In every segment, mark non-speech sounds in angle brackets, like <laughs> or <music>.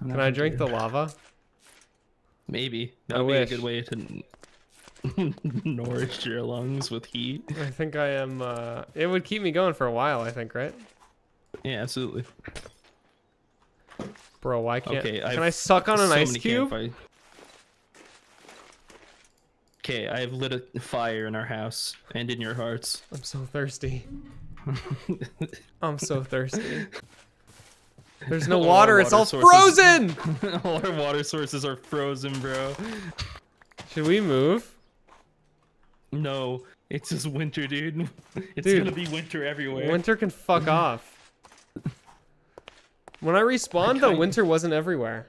I'm Can not I drink do the lava? Maybe that would be a good way to <laughs> nourish your lungs with heat. I think I am. Uh, it would keep me going for a while. I think, right? Yeah, absolutely. Bro, why can't? Okay, can I've I suck on an so ice cube? campfire- Okay, I have lit a fire in our house and in your hearts. I'm so thirsty. <laughs> I'm so thirsty. <laughs> There's <laughs> no All our water. It's all sources- frozen. <laughs> All our water sources are frozen, bro. Should we move? No, it's just winter, dude. <laughs> It's Dude. gonna be winter everywhere. Winter can fuck off. When I respawned, though, winter wasn't everywhere.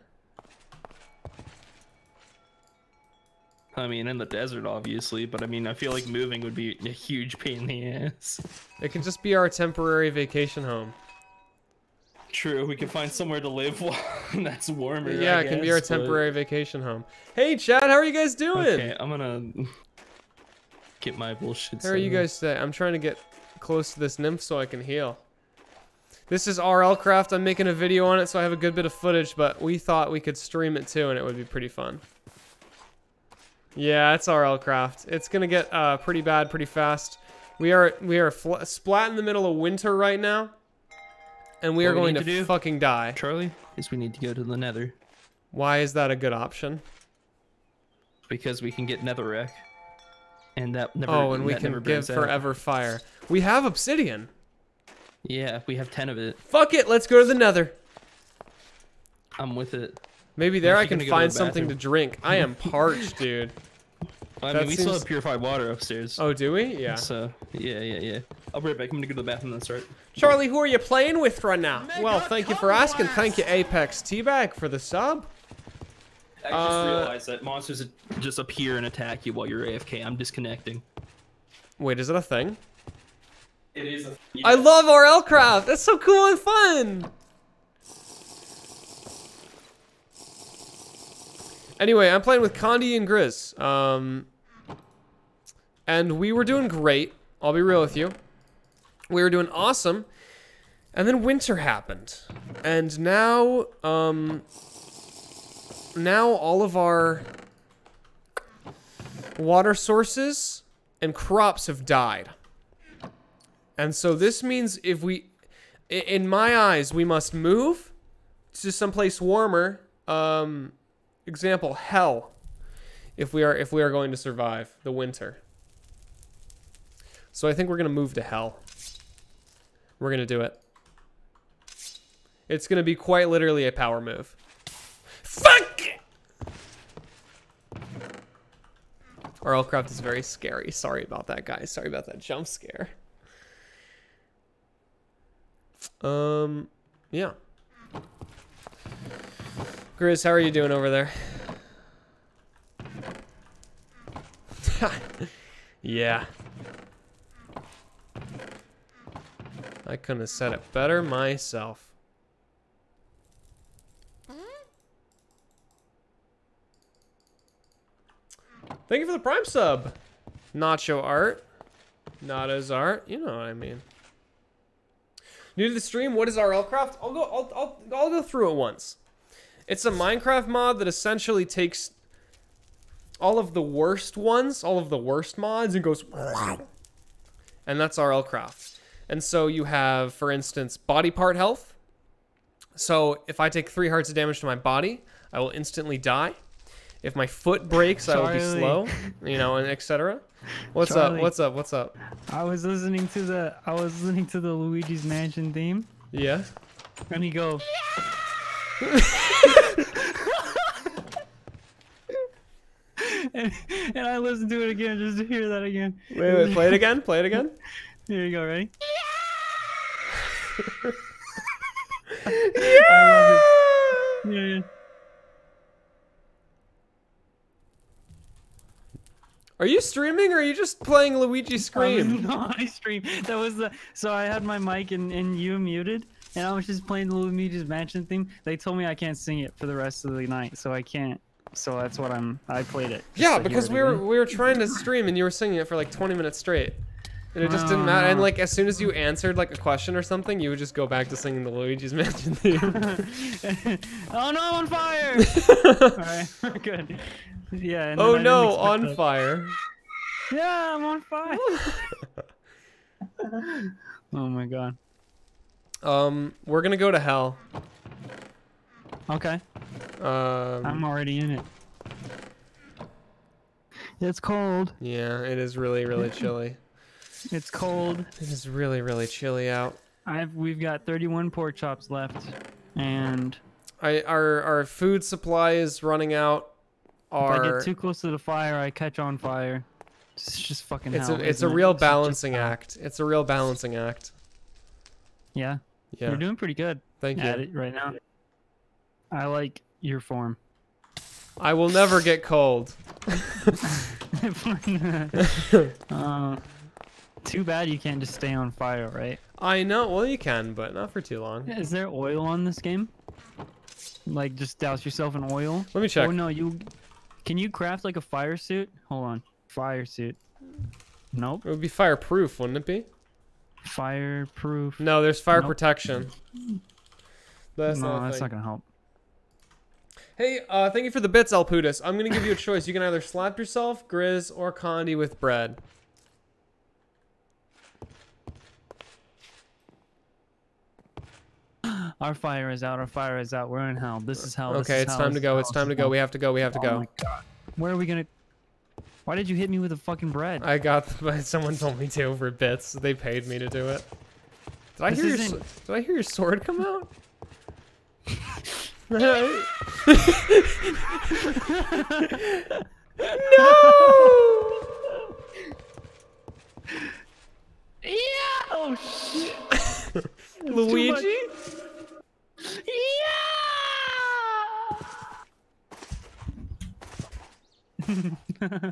I mean, in the desert, obviously, but I mean, I feel like moving would be a huge pain in the ass. It can just be our temporary vacation home. True, we can find somewhere to live <laughs> while that's warmer. yeah, I it can be our guess, but- temporary vacation home. Hey, Chad, how are you guys doing? Okay, I'm gonna get my bullshit. How are you guys today? I'm trying to get close to this nymph so I can heal. This is RL Craft. I'm making a video on it, so I have a good bit of footage, but we thought we could stream it too, and it would be pretty fun. Yeah, it's RL Craft. It's gonna get uh, pretty bad pretty fast. We are we are fl- splat in the middle of winter right now, and we What are going need to, to do? fucking die. Charlie? Is we need to go to the Nether Why is that a good option? because we can get Netherrack, and that never. oh, and we can give burns out. forever fire. We have obsidian. Yeah, we have ten of it. Fuck it, let's go to the Nether. I'm with it. Maybe there I can gonna find something to drink. I am <laughs> parched, dude. I That mean, we still have purified water upstairs. Oh, do we? Yeah. So yeah, yeah, yeah. I'll be right back. I'm gonna go to the bathroom and start. Charlie, who are you playing with right now? well, thank you for asking. Thank you, Apex Teabag, for the sub. I just Uh, realized that monsters just appear and attack you while you're AFK. I'm disconnecting. Wait, is it a thing? It is. A, I love RL Craft. That's so cool and fun. Anyway, I'm playing with Condi and Grizz. Um, and we were doing great. I'll be real with you. We were doing awesome. And then winter happened. And now, um, now all of our water sources and crops have died. And so this means if we, in my eyes, we must move to someplace warmer. Um, example, hell. If we are if we are going to survive the winter. So I think we're gonna move to hell. We're gonna do it. It's gonna be quite literally a power move. Fuck! RLCraft is very scary. Sorry about that, guys. Sorry about that jump scare. Um, yeah. Grizz, how are you doing over there? <laughs> yeah. I couldn't have said it better myself. Thank you for the prime sub. Nacho art. Not as art. You know what I mean. New to the stream, what is RLcraft? I'll go I'll, I'll I'll go through it once. It's a Minecraft mod that essentially takes all of the worst ones, all of the worst mods, and goes and that's RLcraft. And so you have, for instance, body part health. So if I take three hearts of damage to my body, I will instantly die. If my foot breaks, I will be slow, you know, and etc. What's Charlie. up? What's up? What's up? I was listening to the I was listening to the Luigi's Mansion theme, Yeah. and he go. <laughs> and, and I listened to it again just to hear that again. Wait, wait, play it again. Play it again. <laughs> Here you go, ready? I love it. Yeah, yeah. Are you streaming or are you just playing Luigi <laughs> I was Scream? not <laughs> I stream. That was the so I had my mic and, and you muted, and I was just playing the Luigi's Mansion theme. They told me I can't sing it for the rest of the night, so I can't. So that's what I'm. I played it. Yeah, because we were we were trying to stream and you were singing it for like 20 minutes straight. And it just didn't Oh, matter. And like as soon as you answered like a question or something, you would just go back to singing the Luigi's Mansion theme. <laughs> oh no, I'm on fire! <laughs> Alright, <laughs> good. Yeah. oh no, on that. fire. Yeah, I'm on fire. oh my god. Um, we're gonna go to hell. Okay, Um, I'm already in it. It's cold. yeah, it is really, really chilly. It's cold. It is really, really chilly out. I've we've got 31 pork chops left, and I our our food supply is running out. if I get too close to the fire, I catch on fire. It's just fucking it's hell. a it's a isn't it? real It's balancing act. It's a real balancing act. Yeah, Yeah. you're doing pretty good Thank at you. it right now. I like your form. I will never get cold. <laughs> <laughs> uh, <laughs> too bad you can't just stay on fire, right? I know. Well, you can, but not for too long. Is there oil on this game? Like just douse yourself in oil? Let me check. Oh no, you can you craft like a fire suit? Hold on, fire suit. Nope, It would be fireproof, wouldn't it be? fireproof. No, there's fire Nope. protection. That's no, not that's thing. not gonna help. Hey, uh, thank you for the bits, Alpudis. I'm gonna give you a choice. You can either slap yourself, Grizz, or Condi with bread. Our fire is out. Our fire is out. We're in hell. This is hell. Okay, is it's hell, time to go. It's time to go. We have to go. We have to Oh go. God. Where are we gonna? Why did you hit me with a fucking bread? I got. <laughs> Someone told me to for bits. They paid me to do it. Did I This hear? Your, isn't- s- did I hear your sword come out? <laughs> <laughs> no! Yeah. Oh shit. Luigi? Yeah. <laughs>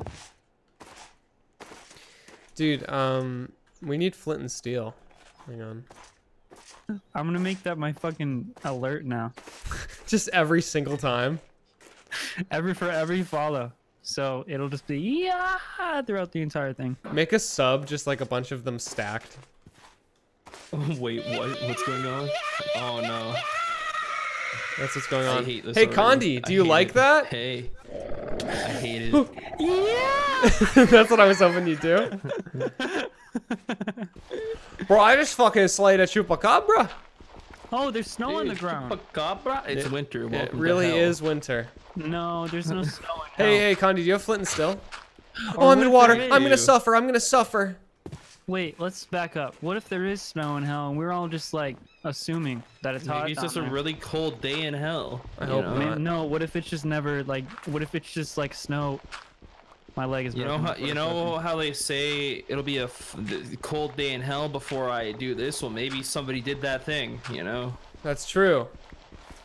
Dude, um, we need flint and steel. Hang on. I'm gonna make that my fucking alert now. <laughs> Just every single time. <laughs> Every for every follow. So it'll just be yeah throughout the entire thing. Make a sub, just like a bunch of them stacked. Wait, what? What's going on? Oh no. That's what's going I on. hate this Hey, already. Condi, I do you like it. that? Hey. I hate it. <gasps> Yeah. <laughs> That's what I was hoping you'd do. <laughs> Bro, I just fucking slayed a chupacabra. Oh, there's snow on the ground. Chupacabra? It's It- winter. It Welcome to really is winter. No, there's no <laughs> snow in Hey, hell. hey, Condi, do you have flint and steel? Oh, I'm in water. I'm gonna suffer. I'm gonna suffer. Wait, let's back up. What if there is snow in hell and we're all just like assuming that it's hot? Maybe it's just a there? really cold day in hell. I you hope know? not. No, what if it's just never like? What if it's just like snow? My leg is. You know how you know how they say it'll be a f- the cold day in hell before I do this. Well, maybe somebody did that thing. You know. That's true.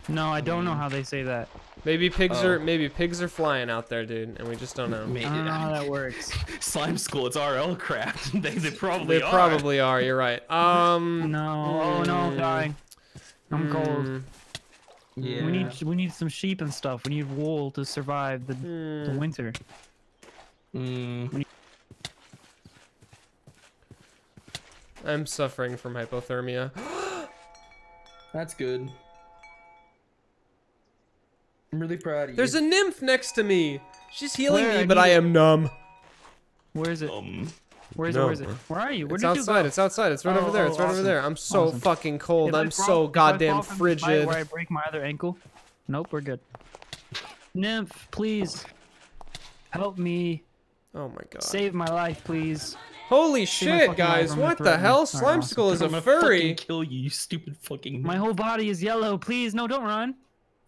No, I don't know mm. how they say that. Maybe pigs Oh. are maybe pigs are flying out there, dude, and we just don't know. Maybe, I don't know how that works. <laughs> Slimecicle. It's RL craft. <laughs> they, they probably They are. probably are. You're right. Um. No, oh no, I'm Mm. dying. I'm cold. mm, Yeah. We need we need some sheep and stuff. We need wool to survive the, the mm. winter. Mm, I'm suffering from hypothermia. <gasps> that's good. I'm really proud of you. There's a nymph next to me. She's healing Where? me, I but need I it. am numb. Where is it? um. Where is it? Where is it? Where are you? Where It's did you outside. go? It's outside. It's right Oh, over there. oh, It's right over there. I'm so Awesome. fucking cold. If I I'm fall- so if I goddamn fall from this height frigid. Where I break my other ankle? Nope, we're good. Nymph, please help me. Oh my god. Save my life, please. Holy shit, guys. What the hell? Alright, Slime awesome. Skull is a I'm gonna furry. fucking kill you, you stupid fucking. My whole body is yellow. Please, no, don't run.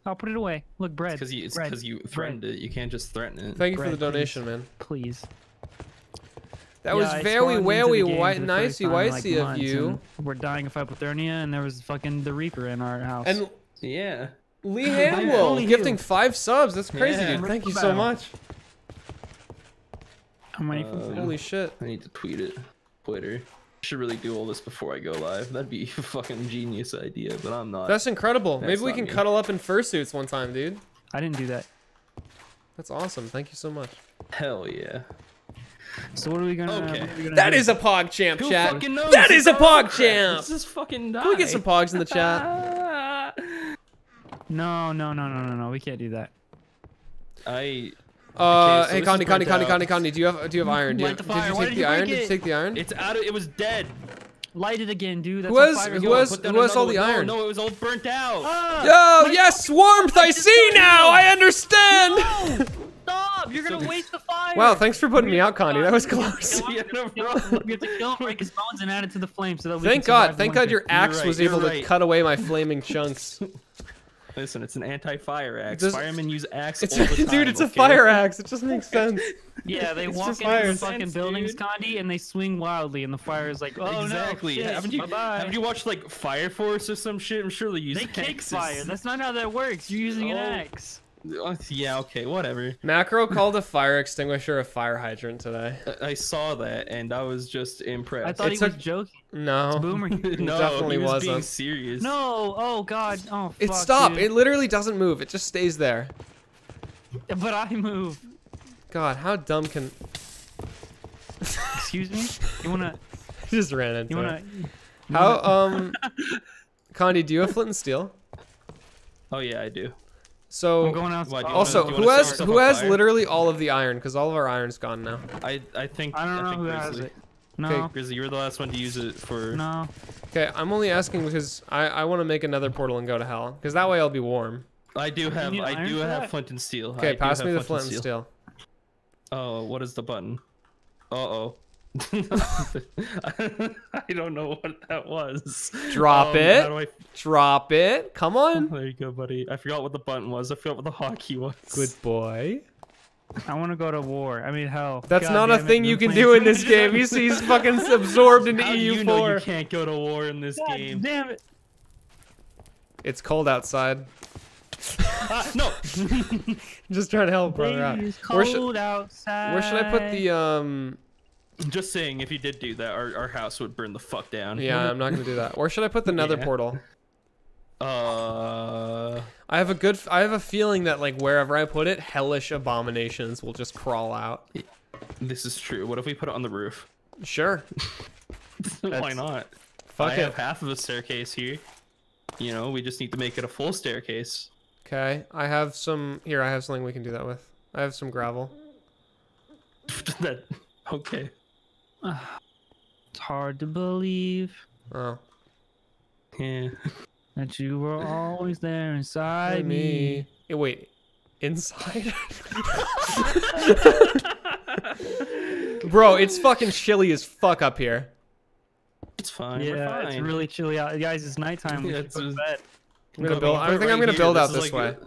I'll put it away. Look, bread. Because you, bread, you threatened it. You can't just threaten it. Thank you for the donation, man. Please. That Yeah, was I very, very the white, for nicey, time like, of you. and We're dying of hypothermia, and there was fucking the Reaper in our house. And Yeah. Lee <laughs> Yeah. Hamwell Holy gifting you. five subs. That's crazy, Yeah. dude. Thank you so Battle. much. how many? Uh, Holy shit. I need to tweet it. Twitter. Should really do all this before I go live. That'd be <laughs> a fucking genius idea, but I'm not. That's incredible. That's Maybe we can me. cuddle up in fursuits one time, dude. I didn't do that. That's awesome. Thank you so much. Hell yeah. So what are we gonna? Okay. what are we gonna That do? is a pog champ, Who chat. fucking knows? That It's is a pog champ. Let's just fucking die. Can we get some pogs in the chat? <laughs> No, no, no, no, no, no. We can't do that. I. Uh, so hey, this Condi, is Condi, Condi. Condi, Condi, do you have do you have iron? Do you, Light the did you take did the iron? Did you take the iron? It's out of. It was dead. Light it again, dude. That's Who what has- fire who does. has- who has all the one. iron? No, no, it was all burnt out. Ah! Yo, yes, warmth. I see now. I understand. No! <laughs> Stop! You're gonna waste the fire. Wow, thanks for putting me out, Condi. That was close. Yeah, no We have to kill him, break his bones, and add it to the flame so that we Thank can God, thank God your axe right, was you're able to cut away my flaming chunks. <laughs> Listen, it's an anti-fire axe. Does- Firemen use axe It's all the time. dude, it's a fire axe. It just makes <laughs> sense. Yeah, they It's walk just into fire. the fucking Sense, buildings, dude. Condi, and they swing wildly, and the fire is like, oh exactly. no, shit, haven't you bye-bye. haven't you watched like Fire Force or some shit? I'm sure they use They kick fire. That's not how that works. You're using an Oh. axe. Uh, yeah, okay, whatever. Macro called a fire extinguisher a fire hydrant today. I- I saw that and I was just impressed. I thought It's he a- was joking. No. Boomer. <laughs> no, definitely he was being wasn't. serious. No, oh god, oh It fuck, stopped. dude. It literally doesn't move. It just stays there. But I move. God, how dumb can? Excuse me. You wanna? <laughs> I just ran into You wanna? How um, <laughs> Condi, do you have flint and steel? Oh yeah, I do. I'm So going out. Why, also, who has who has fire? literally all of the iron? Because all of our iron's gone now. I I think I don't know think who has it. No, Okay. Grizzly, you were the last one to use it for. no. Okay, I'm only asking because I I want to make another portal and go to hell. Because that way I'll be warm. I do have I do have that? flint and steel. Okay, do pass me the flint and steel. Oh, what is the button? Uh oh. <laughs> I don't know what that was. Drop Um, it. How do I... Drop it. Come on. <laughs> There you go, buddy. I forgot what the button was. I forgot what the hotkey was. Good boy. I want to go to war. I mean, hell. That's God not a damn it, thing you can do in this game. time. He's, he's fucking absorbed into How do you know you can't go to war in this God game? damn it. It's cold outside. Ah, <laughs> no. Just trying to help brother out. Baby, it's Where should, outside. where should I put the um? Just saying, if you did do that, our, our house would burn the fuck down. Yeah, I'm not gonna do that. Where should I put the <laughs> nether Yeah. portal? Uh. I have a good. I have a feeling that like wherever I put it, hellish abominations will just crawl out. This is true. What if we put it on the roof? Sure. <laughs> Why not? Fuck I it. have half of a staircase here. You know, we just need to make it a full staircase. Okay. I have some. Here, I have something we can do that with. I have some gravel. <laughs> that okay. It's hard to believe Oh. Yeah. <laughs> that you were <laughs> always there inside me. me. Eh, wait. Inside? <laughs> Bro, it's fucking chilly as fuck up here. It's fine. we're Yeah, fine. it's really chilly out. Guys, it's nighttime. We Yeah, should it's go to just- bed. I'm gonna build. I it think I'm gonna here. build out is this way. a-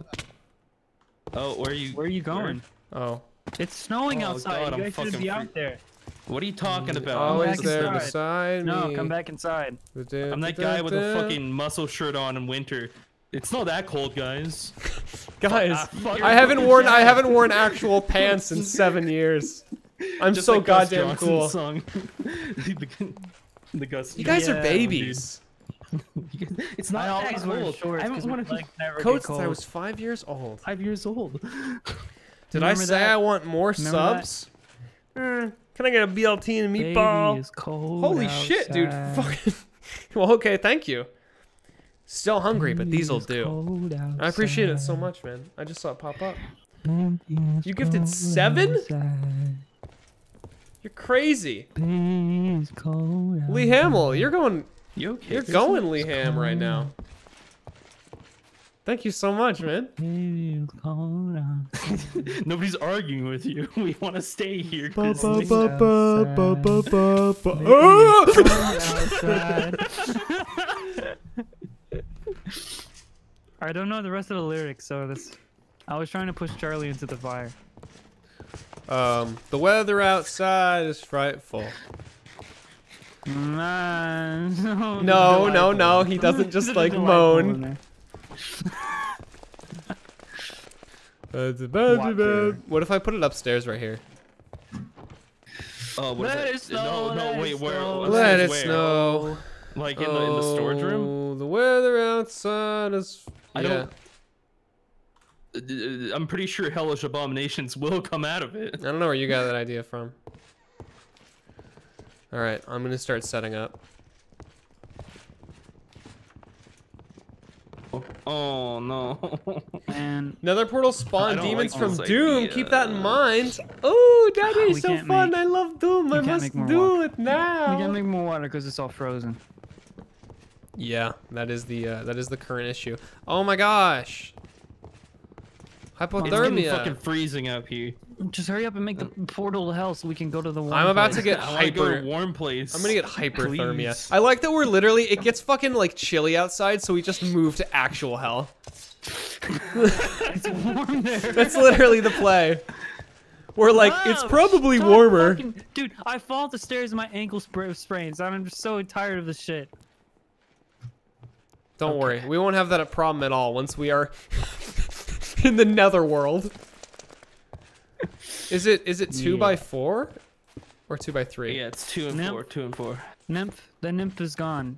Oh, where are you? Where are you going? Oh. It's snowing Oh, outside. God, I'm you guys should be free- out there. What are you talking about? Oh, Always there inside. beside me. No, come back inside. I'm that guy with a fucking muscle shirt on in winter. It's not that cold, guys. <laughs> Guys, Ah, I haven't worn I haven't worn actual <laughs> pants in seven years. I'm Just so like goddamn Johnson <laughs> cool. Song. the, the Gus. You guys are babies. It's I not that always wear cold. shorts I because haven't my worn it legs never Code get since. I was five years old. five years old. Did I say that? I want more Remember subs? Mm, can I get a BLT and a meatball? Holy shit, dude! Fucking. <laughs> well, okay, thank you. Still hungry, but these'll do. I appreciate it so much, man. I just saw it pop up. You gifted seven? outside. You're crazy, Lee outside. Hamill. You're going. You okay? You're going Lee Ham right now. Thank you so much, man. Baby, <laughs> cold. Nobody's arguing with you. <laughs> We want to stay here. Ba, Grizzly. ba, ba, ba, ba, ba, ba. Baby, it's cold outside. I don't know the rest of the lyrics, so this. I was trying to push Charlie into the fire. Um, the weather outside is frightful. Man, <laughs> no, No, no, no. He doesn't just like moan. <laughs> The bad- Water. bad. What if I put it upstairs right here? Oh, what is Let it? it snow, no, no, let wait, it where? snow. what's Let it where? snow. Like in the in the storage room. Oh, the weather outside is. I yeah. don't- Uh, I'm pretty sure hellish abominations will come out of it. I don't know where you got that idea from. All right, I'm gonna start setting up. Oh no. And Nether portal I spawn demons like from Doom. idea. Keep that in mind. Oh, Daddy, We so fun! make- I love Doom. we I must do water. it now. we gotta make more water because it's all frozen. Yeah, that is the uh, that is the current issue. Oh my gosh. It's getting Hypothermia. fucking freezing up here. Just hurry up and make the portal to hell so we can go to the one. I'm about to place. get <laughs> I to go to a hyper. warm place. I'm gonna get hyperthermia. Please. I like that we're literally. It gets fucking like chilly outside, so we just move to actual hell. <laughs> It's warm there. That's literally the play. We're like, it's Oh, probably warmer. fucking- Dude, I fall up the stairs and my ankle spra- sprains. I'm just so tired of this shit. Don't worry, we won't have that a problem at all once we are <laughs> <laughs> in the netherworld. Is it is it two Yeah. by four or two by three? Yeah, it's two and Nope. four. Two and four. Nymph, the nymph is gone.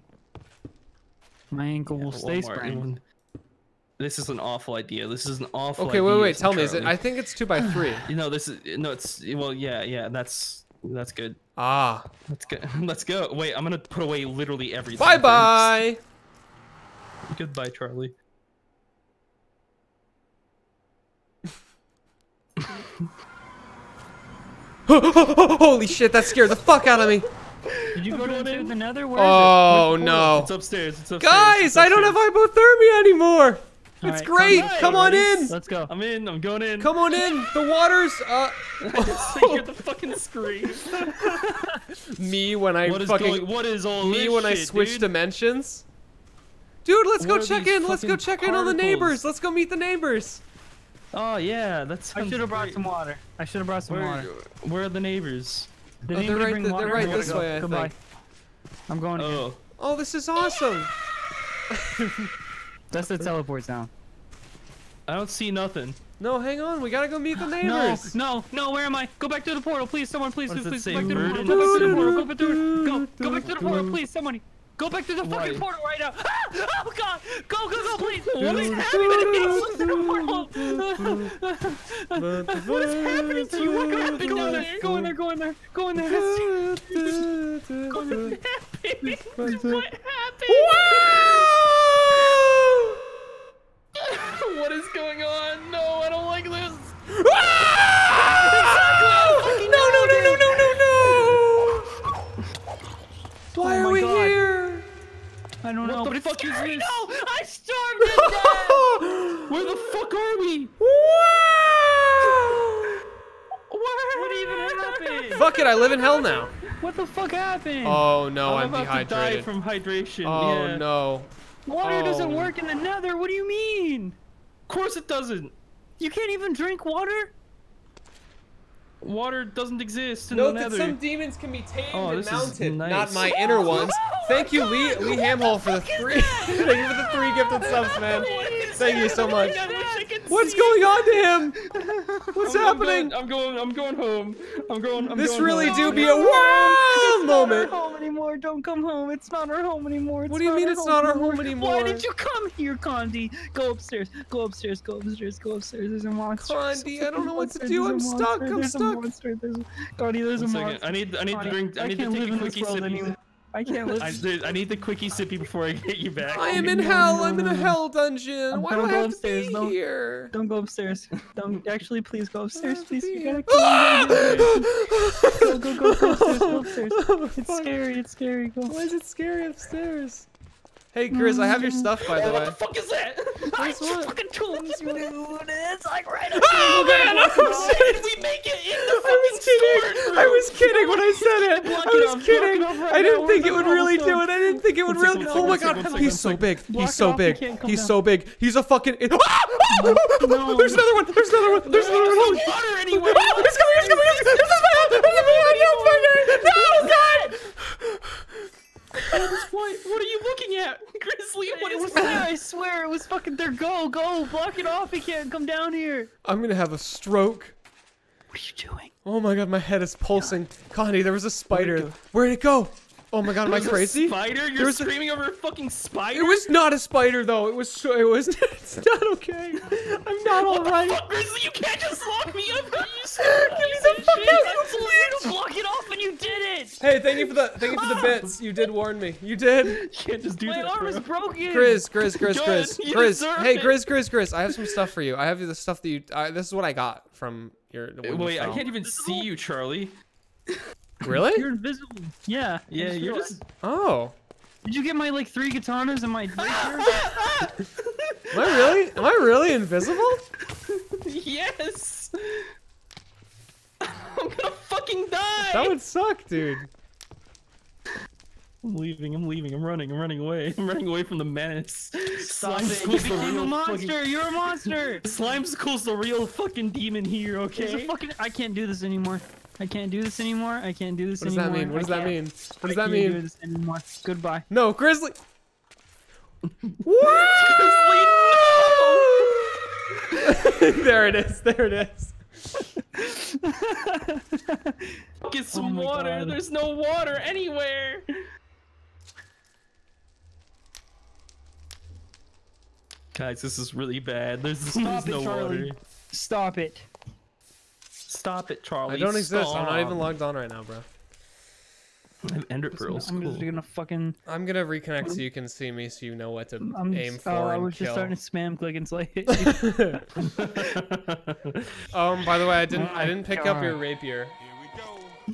My ankle will stay sprained. This is an awful idea. This is an awful. Idea. Okay, idea, wait, wait. Tell me, is it? I think it's two by three. <sighs> You know, this is no. It's well, yeah, yeah. That's that's good. Ah, Let's go. <laughs> Let's go. Wait, I'm gonna put away literally everything. bye bye. Goodbye, Charlie. <laughs> Holy shit, that scared the fuck out of me. Did you go to in. the nether? Where is Oh Portal. no. It's upstairs. It's upstairs. Guys, it's I don't have hypothermia anymore. it? It's Alright, great. Come, Come on ready? in. Let's go. I'm in. I'm going in. Come on in. The water's uh <laughs> I hear the fucking scream. <laughs> me when I What is fucking going? What is all me this when I switch dude? dimensions. Dude, let's go What are check in. Let's go fucking check in on the neighbors. Let's go meet the neighbors. Oh yeah, that's. I should have brought some water. I should have brought some Where, water. where are the neighbors? Did Oh, they're right bring th- water? they're right this go. way. I Goodbye. Think. I'm going. again. Oh, Oh, this is awesome. <laughs> That's the teleport sound. I don't see nothing. No, hang on. We gotta go meet the neighbors. no, no. no. Where am I? Go back to the portal, please. Someone, please, What please, please. Go back to the portal. Go back to the the- portal. Go back to the go. Go back to the portal, please. Somebody. Go back to the fucking portal right now. Ah! Oh god! Go, go, go, please! What is happening? What's in the portal? <laughs> what is happening to you? What happened Go down in there? Go in there. Go in there. Go in there. In there. What happened? what is going on? No, I don't like this. No, no, no, no, no, no, no! Why Oh are we God. here? I don't know. What the fuck is scary. this? No, I stormed <laughs> to death. Where the fuck are we? What even happened? Fuck it, I live in hell now. What the fuck happened? Oh no, I'm, I'm about to die from hydration. oh yeah. no. Water oh. doesn't oh. work in the nether. What do you mean? Of course it doesn't. You can't even drink water? Water doesn't exist in Note the that some demons can be oh, tamed Oh, and this is mounted, not nice. my inner ones. Oh Thank you, Lee God, Lee what Hamhole, for the three. <laughs> Thank you for the three gifted subs, man. What is Thank you so much. What is I wish I that? could What's see. going on to him? <laughs> What's I'm, happening? I'm going, I'm going. Home. I'm going. I'm This going really home. do be a Come home. wow It's not our home anymore. Don't come home. It's not our home anymore. It's What do you mean it's not our home anymore? Why did you come here, Condi? Go upstairs. Go upstairs. Go upstairs. Go upstairs. There's a monster. Condi, I don't know what to do. a I'm stuck. I'm There's stuck. A monster. There's a... Condi, there's a monster. I need. I need to drink. I need to take a in this quickie world sippy. anymore. I can't live. I, dude, I need the quickie sippy before I get you back. I am in No, hell. no, I'm in a hell dungeon. Why do Don't I go have to upstairs, be don't- here? Don't go upstairs. Don't actually. Please go upstairs. Please. You gotta ah! go. <laughs> Go go go go upstairs. Go upstairs. <laughs> It's scary. It's scary. Go. Why is it scary upstairs? Hey, Grizz, I have your stuff, by the way. what the fuck is that? <laughs> I Guess what? fucking told you what it's like right up <laughs> Oh, man, I was How did we make it in the I was kidding. fucking I was kidding when I said it. I was kidding. it off right I didn't think it would really do it. I didn't think it would really. second, Oh one my second, god, one second, he's one so big. Block He's it so off, you big. can't come He's down. so big. He's a fucking. Ah! Ah! Ah! No. There's another one. There's another one. There's another one. Holy shit. water anywhere. Oh, he's coming. He's coming. He's coming. This is my house. This is my house. Yes, my name. No, God. What? What are you looking at, Grizzly? What It is was that? there, I swear, it was fucking there. Block it off. He can't come down here. I'm gonna have a stroke. What are you doing? Oh my god, my head is pulsing. Condi, there was a spider. go? Where'd it go? Oh my god, am I There's a crazy? Spider? You're There's a- screaming over a fucking spider? It was not a spider though. It was so. It was. <laughs> It's not okay. I'm not alright. Fuck, Grizzly, you can't just lock me up. You <laughs> Give me the fuck out. I told you to block it off and you did it. Hey, thank you for the thank you for the bits. You did warn me. You did. <laughs> You can't just do My that. arm bro. is broken. Grizz, Grizz, Grizz, Good, Grizz, you Grizz. Hey, it. Grizz, Grizz, Grizz. I have some stuff for you. I have the stuff that you. Uh, this is what I got from your. when Wait, I can't even see you, Charlie. Really? You're invisible. Yeah. I Yeah, just you're just. Oh. Did you get my like three katanas and my <laughs> rapier? Am I really? Am I really invisible? <laughs> yes. <laughs> I'm gonna fucking die. That would suck, dude. I'm leaving. I'm leaving. I'm running. I'm running away. I'm running away from the menace. Stop Slime. You School's the became a real monster. fucking. You're a monster. Slimecicle's the real fucking demon here. There's a Okay. fucking. I can't do this anymore. I can't do this anymore. I can't do this anymore. What does that mean? What does I that can't- mean? What does I that can't do mean? this anymore. Goodbye. No, Grizzly. <laughs> What? <laughs> there it is. There it is. <laughs> Get oh some Oh water. God. There's no water anywhere. Guys, this is really bad. There's, Stop there's it, no Charlie. water. Stop it. Stop it, Charlie. I don't exist. I'm not even logged on right now, bro. I have ender pearls. I'm Cool. just gonna fucking. I'm gonna reconnect so you can see me, so you know what to I'm. aim for oh, I and was kill. just starting to spam click until I hit you. um, by the way, I didn't. Oh I didn't pick up your God. rapier.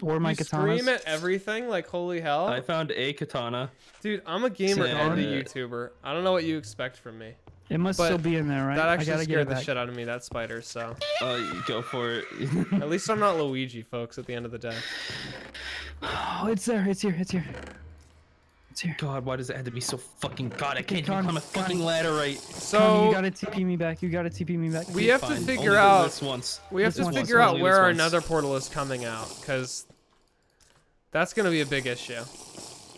or my you scream at everything like holy hell, I found a katana. dude. I'm a gamer and a YouTuber. I don't know what you expect from me. It must but still be in there, right? That actually gotta scared the back. shit out of me. That spider. So Uh, go for it. at least I'm not Luigi, folks. At the end of the day. Oh, it's there. It's here. It's here. It's here. God, why does it have to be so fucking? God, I can't even climb a fucking ladder right. Condi, So you gotta TP me back. You gotta TP me back. we have to figure only out. this once. We have This to one- figure this out where this our nether portal is coming out, because that's gonna be a big issue.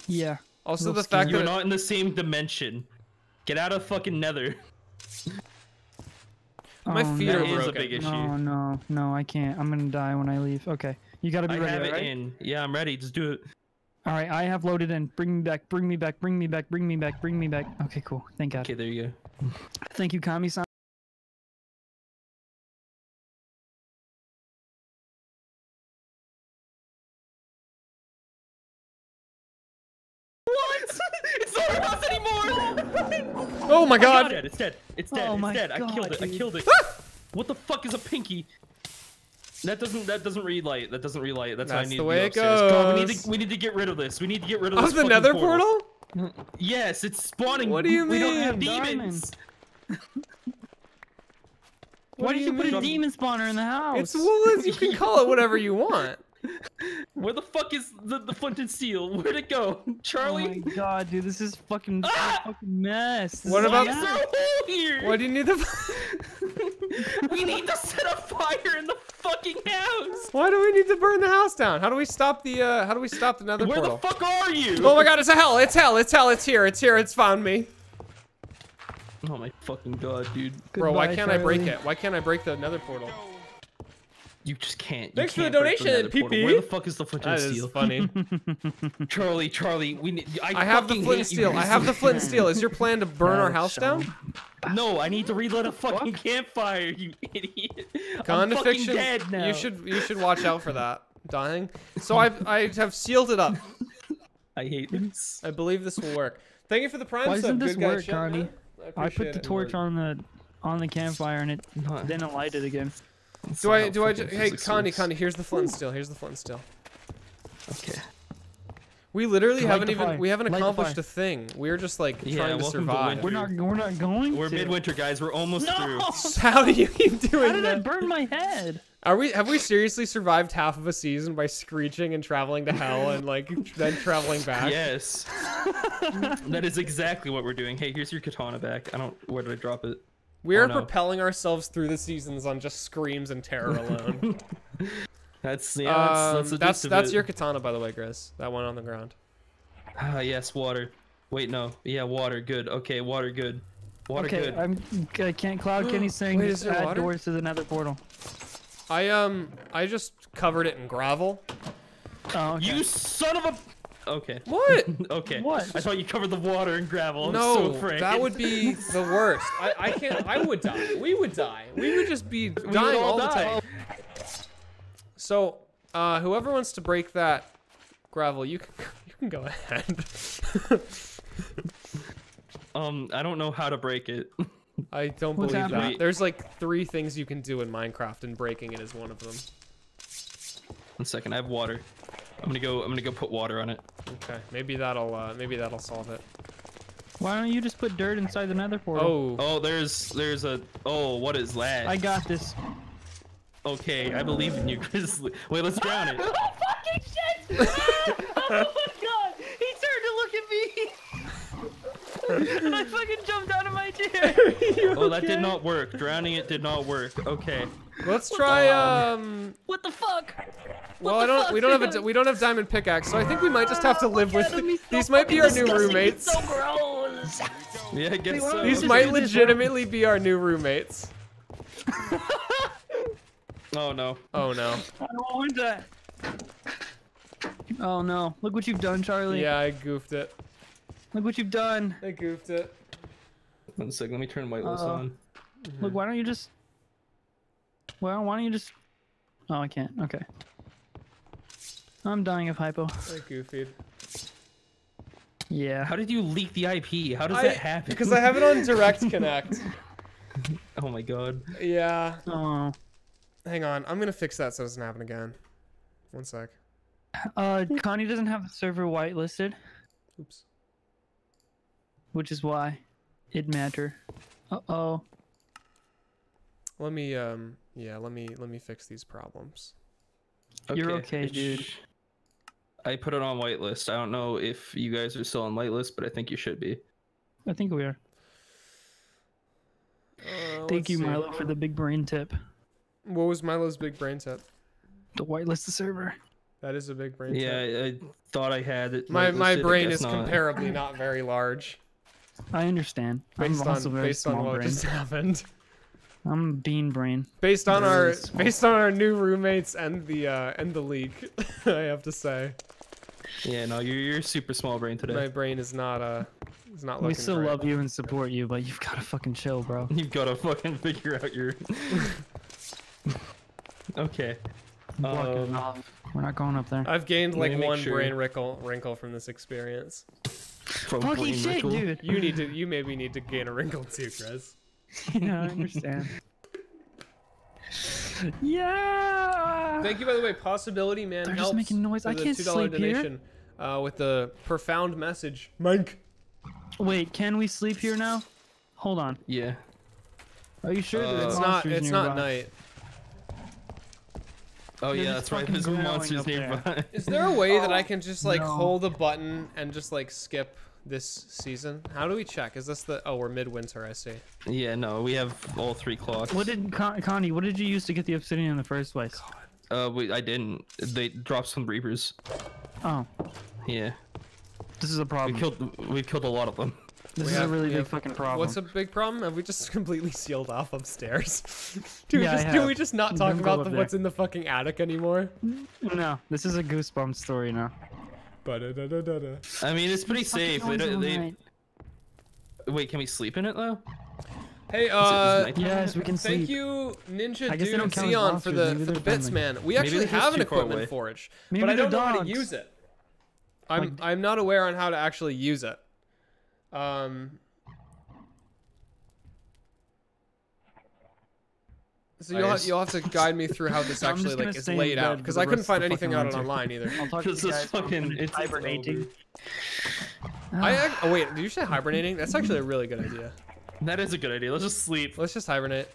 Yeah. Also, the fact that You're not in the same dimension. Get out of fucking nether. <laughs> my Oh, feet no. are That is a big issue. No, no, no, I can't. I'm gonna die when I leave. Okay. You gotta be I ready, have it right? in. Yeah, I'm ready. Just do it. All right, I have loaded in. Bring me back. Bring me back. Bring me back. Bring me back. Bring me back. Okay, cool. Thank God. Okay, there you go. Thank you, Kami-san. Oh my It's god! dead. It's dead. It's oh dead. Oh it's my dead. I killed God, it. I killed it. Ah! what the fuck is a pinky? That doesn't that doesn't relight. That doesn't relight. That's, how I need the to way go it upstairs. God, we need to we need to get rid of this. We need to get rid of Oh, this. the fucking nether portal? Yes, it's spawning. What do you We don't have mean? demons. Why do did you you put a demon spawner in the house? It's well, you can call it whatever you <laughs> want. Where the fuck is the, the flint and steel? Where'd it go? <laughs> Charlie? Oh my god, dude, this is fucking, this is a Ah! fucking mess. This What is about- Why is mess. there a hole here? Why do you need the? <laughs> we need to set a fire in the fucking house. Why do we need to burn the house down? How do we stop the? uh How do we stop the nether Where portal? the fuck are you? Oh my god! It's a hell! It's hell! It's hell! It's here! It's here! It's found me, Oh my fucking god, dude. bro. Why can't I break it? Why can't I break the nether portal? You just can't. You Thanks for the can't break donation. PP. Where the fuck is the flint That and is steel? funny. <laughs> Charlie, Charlie, we need. I, I have the flint and steel. I have the flint and <laughs> steel. Is your plan to burn our house Sean. down? No, I need to relight a fucking campfire. You idiot. I'm Conda fucking fiction. dead now. You should you should watch out for that, dying. So I I have sealed it up. <laughs> I hate this. I believe this will work. Thank you for the prime Why sub. doesn't this Good guy work, shit, Condi? man. I put the it. torch on the on the campfire and it didn't light it again. That's Do I do I? Ju- hey, physics Condi. Condi, here's the flint and steel. Here's the flint still. Okay. We literally Light haven't even fire. we haven't Light accomplished a thing. We're just like Yeah, trying to welcome to survive. We're not we're not going We're to. midwinter, guys. We're almost through. <laughs> <laughs> How do you keep doing How did I that? burn my head? Are we have we seriously survived half of a season by screeching and traveling to hell and like then traveling back? Yes. <laughs> that is exactly what we're doing. Hey, here's your katana back. I don't. Where did I drop it? We are Oh, no. propelling ourselves through the seasons on just screams and terror alone. <laughs> That's yeah. um, That's that's that's that's, the gist of your katana, by the way, Grizz. That one on the ground. Ah, yes, water. Wait, no. Yeah, water. Good. Okay, water. Good. Water. Okay, good. I'm I can't Cloud <gasps> Kenny's saying Wait, just is there add water? doors to the nether portal. I um I just covered it in gravel. Oh, okay. You son of a. Okay. <laughs> What? <laughs> Okay. What? I thought you covered the water in gravel. I'm no, so afraid. that would be <laughs> the worst. I, I can't. I would die. We would die. We would just be We dying all all the time. So, uh, whoever wants to break that Gravel, you can you can go ahead. Um, I don't know how to break it. I don't What's believe that. There's like three things you can do in Minecraft, and breaking it is one of them. One second, I have water. I'm gonna go. I'm gonna go put water on it. Okay, maybe that'll uh, maybe that'll solve it. Why don't you just put dirt inside the nether portal? Oh, Oh, there's there's a. Oh, what is that? I got this. Okay, I believe in you, Grizzly. Wait, let's drown it. <laughs> oh fucking shit! <laughs> oh my god! He turned to look at me! and <laughs> I fucking jumped out of my chair! Oh, that did not work. Drowning it did not work. Okay. Let's try. Um, What the fuck? well, I don't. fuck, We don't have a. We don't have diamond pickaxe, so I think we might just have to live with. God, These might be our new roommates. So gross! Yeah, I guess so. These might do this, bro. legitimately be our new roommates. <laughs> Oh no. Oh no. I don't want that. Oh no! Look what you've done, Charlie. Yeah, I goofed it. Look what you've done. I goofed it. One sec. Let me turn whitelist Uh-oh. on. Look, why don't you just? Well, why don't you just? Oh, I can't. Okay. I'm dying of hypo. I goofied. Yeah. How did you leak the IP? How does I- that happen? Because I have it on Direct Connect. <laughs> oh my god. Yeah. Oh. Hang on. I'm gonna fix that so it doesn't happen again. One sec. Uh, Condi doesn't have the server whitelisted, Oops. which is why it matter. Uh oh. Let me um yeah, let me let me fix these problems. You're okay, dude. I put it on whitelist. I don't know if you guys are still on whitelist, but I think you should be. I think we are. Uh, Thank you, see. Milo, for the big brain tip. What was Milo's big brain tip? To whitelist the server. That is a big brain Yeah, tip. I, I thought I had it. My my brain is not. comparably <laughs> not very large I understand. based I'm also very based small on what brain. just <laughs> happened. I'm bean brain. Based on our based on our new roommates and the uh and the leak, <laughs> I have to say. Yeah, no, you're you're super small brain today. My brain is not uh is not looking We still great. love you and support you, but you've got to fucking chill, bro. <laughs> You've got to fucking figure out your. <laughs> okay. Um, off. We're not going up there. I've gained like one sure. brain wrinkle wrinkle from this experience. From Fucking shit, ritual. dude. You need to you maybe need to gain a wrinkle too, Chris. <laughs> yeah, I understand. yeah. Thank you by the way, Possibility Man They're just making noise. I can't $2 sleep here. uh, with the profound message. Mike. Wait, can we sleep here now? Hold on. Yeah. Are you sure Uh, there's It's not monsters it's not night. Oh They're yeah, that's right. fucking There's growling monsters nearby. Is there a way that I <laughs> can just like no. hold a button and just like skip this season? How do we check? Is this the oh we're midwinter, I see. yeah, no, we have all three clocks. What did Con- Condi? What did you use to get the obsidian in the first place? Uh, we, I didn't. They dropped some reapers. Oh, Yeah, this is a problem. we problem. killed. we've killed a lot of them. this We is have- a really big have- fucking problem. What's a big problem? Have we just <laughs> completely sealed off upstairs? <laughs> do we Yeah, I just do we just not talk Don't about the, what's in the fucking attic anymore? No, this is a goosebump story now. I mean, it's pretty safe. They, don't- they, Alright. wait, can we sleep in it though? Hey, Is it uh, nighttime? Yes, we can Thank sleep. you, Ninja I guess they Dude don't count as Xeon, for the for the bits, friendly. man. We actually have an equipment away. forge, Maybe but I don't know how to use it. I'm Like- I'm not aware on how to actually use it. Um. So you'll have, you'll have to <laughs> guide me through how this actually like is laid out because I couldn't find anything fucking out online either. I'll talk <laughs> to This you guys. fucking- it's- it's hibernating. I ac- oh wait, did you say hibernating? That's actually a really good idea. That is a good idea. Let's just sleep. Let's just hibernate.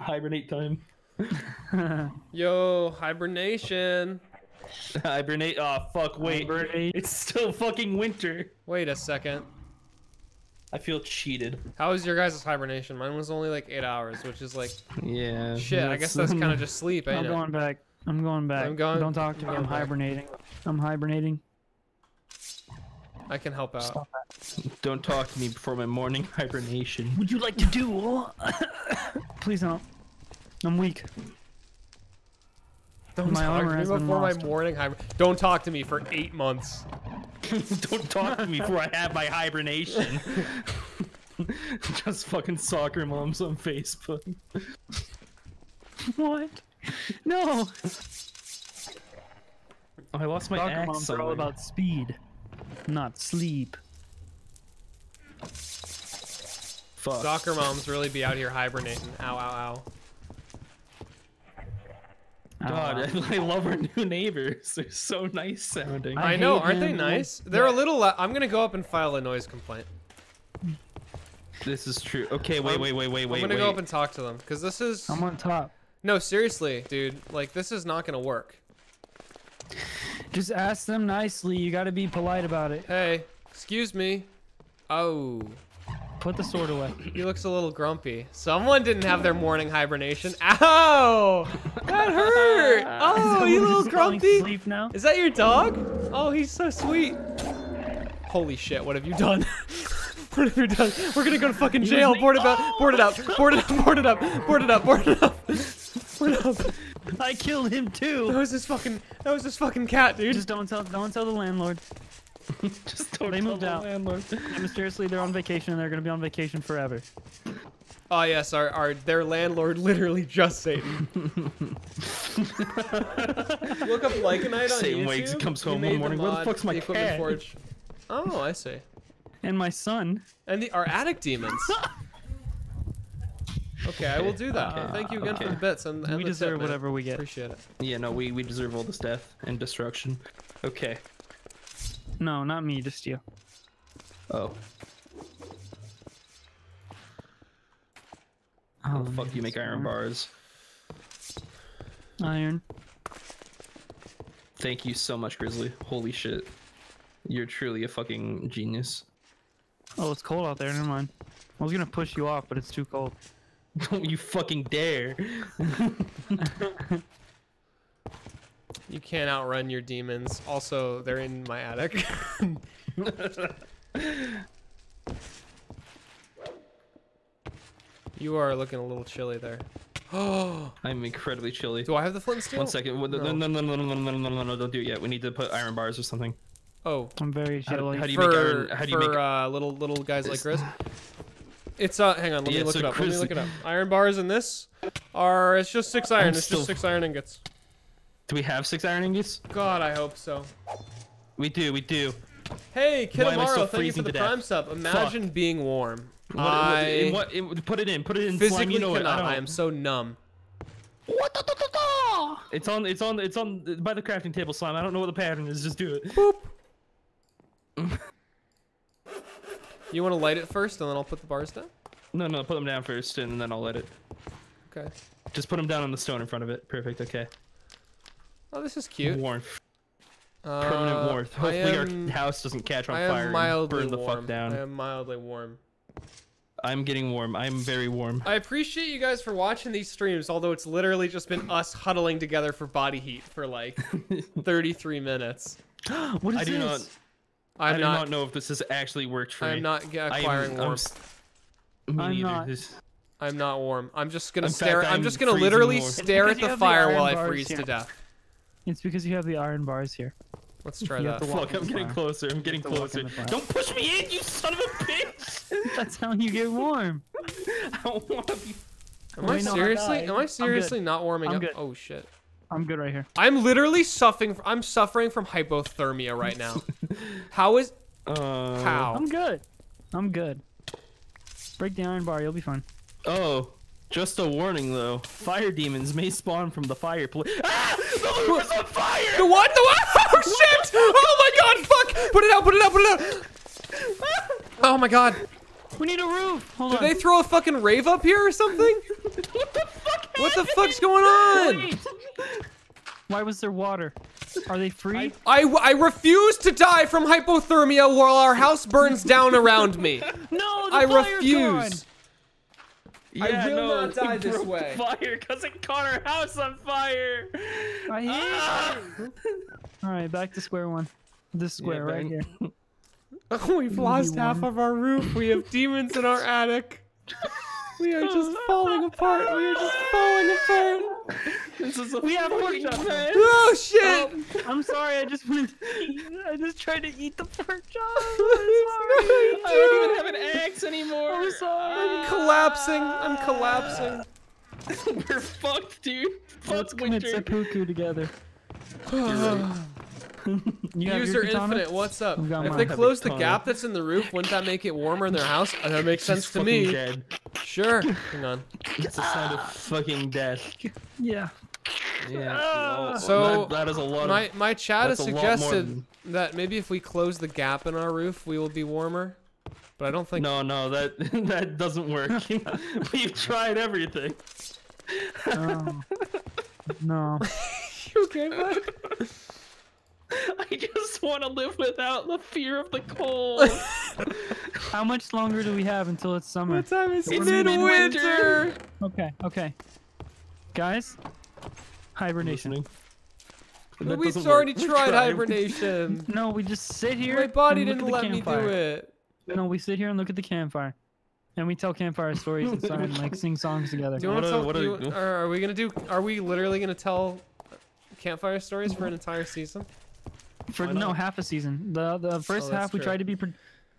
Hibernate time. <laughs> Yo, hibernation. Hibernate. Oh fuck! Wait, Hibernate. it's still fucking winter. Wait a second. I feel cheated. How was your guys' hibernation? Mine was only like eight hours, which is like Yeah. shit. I guess that's kind of just sleep, I'm ain't it? going back. I'm going back. I'm going- Don't talk to me. I'm back. hibernating. I'm hibernating. I can help out. Don't talk to me before my morning <laughs> hibernation. Would you like to do? <coughs> Please don't. I'm weak. Don't My talk to me before my morning hiber- Don't talk to me for eight months. <laughs> Don't talk to me before I have my hibernation. <laughs> Just fucking soccer moms on Facebook. <laughs> What? No. Oh, I lost my Soccer axe moms are all somewhere. about speed, not sleep. Fuck. Soccer moms really be out here hibernating. Ow, ow, ow. God, Uh, <laughs> I love our new neighbors. They're so nice sounding. I I, know, aren't they nice? They're a little. I'm gonna go up and file a noise complaint. This is true. Okay, wait, I'm- wait, wait, wait, I'm gonna wait. go up and talk to them because this is. I'm on top. No, seriously, dude. Like this is not gonna work. Just ask them nicely. You gotta be polite about it. Hey, excuse me. Oh, Put the sword away. he looks a little grumpy. Someone didn't have their morning hibernation. Ow! That hurt. <laughs> Oh, So you little grumpy. Sleep now. Is that your dog? Oh, he's so sweet. Holy shit, what have you done? <laughs> what have you done? We're gonna go to fucking jail. Board it up, oh! board it up, board it up, board it up, board it up, board it up. Board it up. I killed him too. That too. was this fucking that was this fucking cat, dude. Just don't tell. Don't tell the landlord. <laughs> Just don't They moved out. landlord. And mysteriously, they're on vacation and they're gonna be on vacation forever. Oh yes, our, our their landlord literally just Satan. Look <laughs> up Lycanite on Satan YouTube. wakes, comes home one morning, where the fuck's my Equipment cat? Forge. Oh, I see. And my son. And the our attic demons. <laughs> Okay, I will do that. Okay. Thank you again for the bits and, and we the deserve tip, whatever we get. Appreciate it. Yeah, no, we, we deserve all this death and destruction. Okay. No, not me. Just you. Oh. oh How the fuck do you make iron bars? Iron. Thank you so much, Grizzly. Holy shit. You're truly a fucking genius. Oh, it's cold out there. Never mind. I was gonna push you off, but it's too cold. Don't <laughs> you fucking dare. <laughs> You can't outrun your demons. Also, they're in my attic. <laughs> you are looking a little chilly there. Oh, <gasps> I'm incredibly chilly. do I have the flint steel? One second. No, no, no, no, no, no, no, no, no, no, don't do it yet. We need to put iron bars or something. Oh, I'm very chilly. how do you for make iron? How do you for make? uh, little little guys like This- Grizz. It's uh, hang on, let Yeah, me look so it up. Let me look it up. Iron bars in this are it's just six iron. I'm it's still- just six iron ingots. Do we have six iron ingots? God, I hope so. We do. We do. Hey, Kitamaro, thank you for the prime sub. Imagine being warm. What, what, I in what, in, put it in. Put it in. physically slime, you know cannot. I, I, am so numb. What the, the, the? It's on. It's on. It's on by the crafting table, slime. I don't know what the pattern is. Just do it. Boop. <laughs> You want to light it first, and then I'll put the bars down. No, no. Put them down first, and then I'll let it. Okay. Just put them down on the stone in front of it. Perfect. Okay. Oh, this is cute. Warmth. Uh, Permanent warmth. Hopefully am, our house doesn't catch on I fire am and mildly burn the warm. fuck down. I am mildly warm. I'm getting warm. I'm very warm. I appreciate you guys for watching these streams, although it's literally just been us huddling together for body heat for like <laughs> 33 minutes. <gasps> what is I do this? not. I I'm do not. not know if this has actually worked for me. I'm not g- I am- acquiring I'm warmth. s- Me I'm neither. not. This- I'm not warm. I'm just gonna In stare. fact, I'm I'm just gonna literally more. Stare at the have the fire while I bars freeze to death. It's because you have the iron bars here. Let's try You have that. to walk Fuck, I'm getting fire. closer. I'm getting to walk in closer. Don't push me in, you son of a bitch! <laughs> That's how you get warm. <laughs> I don't want to be. Am Wait, I seriously? dying. Am I'm I seriously not warming I'm up? good. Oh shit. I'm good right here. I'm literally suffering. I'm suffering from hypothermia right now. <laughs> How is? Uh, How? I'm good. I'm good. Break the iron bar. You'll be fine. Oh, just a warning though. Fire demons may spawn from the fireplace. Ah! The loot is on fire! The what? The what? <laughs> Oh shit! Oh my god! Fuck! Put it out! Put it out! Put it out! Oh my god! We need a roof. Hold on. Did on. they throw a fucking rave up here or something? <laughs> what the fuck? What the fuck's going on? Wait. Why was there water? Are they free? I, I refuse to die from hypothermia while our house burns down around me. <laughs> no, the I fire's refuse. I Yeah, will no, not die this way. Fire, cause it caught our house on fire. I hate Ah! it. All right, back to square one. This square right here. <laughs> We've lost half of our roof. We have demons in our attic. <laughs> We are just falling apart. We are just falling apart. This is a We have pork fucking chops. mess. Oh shit! Oh, I'm sorry. I just wanted. To I just tried to eat the pork chop. <laughs> I'm I don't even have an axe anymore. I'm sorry. I'm collapsing. I'm collapsing. <laughs> We're fucked, dude. Let's Fuck commit winter. seppuku together. <sighs> <laughs> You have User your katana? Infinite, what's up? If they close the gap that's in the roof, wouldn't that make it warmer in their house? Uh, That makes sense She's to me. Dead. Sure. <laughs> Hang on. It's the sound of fucking death. Yeah. Yeah. Ah. well, So, that, that is a lot. My of, my my chat has that's a lot more suggested than- that maybe if we close the gap in our roof, we will be warmer. But I don't think. No, no, that <laughs> that doesn't work. We've tried everything. Oh. no. You okay, bud? <laughs> I just want to live without the fear of the cold. <laughs> How much longer do we have until it's summer? What time is It's midwinter? midwinter. Okay, okay. Guys, hibernation. Listening. That We've already work. Tried tried. hibernation. <laughs> No, we just sit here. My body and look didn't at the let me do it. No, we sit here and look at the campfire, and we tell campfire stories inside and like sing songs together. Do you want to tell? what do you- are, are we gonna do? Are we literally gonna tell campfire stories for an entire season? For no half a season. The the oh, first Oh, that's half we true. tried to be. Pro-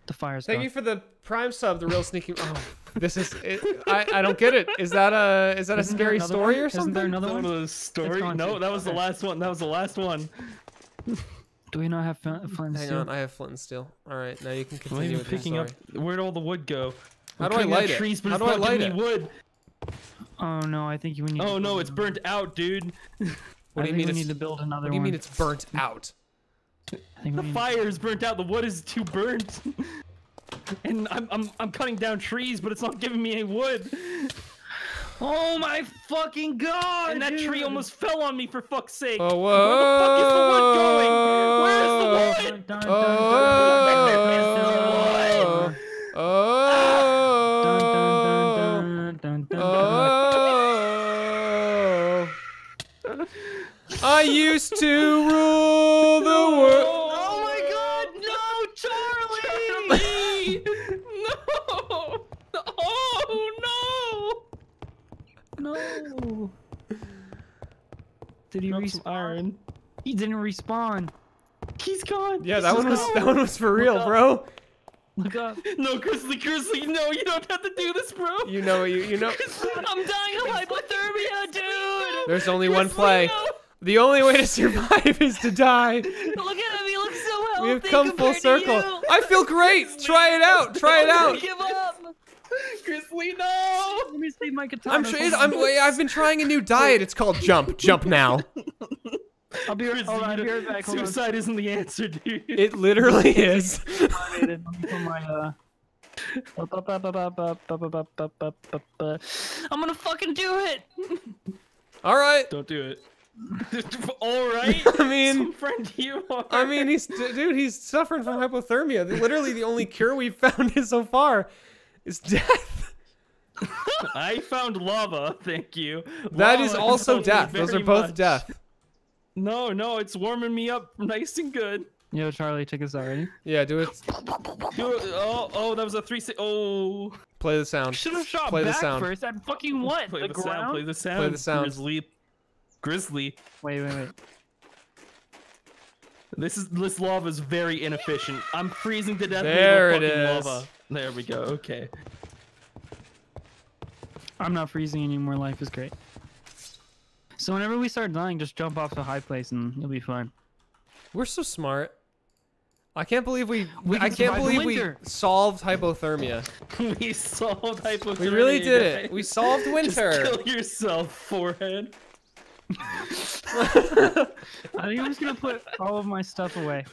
the fire's Thank gone. you for the prime sub, the real sneaky. Oh, this is. It, I I don't get it. Is that a is that a Isn't there scary story one? or Isn't something? there Is another one? one of those story? No, too. that was the last one. That was the last one. Do we not have flint, mm, flint and Hang steel? on, I have flint and steel. All right, now you can continue even with your picking story. up. Where'd all the wood go? How I'm do I cutting light it? Trees, but How do I not light giving it? wood. Oh no, I think you need. Oh to no, build it's another burnt out, dude. What I do you mean? we need to build another one? what do you one. mean it's burnt out? I think The we fire is burnt out. The wood is too burnt. and I'm, I'm I'm cutting down trees, but it's not giving me any wood. Oh my fucking god! And that tree almost fell on me for fuck's sake. Oh Where the fuck is the wood going? Where's the wood? Dun, dun, Oh! Oh! Oh! I used to rule the world. Oh my god, no, Charlie! no! Oh no! No. Did he Drop respawn? iron. He didn't respawn. He's gone. Yeah, He's that just one was that one was for real, up. bro. Look up. <laughs> No, Grizzly, Grizzly, no, you don't have to do this, bro. You know you you know. <laughs> I'm dying of hypothermia, dude. There's only one play. no. The only way to survive is to die. <laughs> Look at him, he looks so healthy. We have come full circle. I feel great. Try it out. Try it out. Give up. <laughs> Grizzly, no. Let me see my katana. I'm sure. I'm. I've been trying a new diet. It's called jump. Jump now. I'll be right, Grizzly, hold on, I'll be right back. Hold on. Suicide isn't the answer, dude. It literally <laughs> is. Let me put my, uh, <laughs> I'm gonna fucking do it. All right. Don't do it. All right. I mean- Some friend you are. I mean, he's dude. He's suffering from hypothermia. Literally, the only cure we've found is so far is death. <laughs> I found lava. Thank you. That is Lava also death. Those are both much. death. No, no, it's warming me up nice and good. Yo, Charlie, take us out. Ready? Yeah, do it. Do it. Oh, oh, that was a three. Si- oh, Play the sound. Should have shot Play the back sound. first. At fucking what? play the, the, ground? sound. Play the sound. Play the sound. Grizzly. Grizzly. Wait, wait, wait. This is this lava is very inefficient. I'm freezing to death. with There it fucking is. Lava. There we go. Okay. I'm not freezing anymore. Life is great. So whenever we start dying, just jump off the high place and you'll be fine. We're so smart. I can't believe we. We I can can't believe we solved hypothermia. <laughs> we solved hypothermia. We really did it. We solved winter. <laughs> Just winter. kill yourself, forehead. <laughs> I think I'm just gonna put all of my stuff away.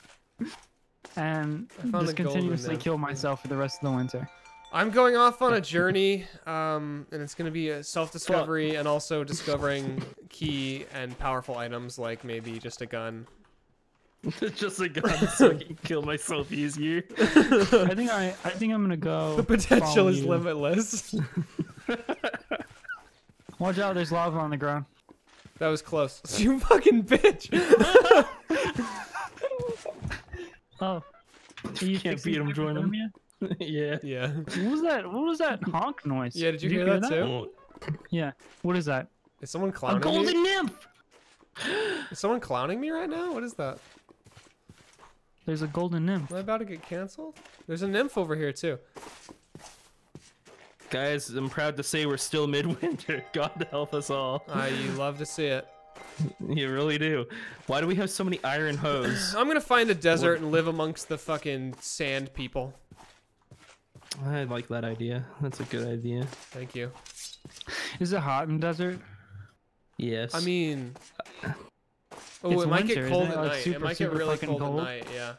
And just continuously nymph. kill myself for the rest of the winter. I'm going off on a <laughs> journey, um, and it's going to be a self-discovery and also discovering key and powerful items like maybe just a gun. <laughs> Just a gun <laughs> so I can kill myself easier. I think I, I think I'm gonna go. The potential is you. limitless. Watch out! There's lava on the ground. that was close. You fucking bitch. Oh, Are you <laughs> Can't fixing beat 'em, join 'em. hypothermia? yeah. yeah. What was that? What was that honk noise? Yeah, did you Did hear that too? Yeah. What is that? Is someone clowning me? A golden me? nymph. <gasps> Is someone clowning me right now? What is that? There's a golden nymph. Am I about to get canceled? There's a nymph over here too. Guys, I'm proud to say we're still midwinter. <laughs> God help us all. Ah, you love to see it. <laughs> You really do. Why do we have so many iron hoes? <clears throat> I'm gonna find a desert and live amongst the fucking sand people. I like that idea. That's a good idea. Thank you. Is it hot in the desert? Yes. I mean, oh, It's it might winter, get cold it? at Like, night. it super, might get super really cold, cold? at night. Yeah.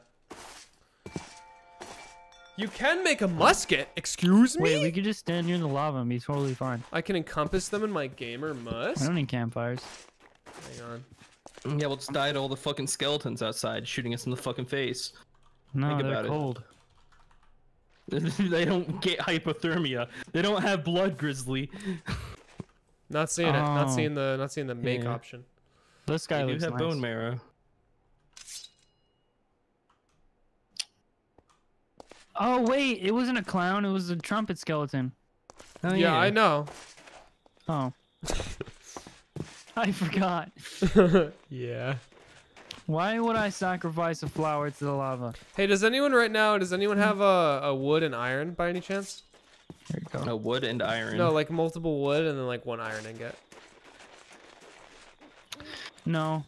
You can make a musket. Excuse me. Wait, we could just stand here in the lava and be totally fine. I can encompass them in my gamer I don't need campfires. Hang on. yeah, we'll just die to all the fucking skeletons outside shooting us in the fucking face. No, Think they're about it. cold. <laughs> they don't get hypothermia. They don't have blood, Grizzly. <laughs> Not seeing it. Not Oh. seeing the. Not seeing the make Yeah. option. This guy They do looks have nice. bone marrow. Oh wait, it wasn't a clown. It was a trumpet skeleton. Oh, yeah, I know. Oh. <laughs> <laughs> I forgot. <laughs> yeah. Why would I sacrifice a flower to the lava? Hey, does anyone right now? Does anyone have a, a wood and iron by any chance? There you go. No wood and iron. No, like multiple wood and then like one iron ingot. No.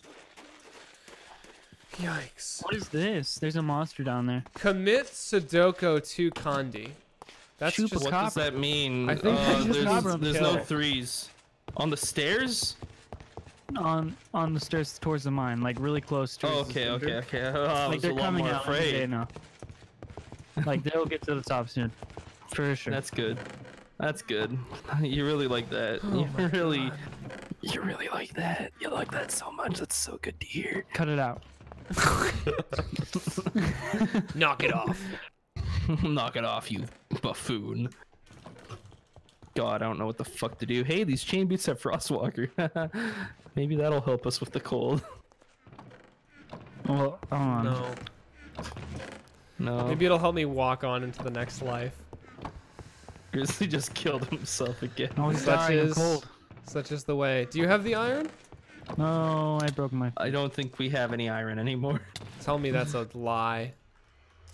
Yikes. What is this? There's a monster down there. Commit Sudoku to Kandi. That's Chupa just what does that mean? I think uh, there's, there's no threes. On the stairs? On on the stairs towards the mine, like really close to. Oh, okay, okay, okay. <laughs> Oh, I Like was they're a lot coming more out any day afraid. now. Like they'll get to the top soon, for sure. That's good. That's good. <laughs> You really like that. Oh you really, you really like that. You like that so much. That's so good to hear. <laughs> Cut it out. knock it off. Knock it off, you buffoon. God, I don't know what the fuck to do. Hey, these chain boots have Frostwalker. Maybe that'll help us with the cold. <laughs> Well, hold on. No. No, Maybe it'll help me walk on into the next life. Grizzly just killed himself again. Oh, he's Such dying of is cold. such is the way. Do you have the iron? No, I broke my. I don't think we have any iron anymore. <laughs> Tell me that's a lie.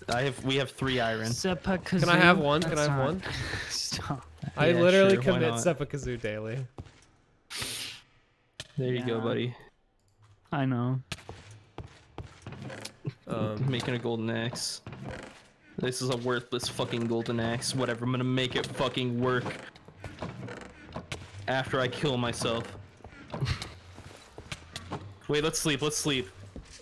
I have. We have three iron. Can I have one? Can I have one? <laughs> Stop. I Yeah, literally sure, commit not? Seppuku daily. There you go, buddy. I know. Um, Making a golden axe. This is a worthless fucking golden axe. Whatever, I'm gonna make it fucking work. After I kill myself. <laughs> Wait, let's sleep, let's sleep.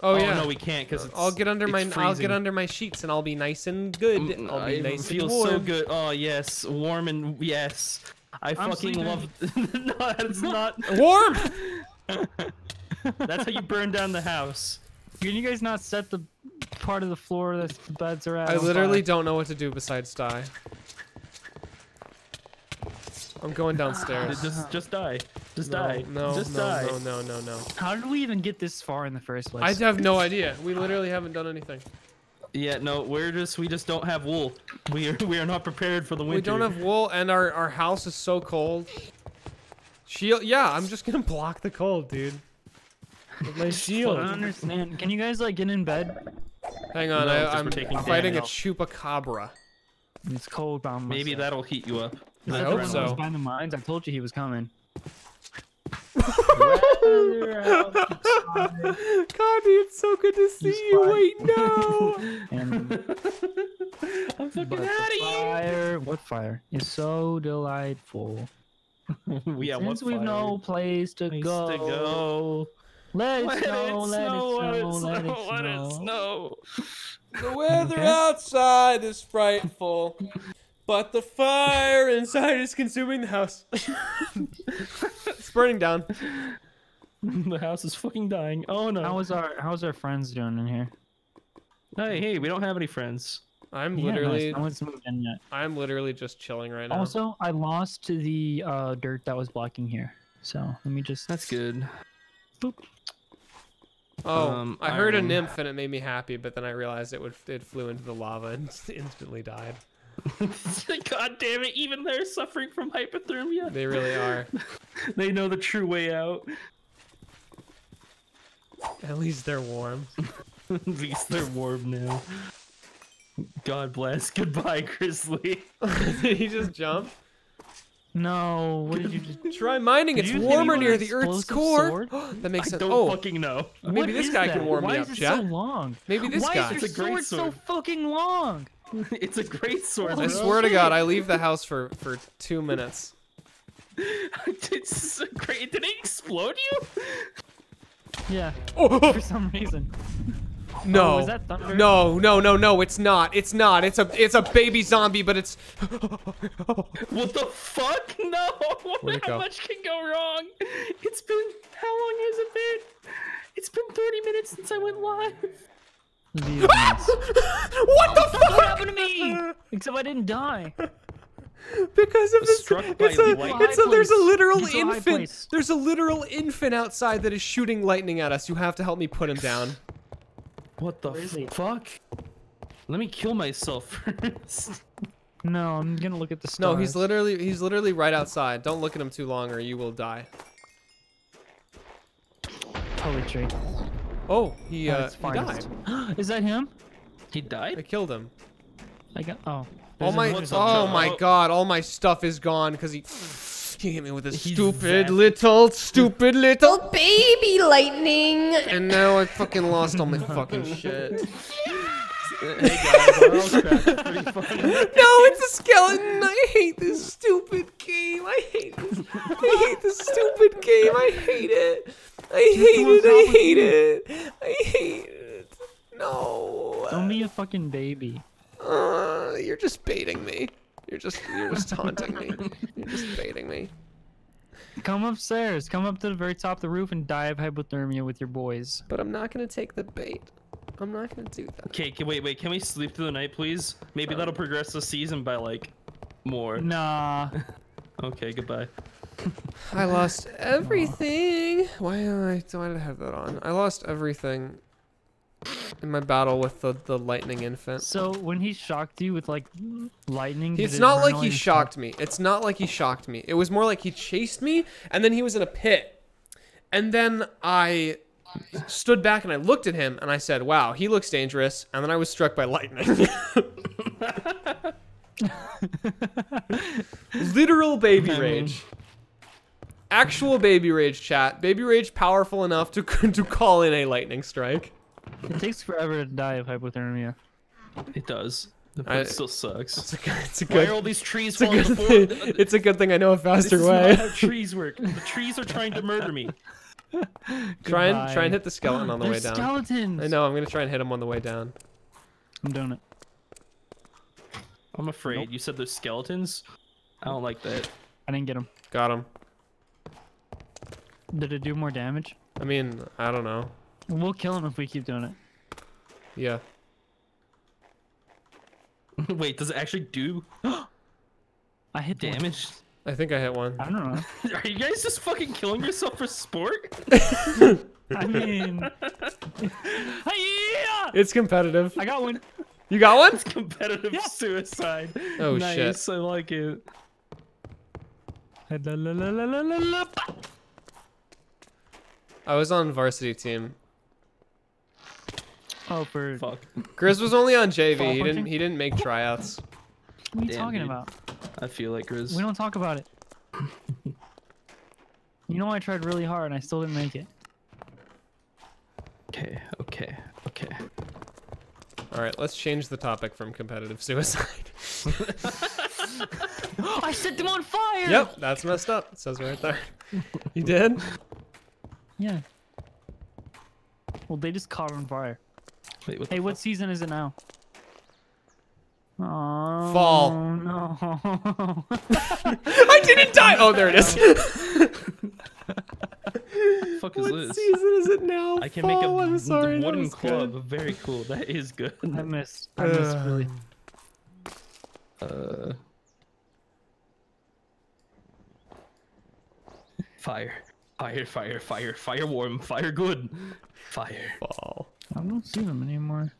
oh, yeah. no, we can't because it's. I'll get under it's my I'll get under my sheets and I'll be nice and good. Mm, I'll be I nice feel and warm. so good. Oh yes, warm and yes. I fucking sleeping. love. <laughs> no, that's not. <laughs> Warm. <laughs> That's how you burn down the house. Can you guys not set the part of the floor that the beds are at? I literally fire? don't know what to do besides die. I'm going downstairs. Just, just die. Just no, die. No, just no, die. no, no, no, no. How did we even get this far in the first place? I have no idea. We literally haven't done anything. Yeah, no, we're just we just don't have wool. We are we are not prepared for the winter. We don't have wool, and our our house is so cold. Shield. Yeah, I'm just gonna <laughs> block the cold, dude. With my <laughs> I shield. don't understand. Can you guys like get in bed? Hang on, No, 'cause I, I'm taking fighting a chupacabra. It's cold by myself. Maybe that'll heat you up. Is I hope the one that so. was Behind the mines. I told you he was coming. <laughs> Connie, it's so good to see He's you. fine. Wait, no. <laughs> I'm fucking out of fire, what fire is so delightful. here. <laughs> yeah, Since we've no place to Place go, to go. let it Let it snow, let it snow, snow, let it let it snow, let it snow. snow. The weather outside is frightful, but the fire inside is consuming the house. <laughs> it's burning down. the house is fucking dying. Oh no. How is our how's our friends doing in here? Hey, hey, we don't have any friends. I'm Yeah, nice. literally, no one's moved in yet. I'm literally just chilling right now. Also, I lost the uh, dirt that was blocking here. So let me just. That's good. Boop. oh, um, I heard a nymph and it made me happy, but then I realized it would, it flew into the lava and <laughs> instantly died. <laughs> God damn it! Even they're suffering from hypothermia. They really are. <laughs> They know the true way out. At least they're warm. <laughs> At least they're warm now. God bless. Goodbye, Grizzly. Did he just jump? No, what did you just? Try mining. Did It's you hit me warmer near the Earth's core. <gasps> that makes sense. I sense. don't Oh, fucking know. maybe What this guy that? can warm Why me is it chat. so long? Maybe this Why guy. is It's your a great sword so fucking long? <laughs> it's a great sword. I swear to God, I <laughs> leave the house for for two minutes. <laughs> it's so great. Did it explode you? Yeah, Oh, oh, oh. for some reason. no! Oh, that? No, no, no, no! It's not. It's not. It's a it's a baby zombie, but it's. What the fuck? No! How go? much can go wrong? It's been how long has it been? It's been 30 minutes since I went live. The ah! <laughs> what the That's what fuck? happened to me. Except I didn't die. Because of this, struck it's a, it's a, there's a literal place. He's a infant. There's a literal infant outside that is shooting lightning at us. You have to help me put him down. What the Where is he? fuck? Let me kill myself <laughs> first. No, I'm gonna look at the stars. No, he's literally he's literally right outside. Don't look at him too long, or you will die. poetry. Oh, he uh, That's he died. <gasps> Is that him? he died? I killed him. I got. Oh. All my another What's up, oh my Oh. god, all my stuff is gone because he <sniffs> he hit me with his He stupid zapped- little stupid little Baby lightning. and now I fucking lost all my fucking shit. <laughs> hey guys, our else crack's pretty funny. <laughs> No, it's a skeleton. I hate this stupid game. I hate this. I hate this stupid game. I hate it. I hate it. I hate it. I hate it. No. Don't be a fucking baby. Uh, you're just baiting me. You're just you're just <laughs> taunting me. You're just baiting me. Come upstairs. Come up to the very top of the roof and die of hypothermia with your boys. But I'm not gonna take the bait. I'm not gonna do that. Okay, can, wait, wait. Can we sleep through the night, please? Maybe that'll progress the season by like more. Nah. <laughs> Okay, goodbye. <laughs> I lost everything. Why do I why did I have that on? I lost everything in my battle with the the lightning infant. So when he shocked you with like lightning, It's not like he shocked me. It's not like he shocked me. It was more like he chased me and then he was in a pit. And then I stood back and I looked at him and I said, "Wow, he looks dangerous." And then I was struck by lightning. <laughs> <laughs> Literal baby I mean- rage. Actual baby rage chat. Baby rage powerful enough to <laughs> to call in a lightning strike. It takes forever to die of hypothermia. It does. But I- still sucks. It's a good, it's a Why good, are all these trees it's falling good before? thing. It's a good thing I know a This faster is way. not how trees <laughs> work. The trees are trying to murder me. <laughs> Try and try and hit the skeleton on the way down. skeletons. I know. I'm gonna try and hit him on the way down. I'm doing it. I'm afraid. You said there's skeletons. I don't like that. I didn't get him. Got him. Did it do more damage? I mean, I don't know. We'll kill him if we keep doing it. Yeah. <laughs> Wait, does it actually do <gasps> I hit one. damage? I think I hit one. I don't know. <laughs> Are you guys just fucking killing yourself for sport? <laughs> I mean, yeah! It's competitive. I got one. You got one? Competitive Yeah. suicide. Oh, nice, shit. I like it. I was on varsity team. Oh, for Fuck. Grizz was only on JV. He didn't. He didn't make tryouts. what are you Damn, talking dude. about? I feel like Grizz. We don't talk about it. you know I tried really hard and I still didn't make it. Okay, okay, okay. All right, let's change the topic from competitive suicide. <laughs> I set them on fire. yep, that's messed up. It says right there. <laughs> You did? Yeah. Well, they just caught on fire. Wait, what Hey, what season is it now? Oh Fall. no! <laughs> I didn't die. Oh, there it is. <laughs> fuck is what this? season is it now? I can make a Fall, I'm sorry. wooden club. good. Very cool. That is good. I <laughs> missed. I missed really. Uh, fire, fire, fire, fire, fire warm, fire good, fire. Fall. I don't see them anymore.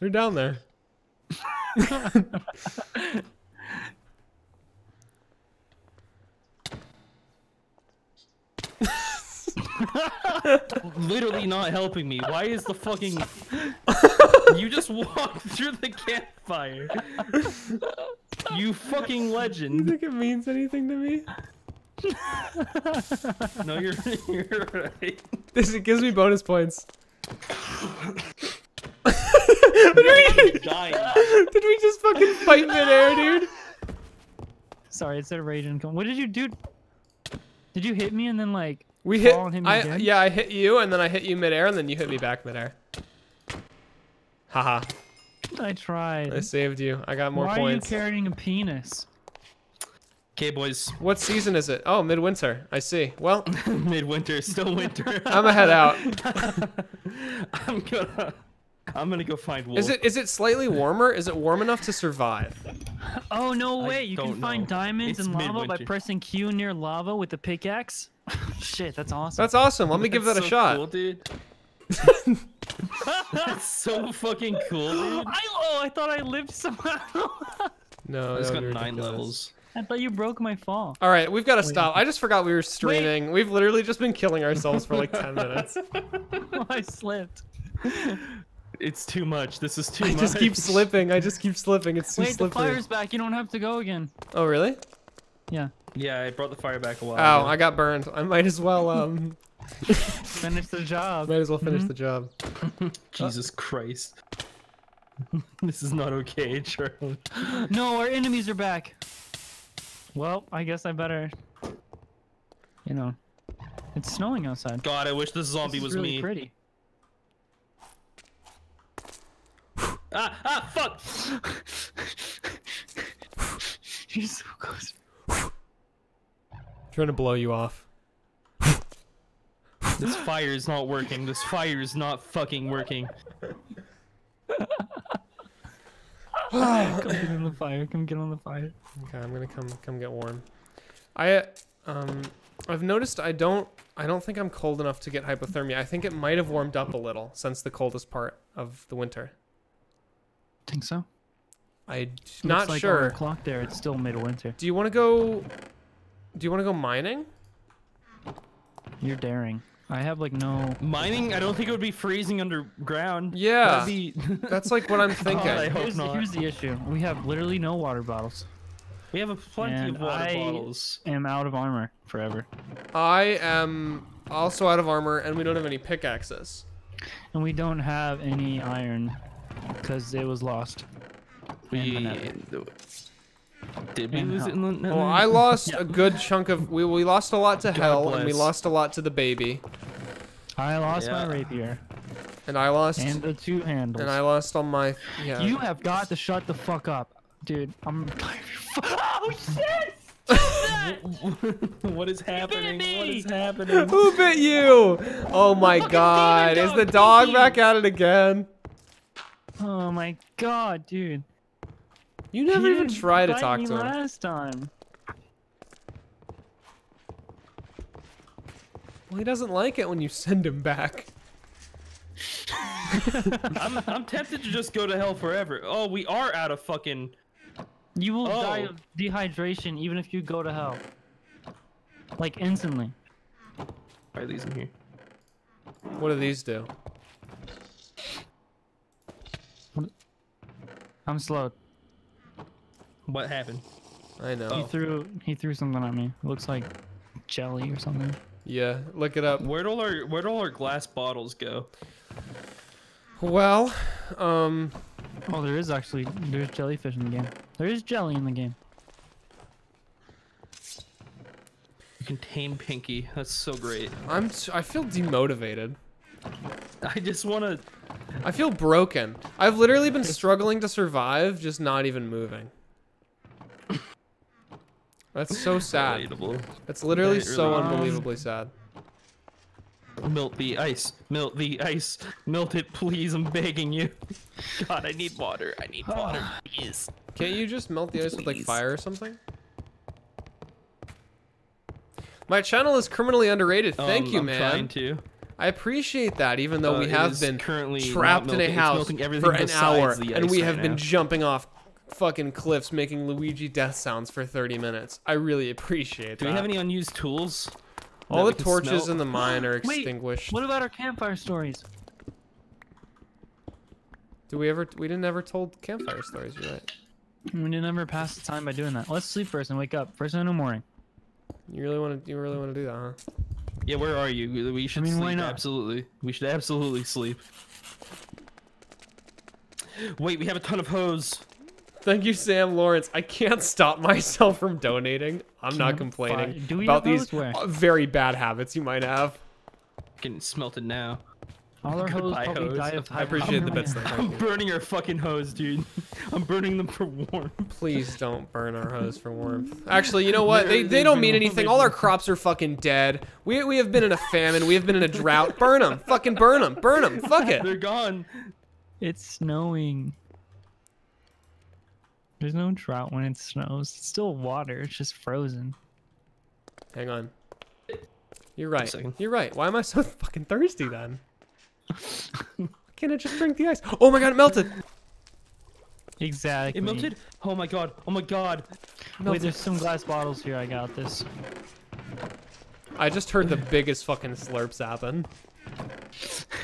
They're down there. Literally not helping me. Why is the fucking? you just walked through the campfire. You fucking legend. Do You think it means anything to me? No, you're <laughs> you're right. This it gives me bonus points. <laughs> You're dying. Did we just fucking fight midair, dude? Sorry, it said rage income. What did you do? Did you hit me and then like? We hit. fall and hit me I again? yeah, I hit you and then I hit you midair and then you hit me back midair. Haha, I tried. I saved you. I got more Why points. are you carrying a penis? Okay, boys. What season is it? Oh, midwinter. I see. Well, <laughs> Midwinter, is still winter. <laughs> I'm gonna head out. <laughs> I'm gonna. I'm gonna go find wolf. Is it is it slightly warmer? Is it warm enough to survive? Oh no I way! You can find know. diamonds It's and lava by pressing Q near lava with the pickaxe. Shit, that's awesome. That's awesome. Let me give that That's a so shot. Cool, dude. That's so fucking cool, dude. I oh I thought I lived somehow. No, It's that got nine ridiculous. levels. I thought you broke my fall. All right, we've got to stop. I just forgot we were streaming. We've literally just been killing ourselves for like 10 minutes. <laughs> Oh, I slipped. <laughs> It's too much. This is too I much. just keep slipping. I just keep slipping. It's too Wait, the slippery. fire's back. You don't have to go again. Oh, really? Yeah. Yeah, I brought the fire back a while. Oh, ago. I got burned. I might as well um <laughs> Finish the job. might as well finish the job. Jesus Christ. this is not okay, Charlie. No, our enemies are back. Well, I guess I better. You know, it's snowing outside. God, I wish this zombie This is was really me. pretty. <sighs> Ah, ah, fuck! <laughs> You're so close. trying to blow you off. This fire is not working. This fire is not fucking working. <laughs> <sighs> Come get <sighs> on the fire. Come get on the fire. Okay, I'm gonna come come get warm. I um I've noticed I don't I don't think I'm cold enough to get hypothermia. I think it might have warmed up a little since the coldest part of the winter. Think so? I'm not like sure. Clock there, it's still midwinter. Do you want to go? Do you want to go mining? You're daring. I have like no. Mining, I don't think it would be freezing underground. Yeah. That'd be... <laughs> That's like what I'm <laughs> thinking. I hope Here's, not. here's the issue. We have literally no water bottles. we have a plenty And of water I- bottles. I'm out of armor forever. I am also out of armor, and we don't have any pickaxes. And we don't have any iron because it was lost. We... And the Did we And lose it in the nether? Well, I <laughs> lost a good chunk of. We we lost a lot to hell, and we lost a lot to the baby, I lost my Yeah. rapier and I lost, and and, the two handles. And I lost all my. Yeah. You have got to shut the fuck up, dude. I'm tired of your fu- Oh shit! <laughs> what is happening? What is happening? Who bit you? Oh my fucking god! Is the dog dog back at it again? Oh my god, dude. You never You even didn't try to talk me to him. last time. Well, he doesn't like it when you send him back. <laughs> I'm, I'm tempted to just go to hell forever. Oh, we are out of fucking. You will oh. die Oh. of dehydration even if you go to hell. Like instantly. Are these in here? What do these do? I'm slowed. What happened? I know. Oh. He threw he threw something at me. It looks like jelly or something. Yeah, look it up. Where'd all our Where'd all our glass bottles go? Well, um, Oh, there is actually there's jellyfish in the game. There is jelly in the game. You can tame Pinky. That's so great. I'm. s- I feel demotivated. I just want to. I feel broken. I've literally been struggling to survive, just not even moving. That's so sad. Relatable. That's literally That so really is. unbelievably sad. Melt the ice. Melt the ice. Melt it, please. I'm begging you. <laughs> God, I need water. I need <sighs> water, please. Can't you just melt the ice with like fire or something? My channel is criminally underrated. Thank Um, you, I'm man. Trying to. I appreciate that, even though Uh, we have been currently trapped in a house for an hour, and we right have been jumping off fucking cliffs, making Luigi death sounds for 30 minutes. I really appreciate it. Do that. we have any unused tools? All the torches smelt? in the mine are extinguished. <gasps> Wait, extinguished. What about our campfire stories? Do we ever? We didn't ever told campfire stories. You're right. We didn't ever pass the time by doing that. Let's sleep first and wake up. First thing in the morning. You really want to? You really want to do that, huh? Yeah, where are you? We should I mean, sleep. why not? Absolutely. We should absolutely sleep. Wait, we have a ton of hoes. Thank you, Sam Lawrence. I can't stop myself from donating. I'm not Can't complaining Do we about these? Where? uh, very bad habits you might have. Getting smelted now. All our hose probably hose. die of I appreciate the bits, though. I'm burning our fucking hoes, dude. <laughs> I'm burning them for warmth. Please <laughs> don't burn our hoes for warmth. Actually, you know what? They, they don't mean anything. All our crops are fucking dead. We, we have been in a famine. We have been in a drought. Burn them. Fucking burn them. Burn them. Fuck it. They're gone. It's snowing. There's no drought when it snows. It's still water. It's just frozen. Hang on. You're right. You're right. Why am I so <laughs> fucking thirsty then? Why <laughs> Can't I just drink the ice? Oh my god, it melted. Exactly. It melted? Oh my god. Oh my god. Wait, there's some glass bottles here. I got this. I just heard the biggest fucking slurps happen.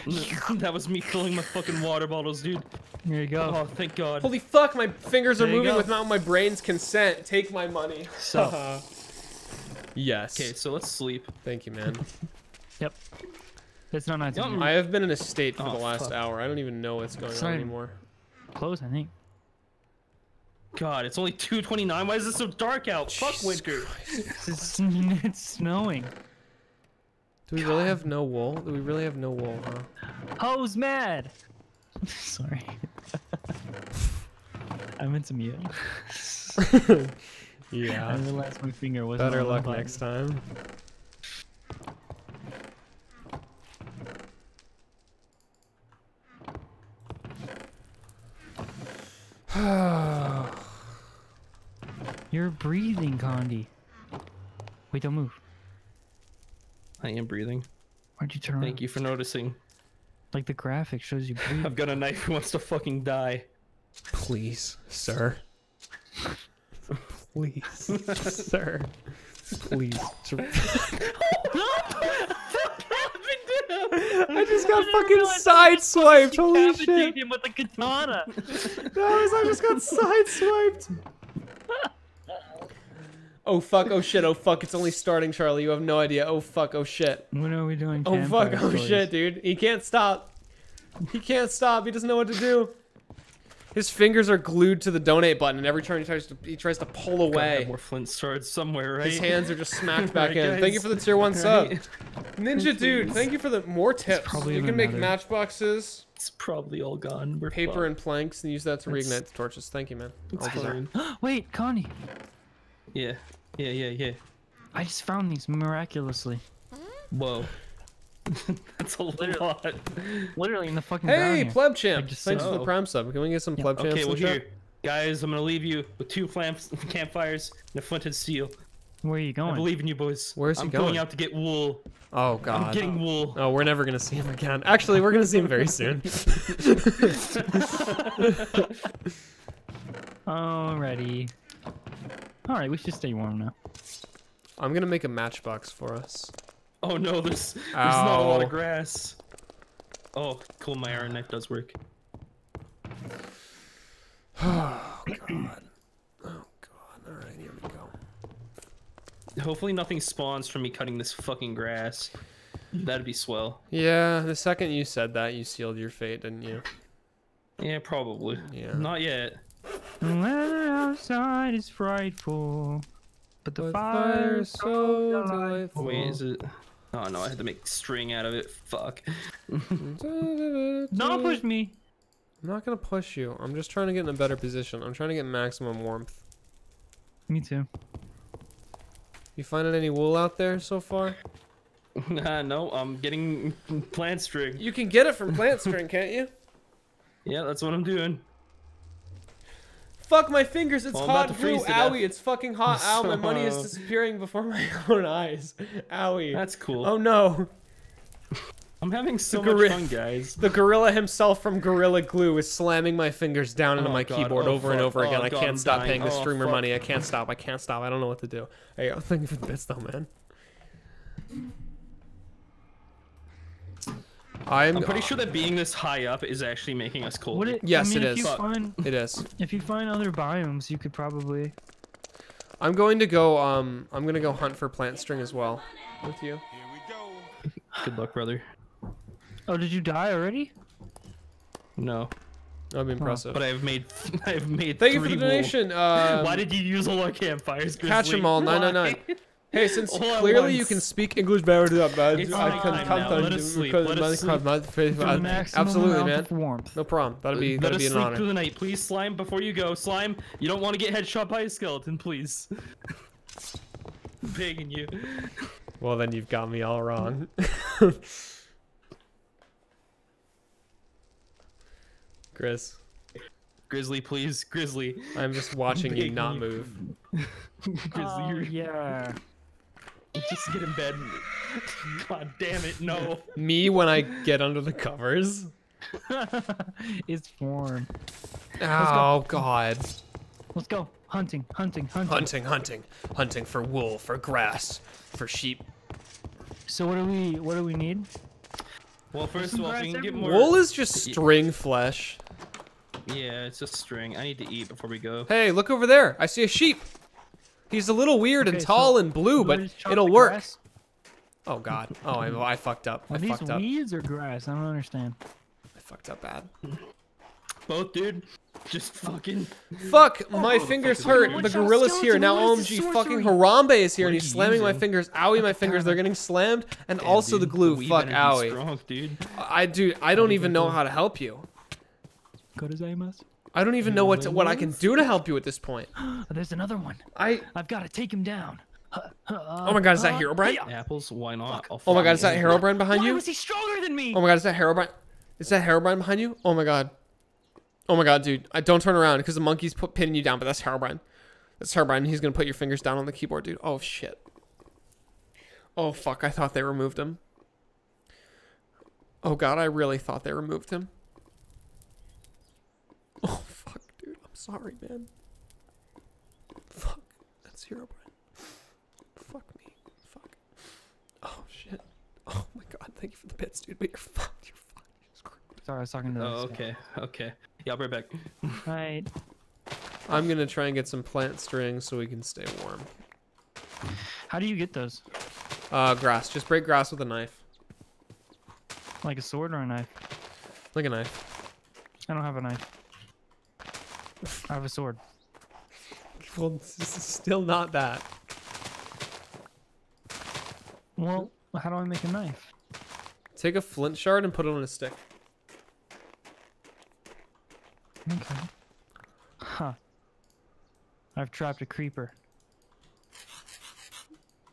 <laughs> that was me filling my fucking water bottles, dude. Here you go. Oh, thank god. Holy fuck, my fingers are There you moving without my brain's consent. Take my money. So. <laughs> yes. Okay, so let's sleep. Thank you, man. <laughs> Yep. It's not nice. Yum. I have been in a state for Oh, the last fuck. hour. I don't even know what's going on anymore. Close, I think. God, it's only 2:29. Why is it so dark out? Fuck winter. It's, it's snowing. Do we really have no wool? Do we really have no wool, huh? Hose mad. <laughs> Sorry. I meant to mute. <laughs> Yeah, I Yeah. realized my finger wasn't Better on the luck button. next time. <sighs> You're breathing, Condi. Wait, don't move. I am breathing. Why'd you turn Thank around? you for noticing. Like the graphic shows you <laughs> breathing. I've got a knife who wants to fucking die. Please, sir. Please, <laughs> sir. Please. <laughs> I just got fucking sideswiped. Holy shit. Him with a katana. Guys, I just got sideswiped. Oh fuck, oh shit, oh fuck, it's only starting, Charlie. You have no idea. Oh fuck, oh shit. What are we doing Oh fuck, oh stories? shit, dude. He can't stop. He can't stop. He doesn't know what to do. His fingers are glued to the donate button, and every time he tries to he tries to pull Gotta away. more flint swords somewhere, right? His hands are just smacked <laughs> back Right, in. Thank you for the tier one sub. Right? <laughs> Ninja dude, thank you for the more tips. probably You in can make matchboxes, It's probably all gone. We're paper, fucked. and planks, and use that to It's- reignite the torches. Thank you, man. It's I'll do that. fine. <gasps> Wait, Connie. Yeah, yeah, yeah, yeah. I just found these miraculously. Whoa. <laughs> That's a lot. Literally in the fucking ground Hey, here. pleb champ! just Thanks for the saw- prime sub. Can we get some pleb champs? Okay, well in here, guys, I'm gonna leave you with two flamps, <laughs> campfires, and a flinted steel. Where are you going? I believe in you, boys. Where's he I'm going? out to get wool. Oh god. I'm getting wool. Oh, we're never gonna see him again. Actually, we're gonna see him very <laughs> soon. Alrighty. Alright, we should stay warm now. I'm gonna make a matchbox for us. Oh no, there's there's not a lot of grass. Oh, cool. My iron knife does work. <sighs> Oh god. Oh god. All right, here we go. Hopefully nothing spawns from me cutting this fucking grass. That'd be swell. Yeah, the second you said that, you sealed your fate, didn't you? Yeah, probably. Yeah. Not yet. The weather outside is frightful, but the But fire is so delightful. Wait, is it? Oh no, I had to make string out of it. Fuck. Don't <laughs> push me. I'm not gonna push you. I'm just trying to get in a better position. I'm trying to get maximum warmth. Me too. You finding any wool out there so far? Nah, <laughs> uh, no, I'm getting <laughs> plant string. You can get it from plant string, can't you? Yeah, that's what I'm doing. Fuck my fingers, it's Well, hot. Ooh, owie, it's fucking hot. <laughs> Ow, my money is uh, disappearing before my <laughs> own eyes. Owie. That's cool. Oh no. <laughs> I'm having so much fun, guys. The gorilla himself from Gorilla Glue is slamming my fingers down into Oh, my God. keyboard Oh, over and over again. Oh, I God, can't I'm stop dying. paying the Oh, streamer fuck. money. I can't stop. I can't stop. I don't know what to do. Hey, thank you for the bits though, man. I'm. I'm pretty sure that being this high up is actually making us cold. Would it? Yes, I mean, it if is. You find, It is. if you find other biomes, you could probably. I'm going to go. Um, I'm gonna go hunt for plant string as well with you. Go. Good luck, brother. Oh, did you die already? No, That'd be impressive. but I've made <laughs> I've made. Thank you for the wool. donation. <laughs> Um, Why did you use all our campfires? Catch them all, <laughs> Why? 999. Hey, since All clearly you can speak English better than that, It's I can now. count on Let us you sleep. because Let my- sleep. my face- For the maximum Absolutely, man. of warmth. No problem. That'll be Let that'll us be an sleep honor. through the night, please. Slime, before you go, slime. You don't want to get headshot by a skeleton, please. <laughs> Begging you. Well, then you've got me all wrong. <laughs> Chris, Grizzly, please, Grizzly. I'm just watching you not move. <laughs> Grizzly, Oh, you're yeah. <laughs> just get in bed. God damn it, no. Me when I get under the covers. <laughs> it's warm. Oh God. Let's go. Hunting, hunting, hunting. Hunting, hunting, hunting for wool, for grass, for sheep. So what do we what do we need? Well, first of all, we can get more. Wool is just string flesh. Yeah, it's just string. I need to eat before we go. Hey, look over there. I see a sheep. He's a little weird and tall so and blue, but it'll work. grass? Oh God. Oh, I, I fucked up. I these fucked up. weeds or grass? I don't understand. I fucked up bad. Both, dude. Just fucking. Fuck, <laughs> my oh, fingers fuck hurt. that? The gorilla's here. Now OMG, fucking? Harambe is here and he's you slamming my fingers. Owie, my fingers, they're getting slammed. And Damn, also the glue. weave Fuck, energy's owie. Strong, dude. I do. I don't even know how to help you. Gozaimasu. I don't even know what to, what I can do to help you at this point. Oh, <gasps> There's another one. I. I've got to take him down. Oh my God, is that Herobrine? Apples? Why not? Oh my God, is that it. Herobrine behind Why you? was he stronger than me? Oh my God, is that Herobrine? Is that Herobrine behind you? Oh my God. Oh my God, dude. I don't turn around because the monkey's put, pinning you down, but that's Herobrine. That's Herobrine. He's gonna put your fingers down on the keyboard, dude. Oh shit. Oh fuck, I thought they removed him. Oh god, I really thought they removed him. Oh fuck, dude. I'm sorry, man. Fuck. That's Herobrine. Fuck me. Fuck. Oh shit. Oh my god, thank you for the bits, dude. But you're fucked. You're fucked. Jesus Christ. Sorry, I was talking to. Oh, this okay, okay. Yeah, I'll be right back. guy. Right. I'm gonna try and get some plant strings so we can stay warm. How do you get those? Uh, grass. Just break grass with a knife. Like a sword or a knife? Like a knife. I don't have a knife. I have a sword. Well, this is still not that. Well, how do I make a knife? Take a flint shard and put it on a stick. Okay. Huh. I've trapped a creeper.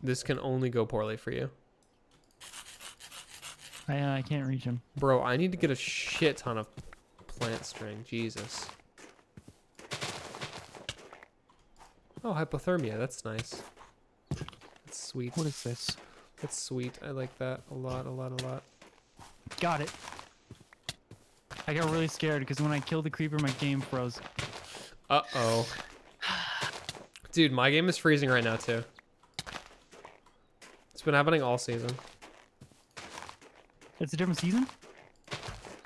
This can only go poorly for you. I, uh, I can't reach him. Bro, I need to get a shit ton of plant string. Jesus. Oh, hypothermia. That's nice. That's sweet. What is this? That's sweet. I like that a lot, a lot, a lot. Got it. I got really scared because when I killed the creeper, my game froze. Uh-oh. Dude, my game is freezing right now, too. It's been happening all season. It's a different season?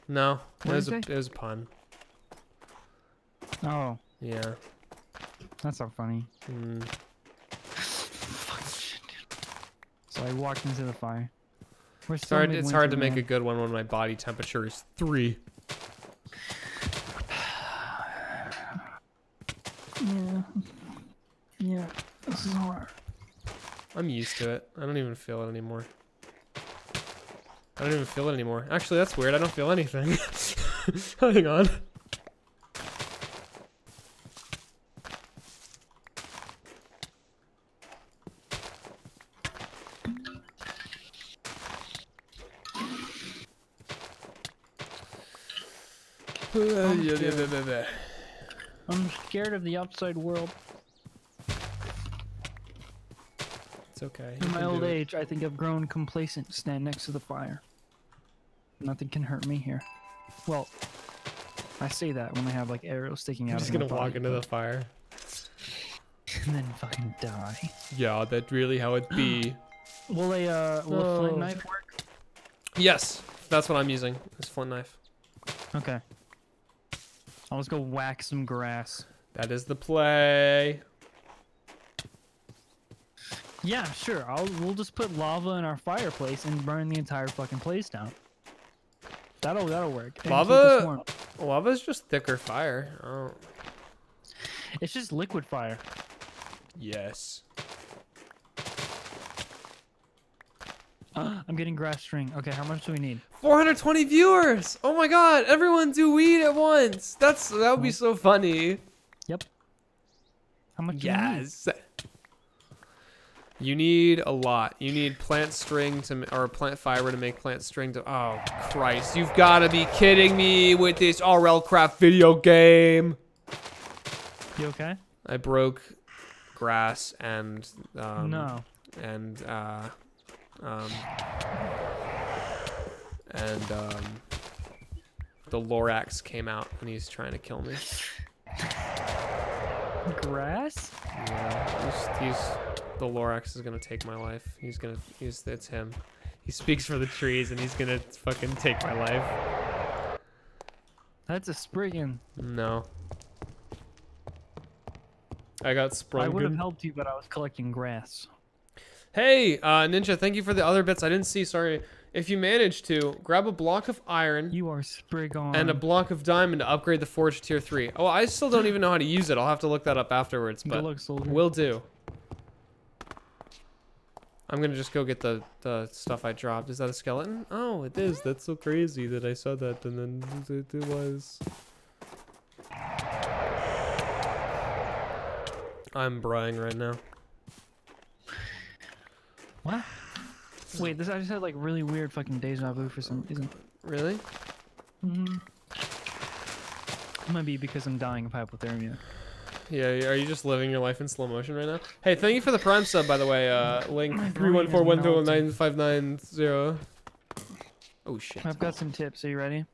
No, it was, a, it was a pun. Oh, Yeah. That's not funny. Mm. So I walked into the fire. We're It's still hard, it's hard to midwinter, make a good one when my body temperature is three. <sighs> Yeah. Yeah. This is hard. I'm used to it. I don't even feel it anymore. I don't even feel it anymore. Actually, that's weird. I don't feel anything. <laughs> Hang on. I'm scared of the outside world. It's okay. In my old age, I think I've grown complacent. Stand next to the fire. Nothing can hurt me here. Well, I say that when I have like arrows sticking I'm out. just of my gonna walk body, into the fire. <laughs> and then fucking die. Yeah, that really how it be. <gasps> Will a uh, will a flint Oh. knife work? yes, That's what I'm using. This flint knife. Okay. I'll just go whack some grass. That is the play. Yeah, sure. I'll we'll just put lava in our fireplace and burn the entire fucking place down. That'll that'll work. and Lava- warm. Lava is just thicker fire. Oh, It's just liquid fire. yes. <gasps> I'm getting grass string. Okay, how much do we need? 420 viewers. Oh my god, everyone do weed at once. That's that would be so funny. Yep. How much? do you need? Yes. You need a lot. You need plant string to, or plant fiber to make plant string to. Oh Christ! You've got to be kidding me with this RLCraft video game. You okay? I broke grass and um, no. and uh, um, and um, the Lorax came out and he's trying to kill me. Grass? Yeah, he's, he's the Lorax is gonna take my life. He's gonna he's it's him. He speaks for the trees and he's gonna fucking take my life. That's a Spriggan. No. I got I would have helped you, but I was collecting grass. Hey, uh, Ninja, thank you for the other bits. I didn't see, sorry. If you manage to, grab a block of iron You are Spriggan. and a block of diamond to upgrade the forge to tier 3. Oh, I still don't even know how to use it. I'll have to look that up afterwards, Good but luck, soldier. will do. I'm gonna just go get the, the stuff I dropped. Is that a skeleton? Oh, it is. That's so crazy that I saw that and then it, it was. I'm brying right now. What? Wait, this I just had like really weird fucking deja vu for some reason. Really? Mm-hmm. It might be because I'm dying of hypothermia. Yeah, are you just living your life in slow motion right now? Hey, thank you for the prime sub, by the way. Uh, link three one four one two nine five nine zero. Oh shit! I've got some tips. Are you ready?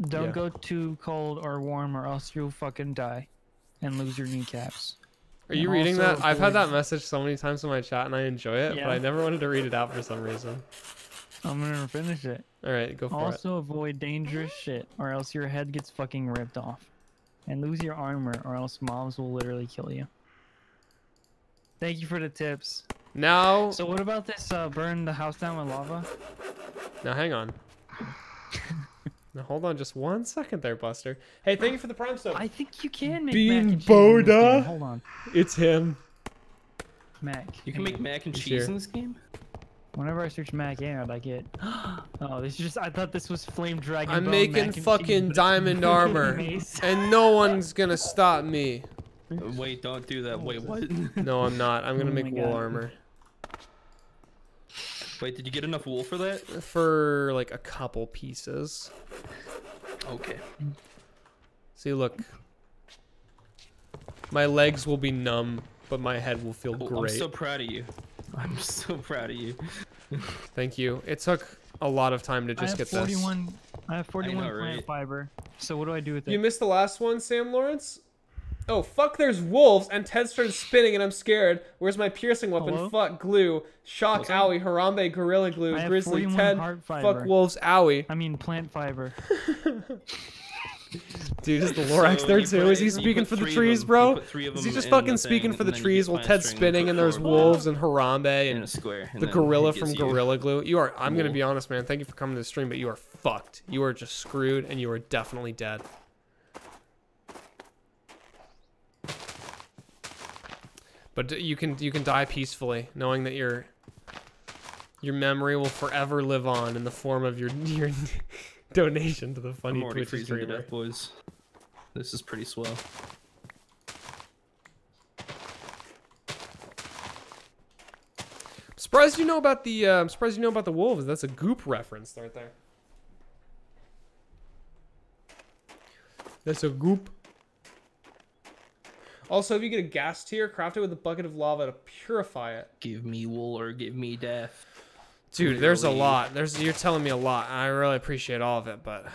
Don't Yeah. go too cold or warm, or else you'll fucking die and lose your kneecaps. Are you and reading that? I've had that message so many times in my chat, and I enjoy it, but I never wanted to read it out for some reason. I'm gonna finish it. All right, go for it. Also, avoid dangerous shit, or else your head gets fucking ripped off. And lose your armor, or else mobs will literally kill you. Thank you for the tips. Now, So what about this uh, burn the house down with lava? now hang on. <laughs> now hold on, just one second there, Buster. Hey, thank you for the prime sub. I think you can make Bean mac and cheese in this Boda? game. Hold on, It's him. Mac. You can make mac and He's cheese here. in this game? Whenever I search Mac and I get. <gasps> Oh, this is just. I thought this was Flame Dragon. I'm Bone making mac and cheese, fucking diamond armor, <laughs> and no one's gonna stop me. Wait, don't do that. Wait, what? <laughs> No, I'm not. I'm gonna Oh make my wool God. armor Wait, did you get enough wool for that? for like a couple pieces. Okay. See, look. My legs will be numb, but my head will feel Oh, I'm so proud of you. I'm so proud of you. Thank you. It took a lot of time to just have get this. 41. I have 41 know, plant right? fiber. So what do I do with it? You missed the last one, Sam Lawrence? Oh, fuck, there's wolves, and Ted started spinning, and I'm scared. Where's my piercing weapon? Hello? Fuck, glue. Shock, What's up? owie, Harambe, Gorilla Glue, I Grizzly, 41 Ted. Fuck wolves, owie. I mean plant fiber. <laughs> Dude, is the Lorax So there too? put- Is he speaking for the trees, them- bro? you put three of Is he just fucking speaking thing, for the and then you trees while Ted's spinning and there's wolves and <laughs> Harambe and a square. and the then gorilla from gives you- Gorilla Glue? You are, I'm gonna be honest, man. Thank you for coming to the stream, but you are fucked. You are just screwed and you are definitely dead. But you can you can die peacefully, knowing that your your memory will forever live on in the form of your <laughs> your donation to the funny I'm Twitch to death, boys. This is pretty swell. I'm surprised you know about the. Uh, I'm surprised you know about the wolves. That's a goop reference right there. That's a goop. Also, if you get a gas tier, craft it with a bucket of lava to purify it. Give me wool or give me death. Dude, there's a lot. There's you're telling me a lot. I really appreciate all of it, but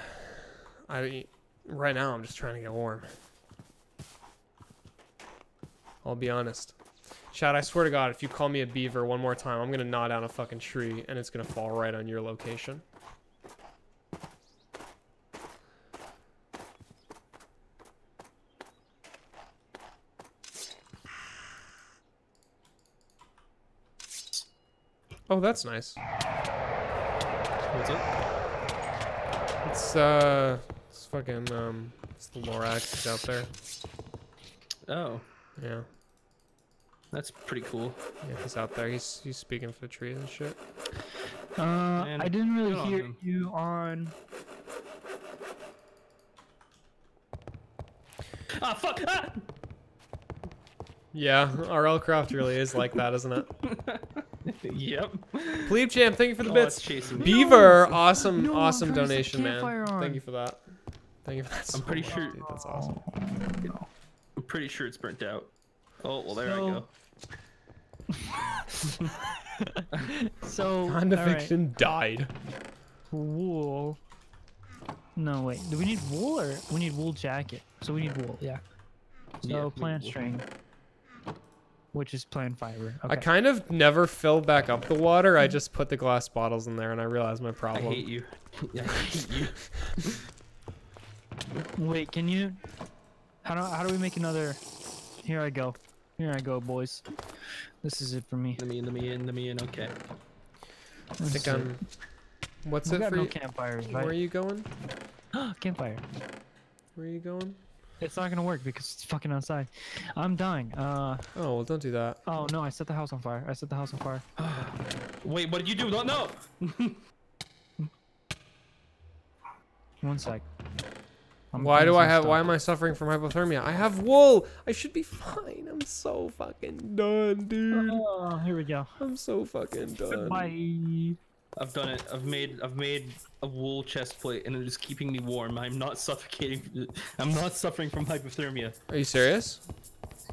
I right now I'm just trying to get warm. I'll be honest. Chad, I swear to God, if you call me a beaver one more time, I'm gonna gnaw down a fucking tree and it's gonna fall right on your location. Oh, that's nice. What's up? It's uh, it's fucking um, it's the Lorax He's out there. Oh, Yeah, that's pretty cool. yeah, he's out there. He's he's speaking for the trees and shit. Uh, Man, I didn't really good on hear you on. Ah, fuck! Ah! Yeah, RLCraft really is like that, isn't it? <laughs> <laughs> yep. Plebe Champ, thank you for the Oh, bits. it's chasing. Beaver, awesome, No, awesome trying to set donation, man. on. Thank you for that. Thank you for that. I'm so pretty much, sure- dude, that's awesome. I'm pretty sure it's burnt out. Oh, well, there I go. <laughs> <laughs> So, Honda all right, Fiction died. wool. No, wait. Do we need wool or we need wool jacket? So we need wool, yeah. So Yeah, plant wool. string, which is plant fiber. Okay. I kind of never filled back up the water. I just put the glass bottles in there, and I realized my problem. I problem. hate you. <laughs> I hate you. Wait, can you? How do how do we make another? Here I go. Here I go, boys. This is it for me. Let me in, let me in, let me in. Okay. I think is I'm. What's We it got for no you? campfires, Where are you going? <gasps> Campfire. Where are you going? It's not gonna work because it's fucking outside. I'm dying. Uh Oh well, don't do that. oh no! I set the house on fire. I set the house on fire. <sighs> Wait, what did you do? No, no! <laughs> One sec. I'm Why do I have? stuff- Why am I suffering from hypothermia? I have wool. I should be fine. I'm so fucking done, dude. Oh, here we go. I'm so fucking done. Bye. I've done it. I've made I've made a wool chest plate and it is keeping me warm. I'm not suffocating. <laughs> I'm not suffering from hypothermia. Are you serious?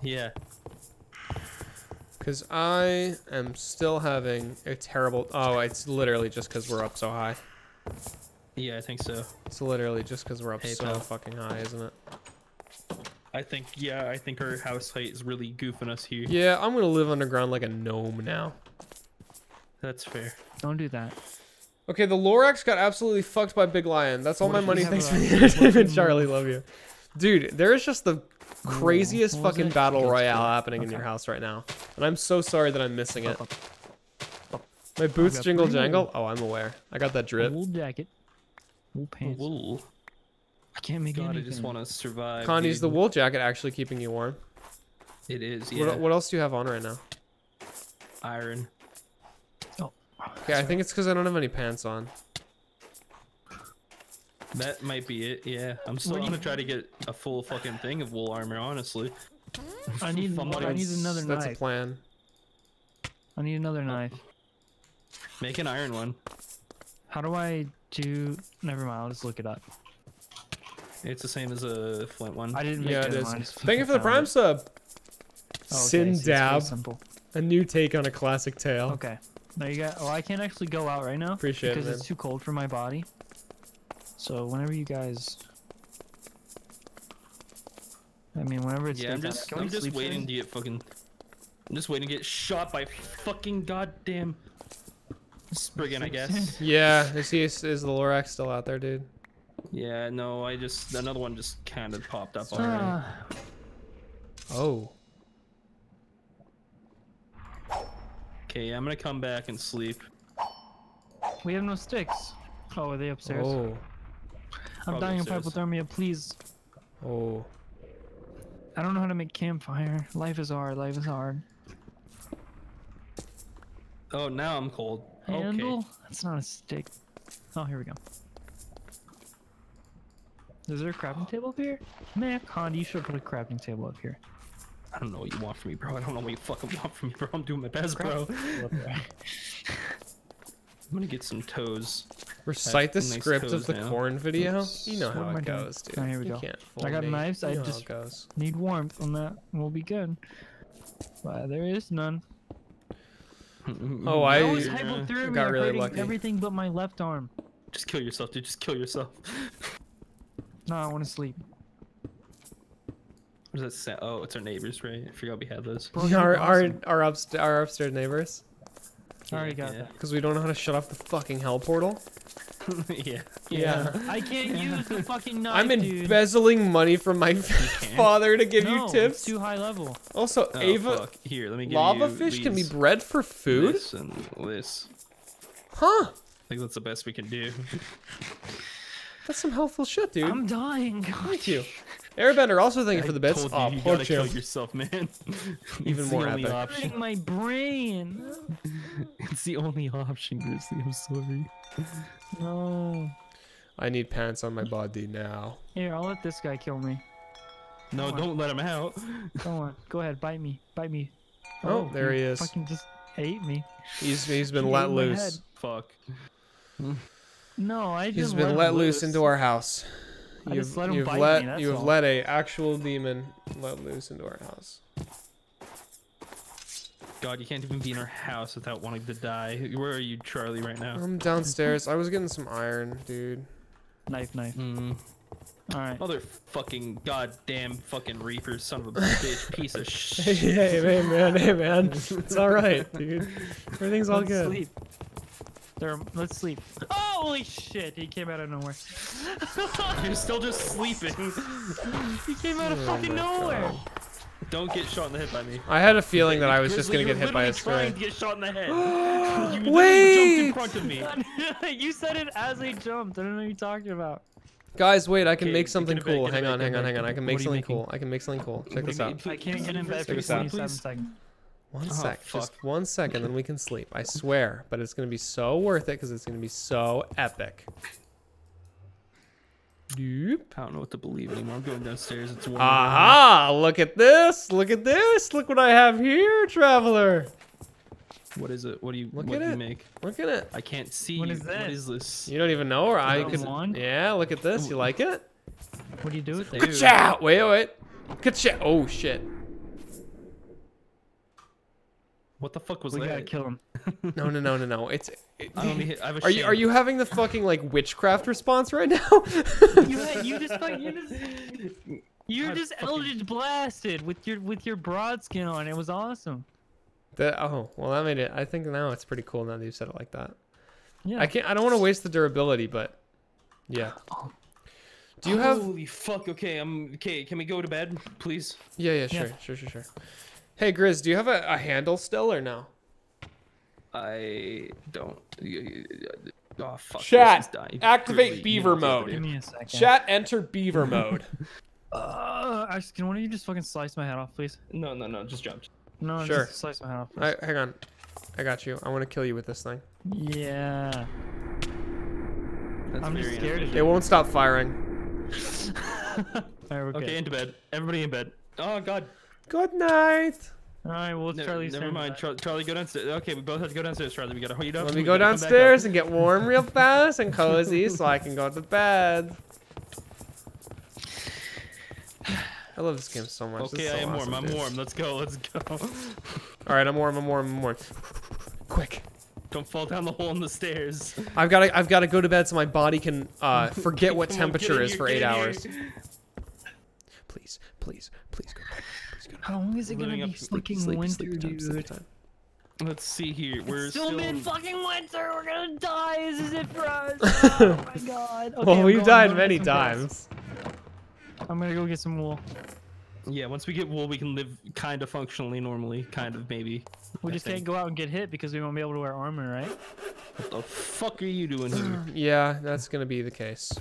Yeah. Because I am still having a terrible. Oh, it's literally just because we're up so high. Yeah, I think so. It's literally just because we're up Hey, so pal. fucking high, isn't it? I think yeah, I think our house height is really goofing us here. Yeah, I'm gonna live underground like a gnome now. That's fair. Don't do that. Okay, the Lorax got absolutely fucked by Big Lion. That's all What my money. Thanks for the entertainment, Charlie. Love you, dude. There is just the craziest what fucking it? battle royale Bill. happening in your house right now, and I'm so sorry that I'm missing it. Up, up. My boots jingle jangle. Oh, I'm aware. I got that drip. Wool jacket. Wool pants. Wool. I can't make God, I anything. just want to survive. Condi, is the wool jacket actually keeping you warm? It is. Yeah. What, what else do you have on right now? Iron. Okay, I think it's because I don't have any pants on. That might be it. Yeah. I'm still gonna try to get a full fucking thing of wool armor. Honestly. <laughs> I need. I'm I need That's- another That's a plan. I need another oh. knife. Make an iron one. How do I do? Never mind. I'll just look it up. It's the same as a flint one. I didn't make Yeah, it. it is. I Thank you for the prime it. sub. Oh, okay, Sin see, it's very Dab, Simple. a new take on a classic tale. Okay. There you go. Oh, I can't actually go out right now Appreciate it, because man. it's too cold for my body. So whenever you guys, I mean, whenever it's yeah, I'm just can I'm just waiting soon? to get fucking. I'm just waiting to get shot by fucking goddamn Spriggan, I guess. <laughs> Yeah, is he is the Lorax still out there, dude? Yeah, no, I just another one just kind of popped up already. Ah, Oh. Okay, I'm gonna come back and sleep. we have no sticks. Oh, are they upstairs? Oh. I'm probably dying of hypothermia. Please. Oh. I don't know how to make campfire. Life is hard. Life is hard. Oh, now I'm cold. Handle? Okay. That's not a stick. Oh, here we go. Is there a crafting table up here? Man, Con, you should put a crafting table up here. I don't know what you want from me, bro. I don't know what you fucking want from me, bro. I'm doing my best, bro. I'm gonna get some toes. Recite the nice script of the now. corn video. Oops. You know What how am I it doing? goes, dude. Oh, here we you go. can't I got me. knives, You I just- goes. Need warmth on that. We'll be good. But there is none. Oh, I- How is Yeah. hypothermia got really lucky. everything but my left arm? Just kill yourself, dude. Just kill yourself. No, I want to sleep. What does that say? Oh, it's our neighbors, right? I forgot we had those. Our our our, upst- our upstairs neighbors. I already got that. Because we don't know how to shut off the fucking hell portal. <laughs> yeah. Yeah. I can't <laughs> use the fucking knife, I'm dude. embezzling money from my <laughs> father to give no, you It's tips. too high level. Also, Oh, Ava, fuck. Here, let me give lava you fish can be bred for food? This and this. Huh? I think that's the best we can do. That's some helpful shit, dude. I'm dying. Thank you. Airbender, also thank you for the bits. Told you, Oh, you poor gotta kill yourself, man. <laughs> Even It's more the only epic. option. My brain. <laughs> It's the only option, Grizzly. I'm sorry. No. I need pants on my body now. Here, I'll let this guy kill me. No, Come don't let him out. Go on. <laughs> Go ahead. Bite me. Bite me. Oh, oh there he is. Fucking just ate me. He's he's been He let loose. Fuck. No, I He's just been let loose loose. into our house. I You've, let him you've bite let me, you have all. let a actual demon let loose into our house. God, you can't even be in our house without wanting to die. Where are you, Charlie, right now? I'm downstairs. I was getting some iron, dude. Knife, knife. Mm. All right. Mother fucking goddamn fucking reaper, son of a <laughs> bitch, piece of shit. hey, hey, man, hey, man. It's all right, dude. <laughs> Everything's all Let's good. sleep. There, let's sleep. Holy shit! He came out of nowhere. <laughs> You're still just sleeping. he came out of Oh fucking nowhere. God. Don't get shot in the head by me. I had a feeling that I was just gonna get hit by a literally trying stray. to get shot in the head. <gasps> you literally Wait! jumped in front of me. <laughs> you said it as I jumped. I don't know what you're talking about. Guys, wait, I can Okay, make something in bed, cool. Hang on, get hang on, hang on. I can make something making? cool. I can make something cool. Check this out. I can't get in bed for 27 seconds. One Oh, sec, fuck. just one second, then we can sleep. I swear, but it's gonna be so worth it because it's gonna be so epic. Doop. I don't know what to believe anymore. I'm going downstairs. It's warm. Aha! Look at this! Look at this! Look what I have here, traveler. What is it? What do you? Look what at do you it. make? Look at it. I can't see. What you. that? What is this? You don't even know, or I that a could. wand? Yeah, look at this. You like it? What do you do with it? Ka-chow! Wait, wait. Ka-chow! Oh shit! What the fuck was We that? gotta kill him. <laughs> No, no, no, no, no. It's. it- I only hit, I have a are you are you having the fucking like witchcraft response right now? <laughs> You, you just fucking, you just, you're just fucking- Eldritch blasted with your with your broad skin on. It was awesome. The, oh, well, that made it. I think now it's pretty cool now that you said it like that. Yeah. I can't. I don't want to waste the durability, but yeah. Do you have? Holy fuck! Okay, I'm okay. Can we go to bed, please? Yeah, yeah, Yeah. sure, sure, sure, sure. Hey, Grizz, do you have a, a handle still or no? I don't. Oh fuck! Chat, Grizzly's dying. activate Grizzly, beaver you know what mode. Give me a second. Chat, enter beaver <laughs> mode. Uh, actually, can one of you just fucking slice my head off, please? No, no, no. Just jump. No, Sure. just slice my head off, please. All right, hang on. I got you. I want to kill you with this thing. Yeah. That's I'm just scared of It won't stop firing. <laughs> Alright, we're Okay, good. into bed. Everybody in bed. Oh god. Good night. Alright, well, Ne- Charlie's never turn. mind. Char- Charlie, go downstairs. Okay, we both have to go downstairs. Charlie, we gotta hold you down. Let me go gotta come back up. downstairs and get warm real <laughs> fast and cozy so I can go to bed. I love this game so much. Okay, is I so am warm. awesome, I'm dude. warm. Let's go. Let's go. All right, I'm warm. I'm warm. I'm warm. Quick. Don't fall down the hole in the stairs. I've got to. I've got to go to bed so my body can uh, <laughs> forget what Come on, temperature is here, for eight here. hours. Please, please, please go. To bed. Please go. to How long is it gonna be fucking sleep, winter, sleep time, dude? time. Let's see here. We're It's still still. mid fucking winter. We're gonna die. This is it for us. <laughs> oh my god. Okay, well, I'm we've going- died many to get grass. times. I'm gonna go get some wool. Yeah, once we get wool, we can live kind of functionally normally. Kind of, maybe. We I just think. can't go out and get hit because we won't be able to wear armor, right? What the fuck are you doing here? <clears throat> Yeah, that's gonna be the case.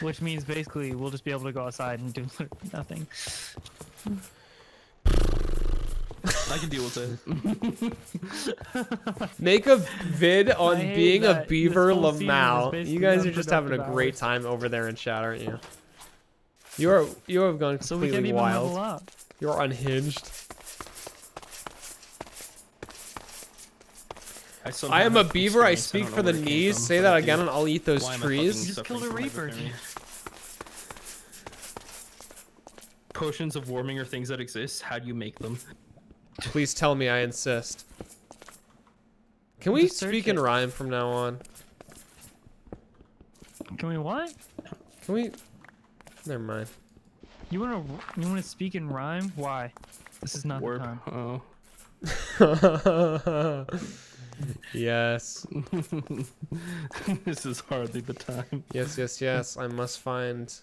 Which means basically we'll just be able to go outside and do <laughs> nothing. I can deal with it. <laughs> Make a vid on hate being a beaver whole season is Lamal. basically You guys are just having a great hours. time over there in chat, aren't you? You are. You have gone So we can completely even wild. up. You're unhinged. I, I am a beaver. I speak for the where knees. Say that again, and I'll eat those Why am I trees. fucking Just kill suffering the from Reaper. hypothermia? Potions of warming are things that exist. How do you make them? Please tell me. I insist. Can we speak in rhyme from now on? Can we what? Can we? Never mind. You wanna you wanna speak in rhyme? Why? This is not Warp. the time. Oh. <laughs> Yes. <laughs> this is hardly the time. Yes, yes, yes. I must find.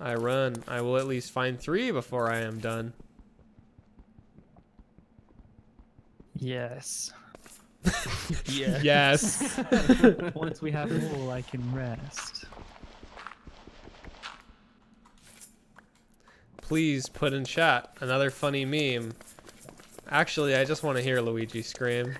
I run. I will at least find three before I am done. Yes. Yeah. <laughs> Yes. <laughs> Once we have <laughs> wool, I can rest. Please put in chat another funny meme. Actually, I just want to hear Luigi scream.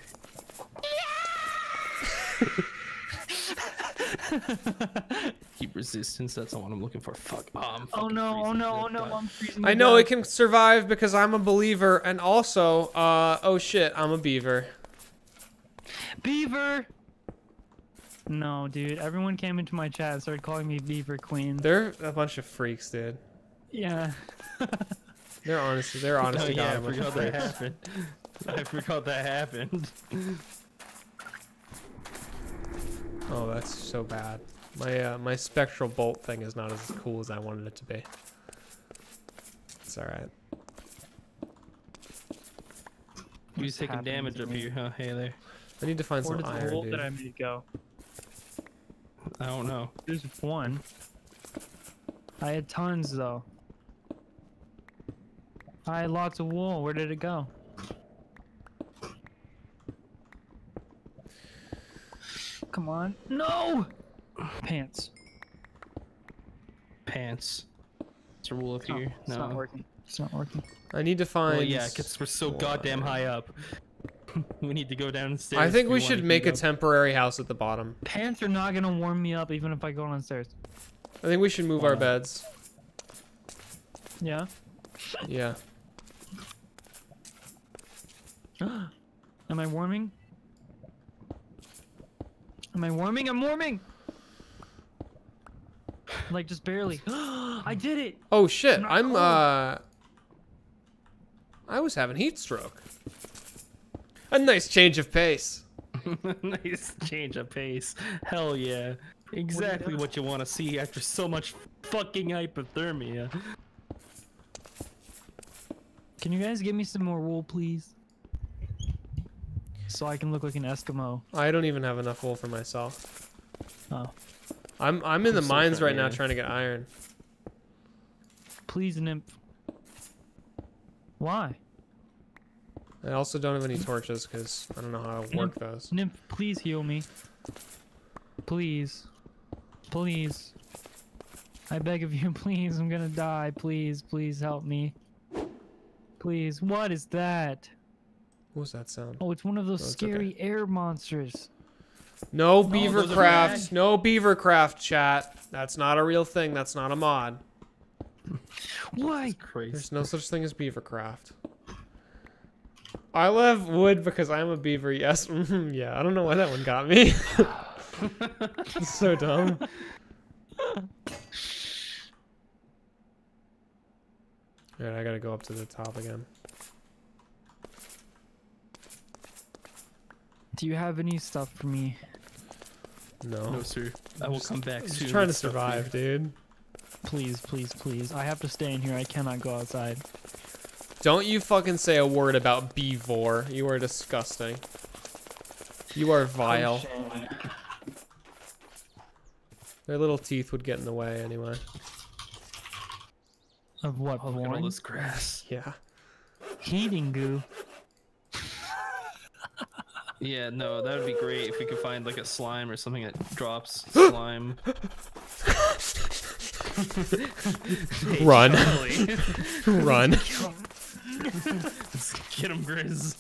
Keep resistance. That's not what I'm looking for. Fuck. Oh, I'm Oh no! Oh no! Oh no! God. I'm freezing. I to know it can survive because I'm a believer, and also, uh, oh shit, I'm a beaver. Beaver. No, dude. Everyone came into my chat and started calling me Beaver Queen. They're a bunch of freaks, dude. yeah. <laughs> They're honestly, they're Oh honestly yeah, I a bunch of forgot that freaks. happened. <laughs> I forgot that happened. <laughs> Oh, that's so bad. My uh, my spectral bolt thing is not as cool as I wanted it to be. It's all right. Who's taking damage to up here? Huh? Hey there. I need to find Where some does the iron, hole dude. that I made go? I don't know. There's one. I had tons though. I had lots of wool. Where did it go? Come on. No! Pants. Pants. Is there wool up Oh, here? it's no. not working. It's not working. I need to find. Well, yeah, because we're so goddamn high up. <laughs> we need to go downstairs. I think if we should make a up. temporary house at the bottom. Pants are not gonna warm me up even if I go downstairs. I think we should move Why our beds. Yeah? Yeah. <gasps> Am I warming? Am I warming? I'm warming! Like just barely. <gasps> I did it! Oh shit! not I'm cold. uh. I was having heat stroke. A nice change of pace. <laughs> nice change of pace. Hell yeah. Exactly doing? what you want to see after so much fucking hypothermia. Can you guys give me some more wool, please? So I can look like an Eskimo. I don't even have enough wool for myself. Oh. I'm I'm in the I'm so mines right now eh? trying to get iron. Please, nymph. Why? I also don't have any torches because I don't know how to work those. Nymph, please heal me. Please. Please. I beg of you, <laughs> please. I'm gonna die. Please, please help me. Please. What is that? What was that sound? Oh, it's one of those Oh, it's okay. scary air monsters. No those are beavercraft. rad. No beavercraft chat. That's not a real thing. That's not a mod. Why? Crazy. There's no such thing as beavercraft. I love wood because I'm a beaver. Yes. <laughs> mhm, yeah. I don't know why that one got me. <laughs> it's so dumb. Alright, I gotta go up to the top again. Do you have any stuff for me? No. No, sir. I will come back I'm soon. just trying to with stuff survive, dude. Please, please, please. I have to stay in here. I cannot go outside. Don't you fucking say a word about beavor. You are disgusting. You are vile. Their little teeth would get in the way anyway. Of what? Oh, look at all this grass. Yeah. Heating goo. <laughs> Yeah, no, that would be great if we could find like a slime or something that drops <gasps> slime. <laughs> <laughs> Run. <laughs> Run. Let's get him, Grizz.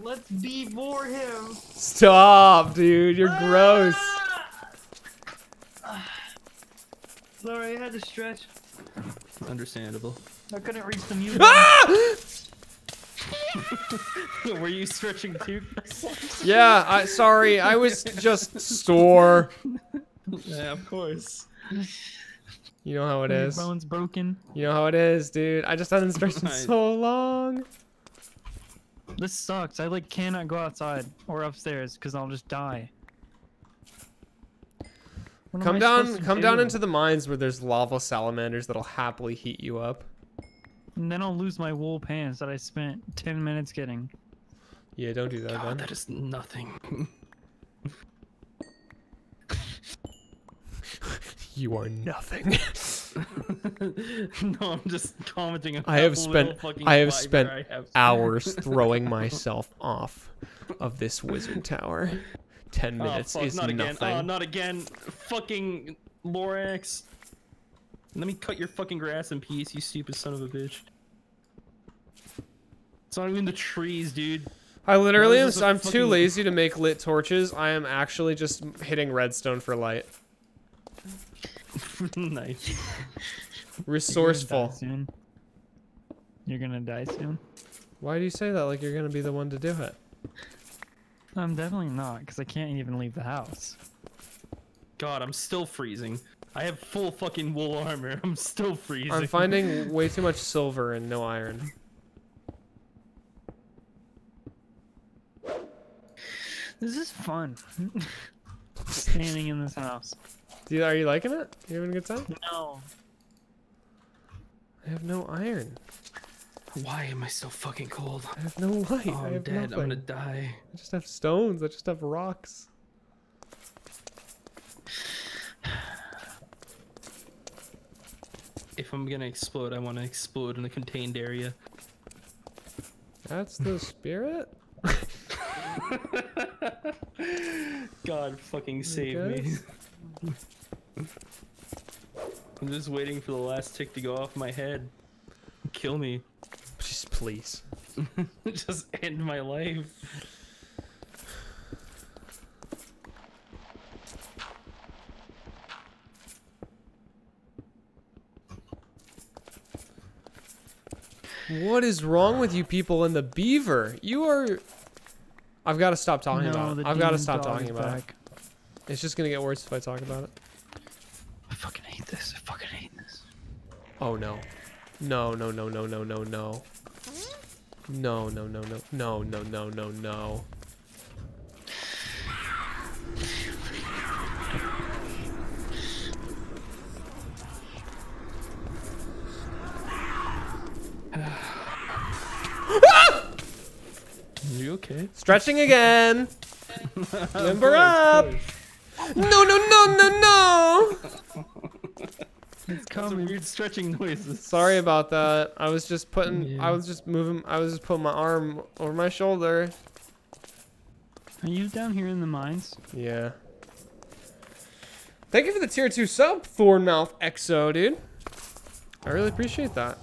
Let's before him. Stop, dude. You're gross. Sorry, I had to stretch. Understandable. I couldn't reach the mute. Ah! Were you stretching too? Yeah, I sorry. I was just store. yeah, of course. You know how it Your is. bone's broken. You know how it is, dude. I just haven't stretched in Right. so long. This sucks. I like cannot go outside or upstairs because I'll just die. What Come down, supposed to come down into the mines where there's lava salamanders that'll happily heat you up. And then I'll lose my wool pants that I spent 10 minutes getting. Yeah, don't do that, God, Ben. that is nothing. <laughs> You are nothing. <laughs> no, I'm just commenting on I have spent I have spent I have. hours <laughs> throwing myself off of this wizard tower. Ten ah, minutes fuck, is not again. Ah, nothing. Oh, not again. Fucking Lorax. Let me cut your fucking grass in peace, you stupid son of a bitch. It's not even the trees, dude. I literally How am. is this a I'm too lazy to make lit torches. I am actually just hitting redstone for light. <laughs> nice. Resourceful. Soon. You're gonna die soon. Why do you say that? Like you're gonna be the one to do it. I'm definitely not, because I can't even leave the house. God, I'm still freezing. I have full fucking wool armor. <laughs> I'm still freezing. I'm finding <laughs> way too much silver and no iron. This is fun. <laughs> Standing in this house. Do you, are you liking it? You having a good time? No. I have no iron. Why am I so fucking cold? I have no light. Oh, I I'm have dead. nothing. I'm gonna die. I just have stones. I just have rocks. <sighs> <sighs> <sighs> If I'm gonna explode, I want to explode in a contained area. That's the spirit. <laughs> God fucking save me. <laughs> I'm just waiting for the last tick to go off my head. Kill me. Just please. <laughs> just end my life. What is wrong with you people in the beaver? You are. I've got to stop talking no, about it. I've got to stop talking about back. it. It's just gonna get worse if I talk about it. I fucking hate this. I fucking hate this. Oh no. No, no, no, no, no, no, no. No, no, no, no. No, no, no, no, no. You okay? Stretching again. Limber up. No, no, no, no, no. It's Some coming. weird stretching noises. Sorry about that. I was just putting. Yeah. I was just moving. I was just putting my arm over my shoulder. Are you down here in the mines? Yeah. Thank you for the tier two sub, Thornmouth XO, dude. I really appreciate that.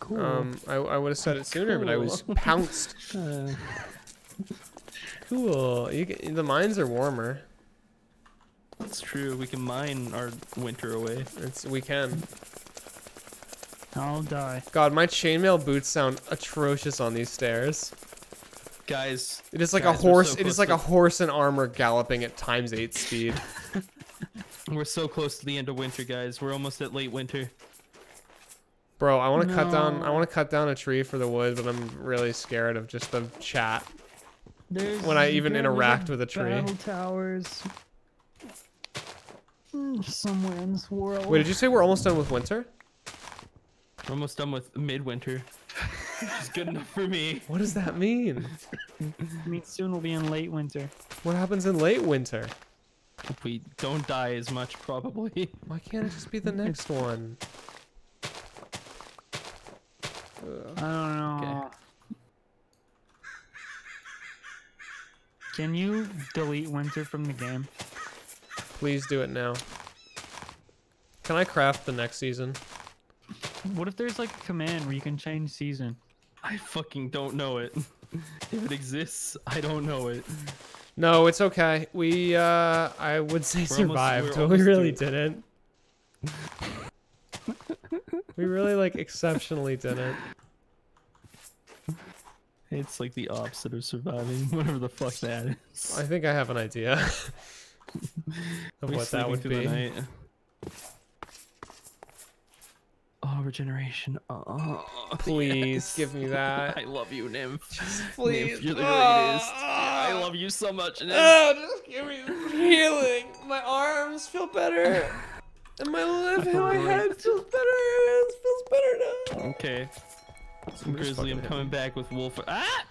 Cool. Um, I, I would have said it sooner, but I was <laughs> pounced. Uh, Cool. You get, the mines are warmer. That's true. We can mine our winter away. It's we can. I'll die. God, my chainmail boots sound atrocious on these stairs. Guys, It is like Guys, a horse. so it is like to- a horse in armor galloping at times eight speed. <laughs> we're so close to the end of winter, guys. We're almost at late winter. Bro, I want to cut down. I want to cut down a tree for the wood, but I'm really scared of just the chat. There's When I even interact with a tree. Battle towers. Mm, Somewhere in this world. Wait, did you say we're almost done with winter? We're almost done with midwinter. Which is good enough for me. <laughs> What does that mean? I mean, soon we'll be in late winter. What happens in late winter? If we don't die as much, probably. Why can't it just be the next one? I don't know. Can you delete winter from the game? Please do it now. Can I craft the next season? What if there's like a command where you can change season? I fucking don't know it. <laughs> if it exists, I don't know it. No, it's okay. We, uh, I would say almost- survived, we're but we really through. didn't. <laughs> we really, like, exceptionally didn't. It's like the opposite of surviving, <laughs> whatever the fuck that is. I think I have an idea <laughs> <laughs> of what that would be. Oh, regeneration. Oh, Please yes. give me that. I love you, Nymph. Please. Nymph, you're the greatest. Ah. I love you so much, Nymph. Ah, just give me healing. My arms feel better. And my lip my head feels better. It feels better now. Okay. I'm Grizzly, I'm fucking coming back with wolf. Ah!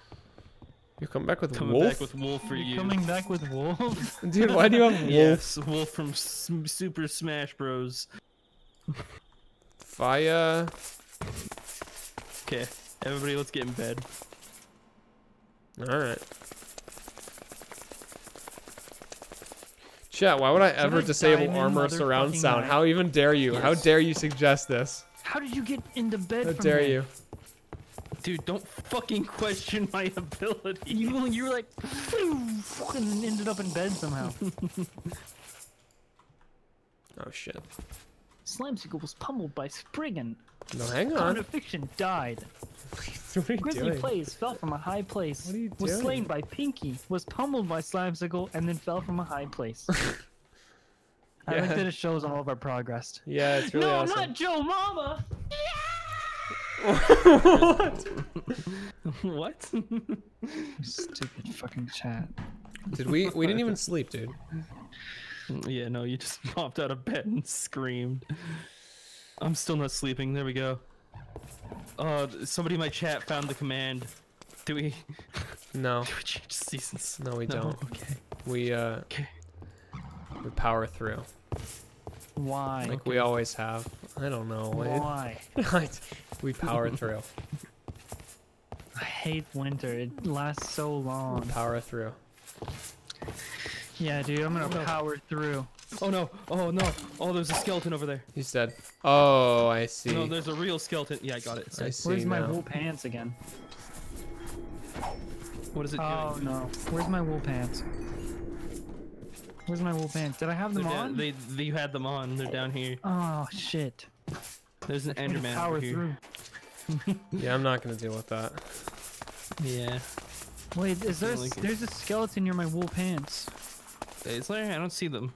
You come back with Coming wolf, back with wolf for You're you. coming back with wolf? <laughs> dude. Why do you have <laughs> wolf? Yes, wolf from S- Super Smash Bros. Fire. Okay, everybody, let's get in bed. All right. Chat, why would I ever like disable armor surround sound? knife. How even dare you? How dare you suggest this? How did you get into bed How from dare there? you? Dude, don't fucking question my ability. You, you were like, and ended up in bed somehow. <laughs> Oh shit. Slimecicle was pummeled by Spriggan. No, hang on. Of Fiction died. <laughs> what are you Grizzly doing? Plays fell from a high place. What are you doing? was slain by Pinky. Was pummeled by Slimecicle and then fell from a high place. <laughs> I like Yeah. that it shows all of our progress. Yeah, it's really no, awesome. not Joe Mama. <laughs> what? Stupid fucking chat. Did we? We didn't even sleep, dude. yeah, no, you just <laughs> popped out of bed and screamed. I'm still not sleeping. There we go. Uh, somebody in my chat found the command. Do we? <laughs> No, Do we change seasons? no, we don't. Okay. We uh, Okay. we power through Why? like we always have. I don't know. It- Why? <laughs> we power through. I hate winter. It lasts so long. Power through. Yeah, dude, I'm gonna oh, no. power through. Oh no! Oh no! Oh, there's a skeleton over there. He's dead. Oh, I see. No, there's a real skeleton. Yeah, I got it. I see Where's my now. wool pants again? What is it Oh doing? no. Where's my wool pants? Where's my wool pants? Did I have They're them down- on? They, they, you had them on. They're down here. Oh shit. There's an Enderman power over here. through. <laughs> Yeah, I'm not gonna deal with that. Yeah. Wait, is there? a Like there's a skeleton near my wool pants. Is there? I don't see them.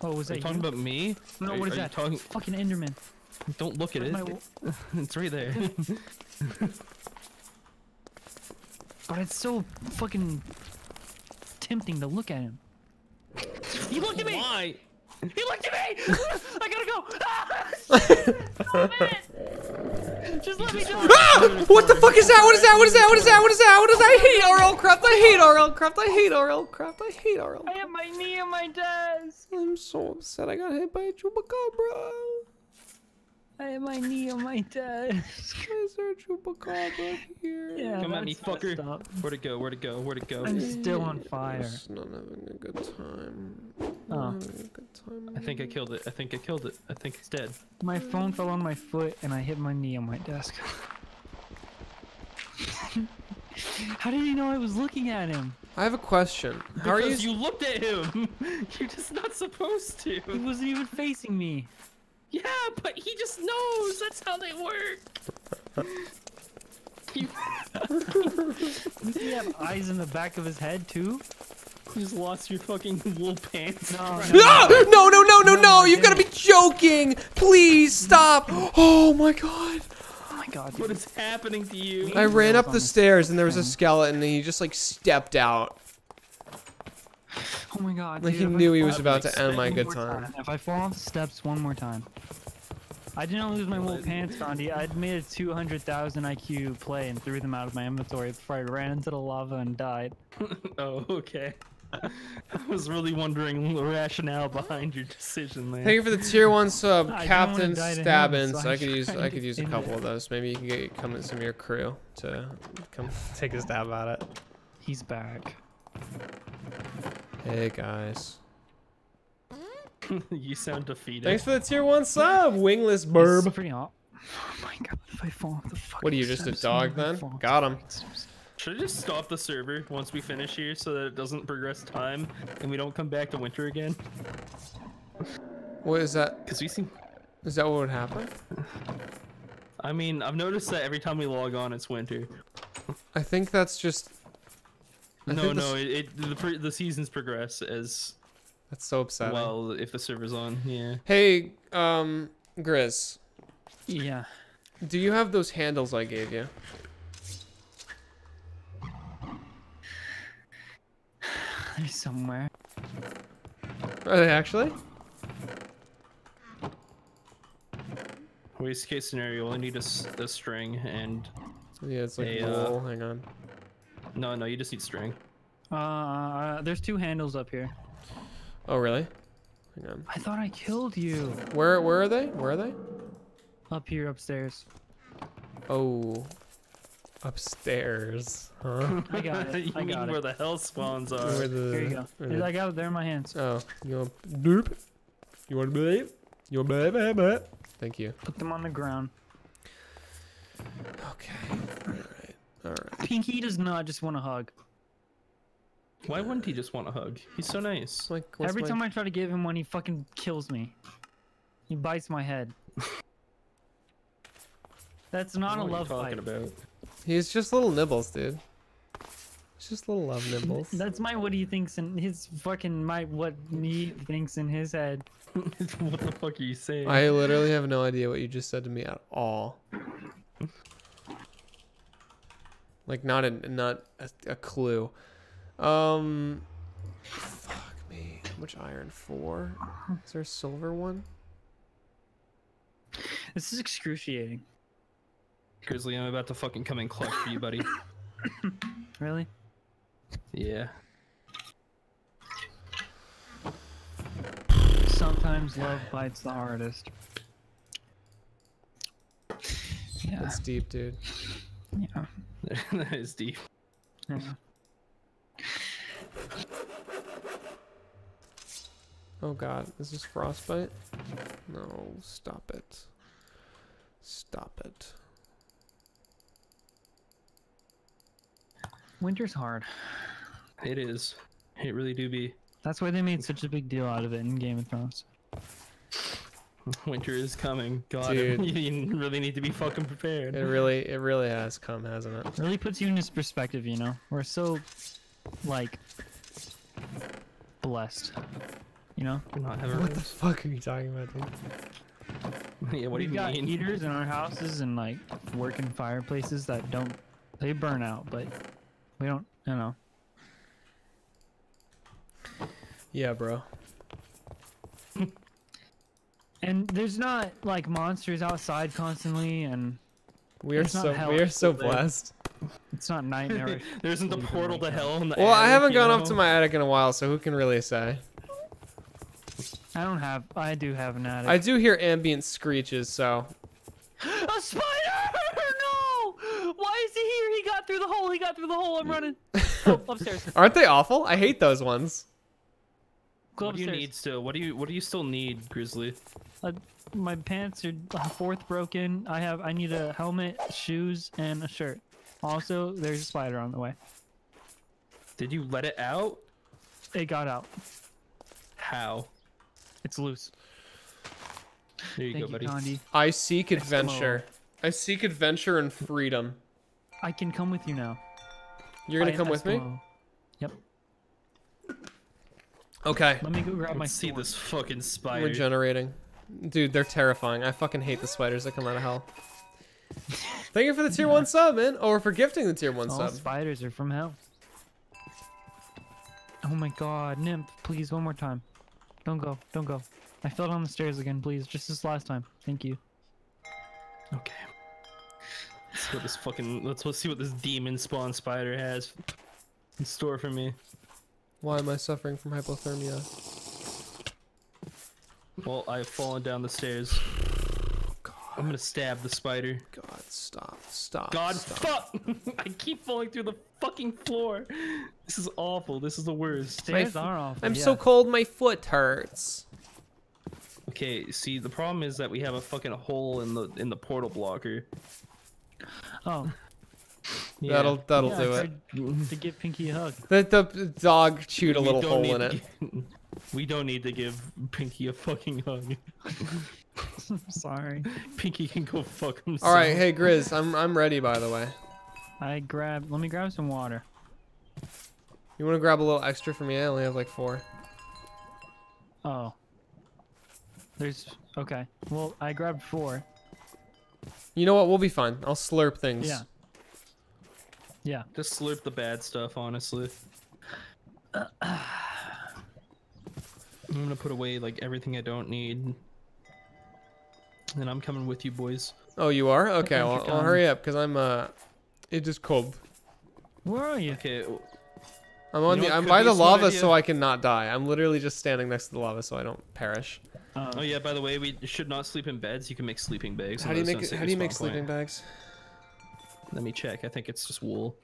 Oh, was Are that you talking you? about me? No, Are- what is are you that? talking- Fucking Enderman. Don't look at Where's it. my <laughs> It's right there. <laughs> But it's so fucking tempting to look at him. He looked at me. Why? He looked at me. <laughs> I gotta go. Ah, <laughs> Just let me go. Ah! What the fuck is that? What is that? What is that? What is that? What is that? What is that? I hate RLCraft. I hate RLCraft. I hate RL craft. I hate RL. I have my knee on my desk. I'm so upset. I got hit by a chupacabra. I have my knee on my desk. Why is there a chupacabra here? Yeah, Come at me, fucker. up. Where'd it go? Where'd it go? Where'd it go? I'm still on fire. Just not having a good time. Oh. Not having a good time. I think I killed it. I think I killed it. I think it's dead. My phone fell on my foot and I hit my knee on my desk. <laughs> How did he know I was looking at him? I have a question. How are you? Because you looked at him. <laughs> You're just not supposed to. He wasn't even facing me. Yeah, but he just knows. That's how they work. <laughs> you Does he have eyes in the back of his head too? just lost your fucking wool pants. No, Right. no. Ah! No, no, no, no, No, no! You've got to be joking! Please stop! <gasps> Oh my god! Oh my god. What dude. is happening to you? I ran up the stairs and there was a skeleton and he just like stepped out. Oh my god. Like dude, he knew he was about to end my good one more time. If I fall off the steps one more time. I didn't lose my wool pants, Condi. I'd made a 200,000 IQ play and threw them out of my inventory before I ran into the lava and died. <laughs> Oh, okay. <laughs> I was really wondering the rationale behind your decision there. Thank you for the tier one sub, Captain wanna him, so I I could use I could use a couple it. of those. Maybe you can get come in some of your crew to come <laughs> take a stab at it. He's back. Hey guys. <laughs> you sound defeated. Thanks for the tier one sub, wingless It's burb. pretty hot. Oh my god, if I fall off the fucking What are you, just a dog then? Got him. Should I just stop the server once we finish here so that it doesn't progress time and we don't come back to winter again? What is that? Because we seem. Is that what would happen? I mean, I've noticed that every time we log on, it's winter. I think that's just. I <laughs> no, no, <laughs> it, it the, the seasons progress as That's so upsetting. well if the server's on. Yeah. Hey, um, Grizz, Yeah. do you have those handles I gave you? <sighs> There's somewhere. Are they actually? Worst case scenario, I need a, s- a string and Yeah, it's like Hey, uh, wool. Hang on. No, no, you just need string. Uh, there's two handles up here. Oh, really? Hang on. I thought I killed you. Where where are they? Where are they? Up here upstairs. Oh, upstairs. Huh? <laughs> I got it. <laughs> you I mean got where the hell spawns are? Where the, Here you go. where the- I got it there in my hands. oh, you want doop? You want babe? You want babe? babe, babe? Thank you. Put them on the ground. Okay. All right. All right. Pinky does not just want a hug. Why wouldn't he just want a hug? He's so nice. Like Every my- time I try to give him one, he fucking kills me. He bites my head. <laughs> That's not a What are you love talking about? He's just little nibbles, dude. It's just little love nibbles. <laughs> That's my what he thinks in his fucking my what he thinks in his head. <laughs> what the fuck are you saying? I literally have no idea what you just said to me at all. Like not a not a, a clue. Um, fuck me. How much iron? Four. Is there a silver one? This is excruciating. Grizzly, I'm about to fucking come in clutch for you, buddy. <coughs> Really? Yeah. Sometimes love bites the hardest. Yeah. That's deep, dude. Yeah. <laughs> that is deep. yeah. Oh god, this is this frostbite? No, stop it. Stop it. Winter's hard. It is. It really do be. That's why they made such a big deal out of it in Game of Thrones. <laughs> Winter is coming. God, <laughs> Dude. you really need to be fucking prepared. It really, it really has come, hasn't it? Really puts you in his perspective, you know? We're so, like, blessed. You know? Not having What the fuck are you talking about, dude? <laughs> yeah, what do We've you got mean? heaters in our houses and, like, working fireplaces that don't, they burn out, but we don't, you know. Yeah, bro. And there's not, like, monsters outside constantly, and We are so we are so blessed. it's not nightmare. <laughs> there isn't a Even portal to hell in the Well, I haven't gone know? up to my attic in a while, so who can really say? I don't have, I do have an attic. I do hear ambient screeches, so <gasps> A spider! <laughs> No! Why is he here? He got through the hole. He got through the hole. I'm running. Go <laughs> oh, upstairs. aren't they awful? I hate those ones. Go What do you need still? What do you What do you still need, Grizzly? Uh, my pants are uh, fourth broken. I have. I need a helmet, shoes, and a shirt. Also, there's a spider on the way. Did you let it out? It got out. How? It's loose. There you Thank go, you, buddy. Condi. I seek adventure. I seek adventure and freedom. I can come with you now. You're gonna I- come with me? Eskimo. Yep. Okay. Let me go grab my Let's see sword. this fucking spider. Regenerating. Dude, they're terrifying. I fucking hate the spiders that come out of hell. Thank you for the tier one <laughs> sub, man. Oh, or for gifting the tier one All sub. spiders are from hell. Oh my god, nymph, please, one more time. Don't go, don't go. I fell down the stairs again, please, just this last time. Thank you. Okay. Let's see what this fucking. Let's, let's see what this demon spawn spider has in store for me. Why am I suffering from hypothermia? Well, I've fallen down the stairs. I'm gonna stab the spider. God, stop, stop. God, stop. fuck! <laughs> I keep falling through the fucking floor. This is awful. This is the worst. Stairs are off. I'm so cold, my foot hurts. Okay, see, the problem is that we have a fucking hole in the in the portal blocker. Oh, Yeah. That'll that'll yeah, do it. to give Pinky a hug. The, the dog chewed a little hole in it. gi- we don't need to give Pinky a fucking hug. I'm <laughs> sorry. Pinky can go fuck himself. All right, hey Grizz, I'm I'm ready by the way. I grab. Let me grab some water. You want to grab a little extra for me? I only have like four. Oh. There's. Okay. Well, I grabbed four. You know what? We'll be fine. I'll slurp things. Yeah. Yeah. Just slurp the bad stuff, honestly. I'm gonna put away like everything I don't need. And I'm coming with you boys. Oh, you are? Okay, Thank you, well, well Tom. hurry up, cause I'm uh, it just cold. Where are you? Okay. I'm on know the. I'm by the lava idea? so I can not die. I'm literally just standing next to the lava so I don't perish. Oh, Oh yeah. By the way, we should not sleep in beds. You can make sleeping bags. How do you make? How do you make spawn sleeping point. bags? Let me check. I think it's just wool.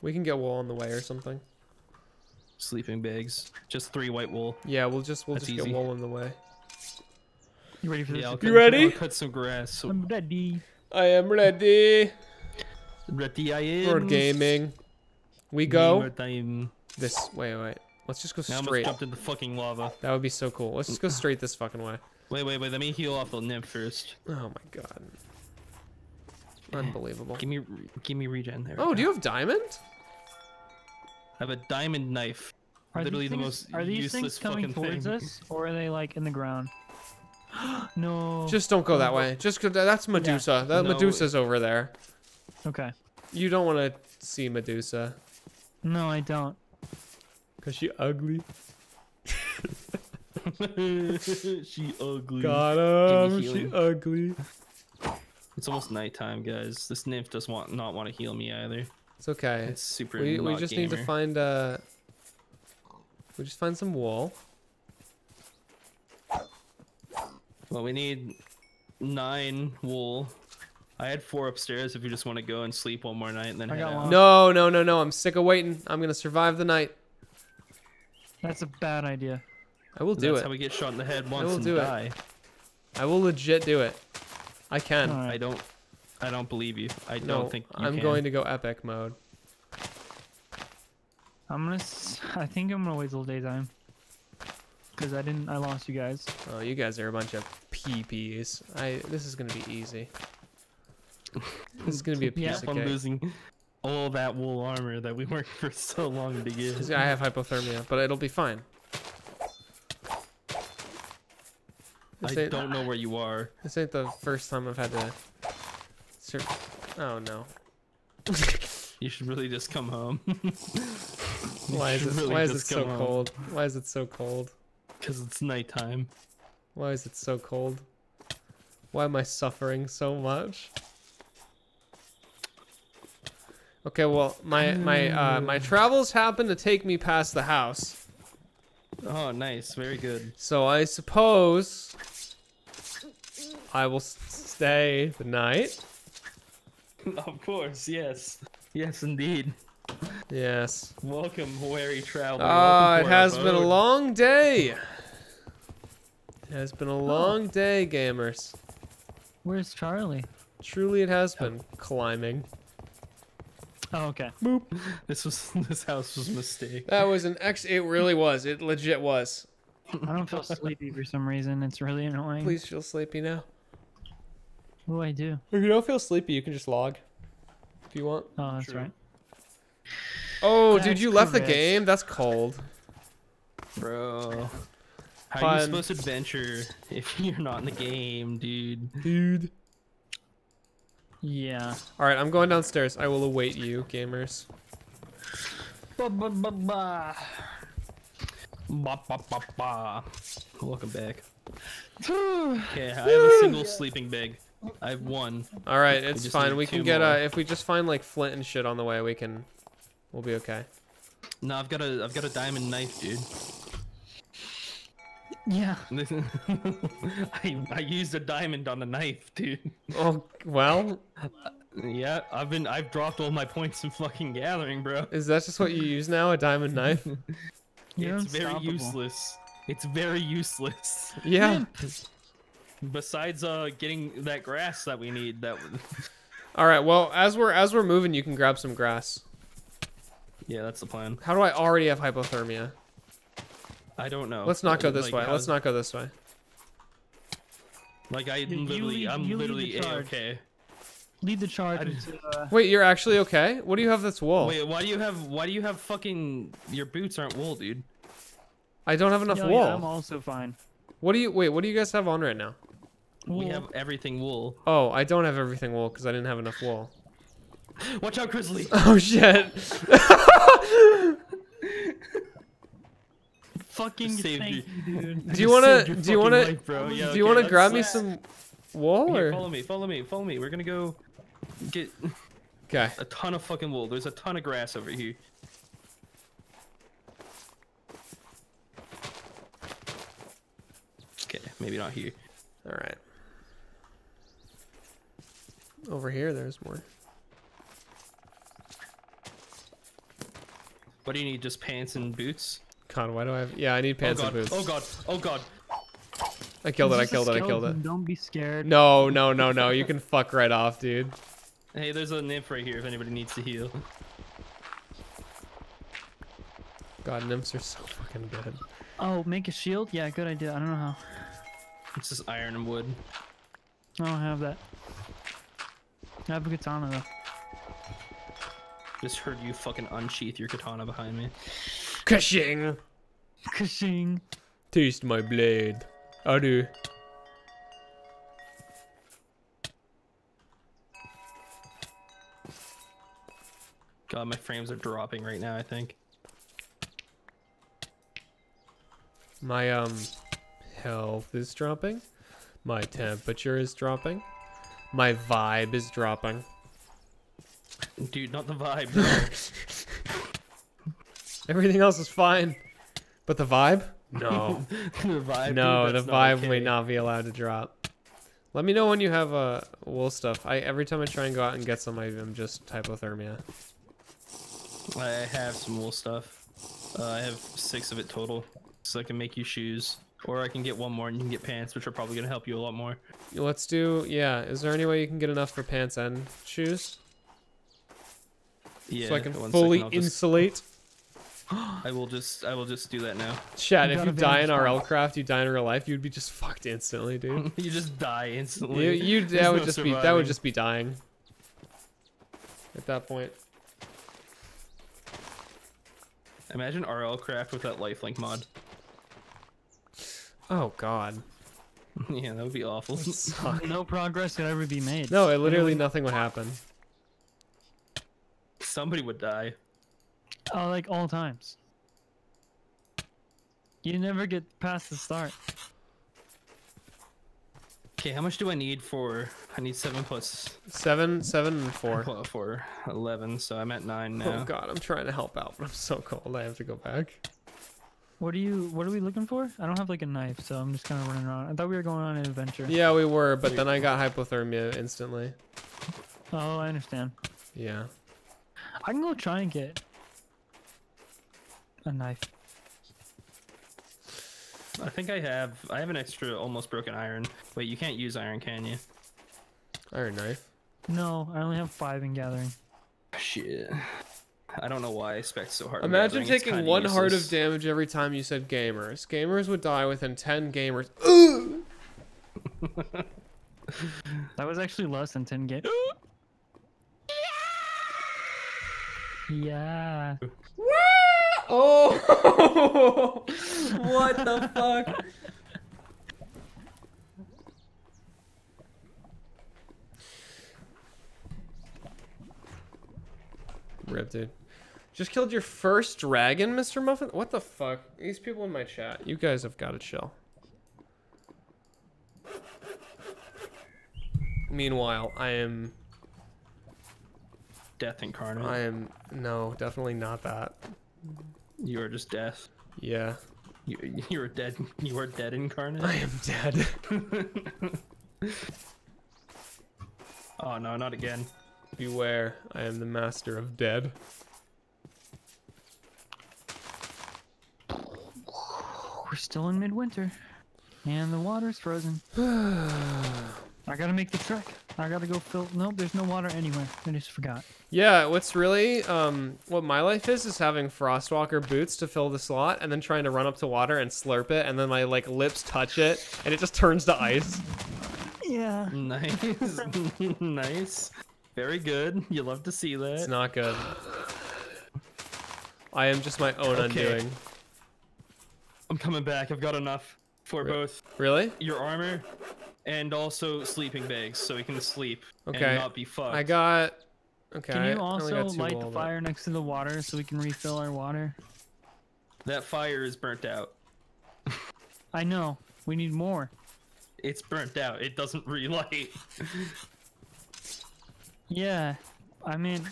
We can get wool on the way or something. Sleeping bags. Just three white wool. Yeah, we'll just we'll That's just easy. get wool on the way. you ready for this? Yeah, I'll You ready? I'll cut some grass. I'm ready. I am ready ready I am. for gaming. We go time. this. Wait, wait. Let's just go straight. I almost straight. jumped in the fucking lava. That would be so cool. Let's just go straight this fucking way. Wait, wait, wait. Let me heal off the nymph first. Oh my god. Unbelievable. Give me, give me regen there. Oh, go. do you have diamond? I have a diamond knife. Are Literally these the things, most are these useless things coming fucking towards thing. us, or are they like in the ground? <gasps> no. Just don't go that way. Just 'cause that's Medusa. That No. Medusa's over there. okay. You don't want to see Medusa No, I don't. cause she ugly. <laughs> <laughs> she ugly. Got Give him. She ugly. It's almost nighttime, guys. This nymph does want not want to heal me either. It's okay. It's super. We we not just need to gamer. find uh. We just find some wool. Well, we need nine wool. I had four upstairs. If you just want to go and sleep one more night and then I head got out. one. No, no, no, no. I'm sick of waiting. I'm gonna survive the night. That's a bad idea. I will do That's it. how we get shot in the head once will and do it. die. I will legit do it. I can. All I don't. I don't believe you. I no, don't think you I'm can. going to go epic mode. I'm gonna. I think I'm gonna wait till daytime. Cause I didn't. I lost you guys. Oh, you guys are a bunch of PPs. I. This is gonna be easy. This is gonna be a <laughs> piece Yeah. of I'm cake. losing all that wool armor that we worked for so long to <laughs> get. I have hypothermia, but it'll be fine. This I don't know where you are. <sighs> this ain't the first time I've had to. Sur- oh no. You should really just come home. <laughs> Why is it? really why is it so home. cold? Why is it so cold? Because it's nighttime. Why is it so cold? Why am I suffering so much? Okay, well, my my uh, my <sighs> travels happen to take me past the house, Oh, nice. Very good. so I suppose I will stay the night. <laughs> of course, yes. Yes, indeed. Yes. Welcome, wary traveler. Ah, Welcome it has been a long day. It has been a long day, gamers. Where's Charlie? Truly, it has been climbing. Oh, okay. Boop. <laughs> This was <laughs> this house was a mistake. That was an ex. It really was. It legit was. I don't feel sleepy for some reason. It's really annoying. Please feel sleepy now. What do I do? If you don't feel sleepy, you can just log. If you want. Oh, that's True. right. Oh, dude, That's you left the game? That's cold. Bro. How are you supposed to adventure if <laughs> you're not in the game, dude? Dude. Yeah. Alright, I'm going downstairs. I will await you, gamers. Ba, ba, ba, ba. Ba, ba, ba, ba. Welcome back. <sighs> Okay, I have a single sleeping bag. I have one. Alright, it's just fine. We can get, more. uh, if we just find, like, flint and shit on the way, we can, we'll be okay. No, I've got a I've got a diamond knife, dude. Yeah. <laughs> I I used a diamond on a knife, dude. Oh, well, Yeah, I've been I've dropped all my points in fucking gathering, bro. is that just what you use now? A diamond knife? <laughs> You're it's very useless. It's very useless. Yeah. Besides uh getting that grass that we need that <laughs> Alright, well, as we're, as we're moving, you can grab some grass. Yeah, that's the plan. How do I already have hypothermia? I don't know. Let's not go Like, this way. how- Let's not go this way. Like I you literally lead- I'm you lead the literally okay. Lead the charge into, uh, Wait, you're actually okay? What do you have that's wool? Wait, why do you have why do you have fucking your boots aren't wool, dude? I don't have enough yeah, wool. yeah, I'm also fine. What do you wait? What do you guys have on right now? We have everything wool. Oh, I don't have everything wool because I didn't have enough wool. Watch out, Grizzly! <laughs> Oh shit! <laughs> Fucking Saved thank you. you, dude. do you wanna? Do you wanna? life, bro. Yeah, do you okay, wanna grab me let's- some wool Here, or? follow me, follow me, follow me. We're gonna go get Okay. A ton of fucking wool. There's a ton of grass over here. Okay, maybe not here. All right. Over here, there's more. What do you need? Just pants and boots? Con, why do I have? Yeah, I need oh pants oh and boots. Oh god! Oh god! I killed it. I killed it. I killed it. Don't be scared. No, no, no, no. You can fuck right off, dude. Hey, there's a nymph right here if anybody needs to heal. God, nymphs are so fucking good. Oh, make a shield? Yeah, good idea. I don't know how. It's just iron and wood. I don't have that. I have a katana though. Just heard you fucking unsheath your katana behind me. Kashing. Kashing. Taste my blade. I do. God, my frames are dropping right now, I think. My um health is dropping. My temperature is dropping. My vibe is dropping. Dude, not the vibe. <laughs> no. Everything else is fine. But the vibe? No. <laughs> the vibe. no, dude, the vibe okay. may not be allowed to drop. Let me know when you have uh, wool stuff. I every time I try and go out and get some, I'm just hypothermia. I have some wool stuff. Uh, I have six of it total, so I can make you shoes, or I can get one more and you can get pants, which are probably gonna help you a lot more. Let's do. Yeah. Is there any way you can get enough for pants and shoes Yeah. so I can fully second, I'll just- insulate? <gasps> I will just. I will just do that now. Chat. You If you die in RLCraft, you die in real life, you'd be just fucked instantly, dude. <laughs> you just die instantly. you, you There's that would no just be that would just be dying. At that point. Imagine RLCraft with that lifelink mod. Oh God. <laughs> yeah, that would be awful. <laughs> No progress could ever be made. No, it literally nothing would happen. Somebody would die. Oh, like all times. You never get past the start. Okay, how much do I need for? I need seven plus Seven, seven, and four. <laughs> well, for eleven, so I'm at nine oh, now. Oh God, I'm trying to help out, but I'm so cold. I have to go back. What are you? What are we looking for? I don't have like a knife, so I'm just kind of running around. I thought we were going on an adventure. Yeah, we were, but then I got hypothermia instantly. Oh, I understand. Yeah. I can go try and get a knife. I think I have. I have an extra almost broken iron. Wait, you can't use iron, can you? Iron knife. No, I only have five in gathering. Shit. I don't know why I spec so hard. Imagine taking kinda one heart of damage every time you said gamers. Gamers would die within 10 gamers. <laughs> That was actually less than ten ga- Yeah. Oh! <laughs> what the fuck? Rip, dude. Just killed your first dragon, Mr. Muffin? What the fuck? These people in my chat, you guys have got to chill. Meanwhile, I am. Death incarnate. I am. No, definitely not that. You are just death. Yeah. You, you are dead. You are dead incarnate. I am dead. <laughs> oh no, not again. Beware, I am the master of dead. We're still in midwinter, and the water's frozen. <sighs> I gotta make the trek. I gotta go fill. Nope, there's no water anywhere. I just forgot. Yeah, what's really um what my life is is having Frostwalker boots to fill the slot and then trying to run up to water and slurp it and then my like lips touch it and it just turns to ice. Yeah. Nice. <laughs> nice. Very good. You love to see that. It's not good. I am just my own Okay. undoing. I'm coming back. I've got enough for Re- both Really? your armor and also sleeping bags, so we can sleep Okay. and not be fucked. I got Okay. Can you also light wool, the but- fire next to the water so we can refill our water? that fire is burnt out. I know. We need more. It's burnt out. It doesn't relight. <laughs> Yeah. I mean.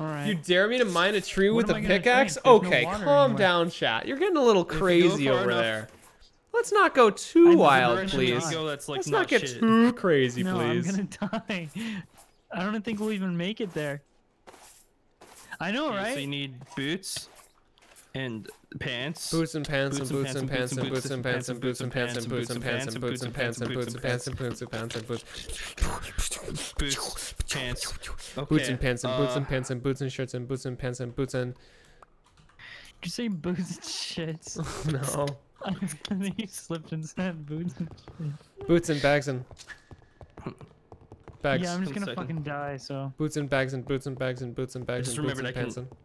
All right. You dare me to mine a tree What with am a I gonna pickaxe? drink? There's no Okay, calm anywhere. down, chat. You're getting a little crazy over enough- there. Let's not go too wild, please. Go, that's like Let's not, not get shit. too crazy, no, please. I'm gonna die. I don't think we'll even make it there. I know, Okay, right? So you need boots and pants. Boots and pants and boots and pants and boots and pants and boots and pants and boots and pants and boots and pants and boots and pants and boots and pants and boots. boots, pants. Okay. Boots and pants and boots uh, and pants and boots and shirts and boots and pants and boots and Did you say boots and shits? no I think you slipped and said boots and shit. boots and bags and bags. And Yeah, I'm just One gonna second. fucking die. So Boots and bags and boots and bags and boots and bags Just and boots and remembered I pants can- and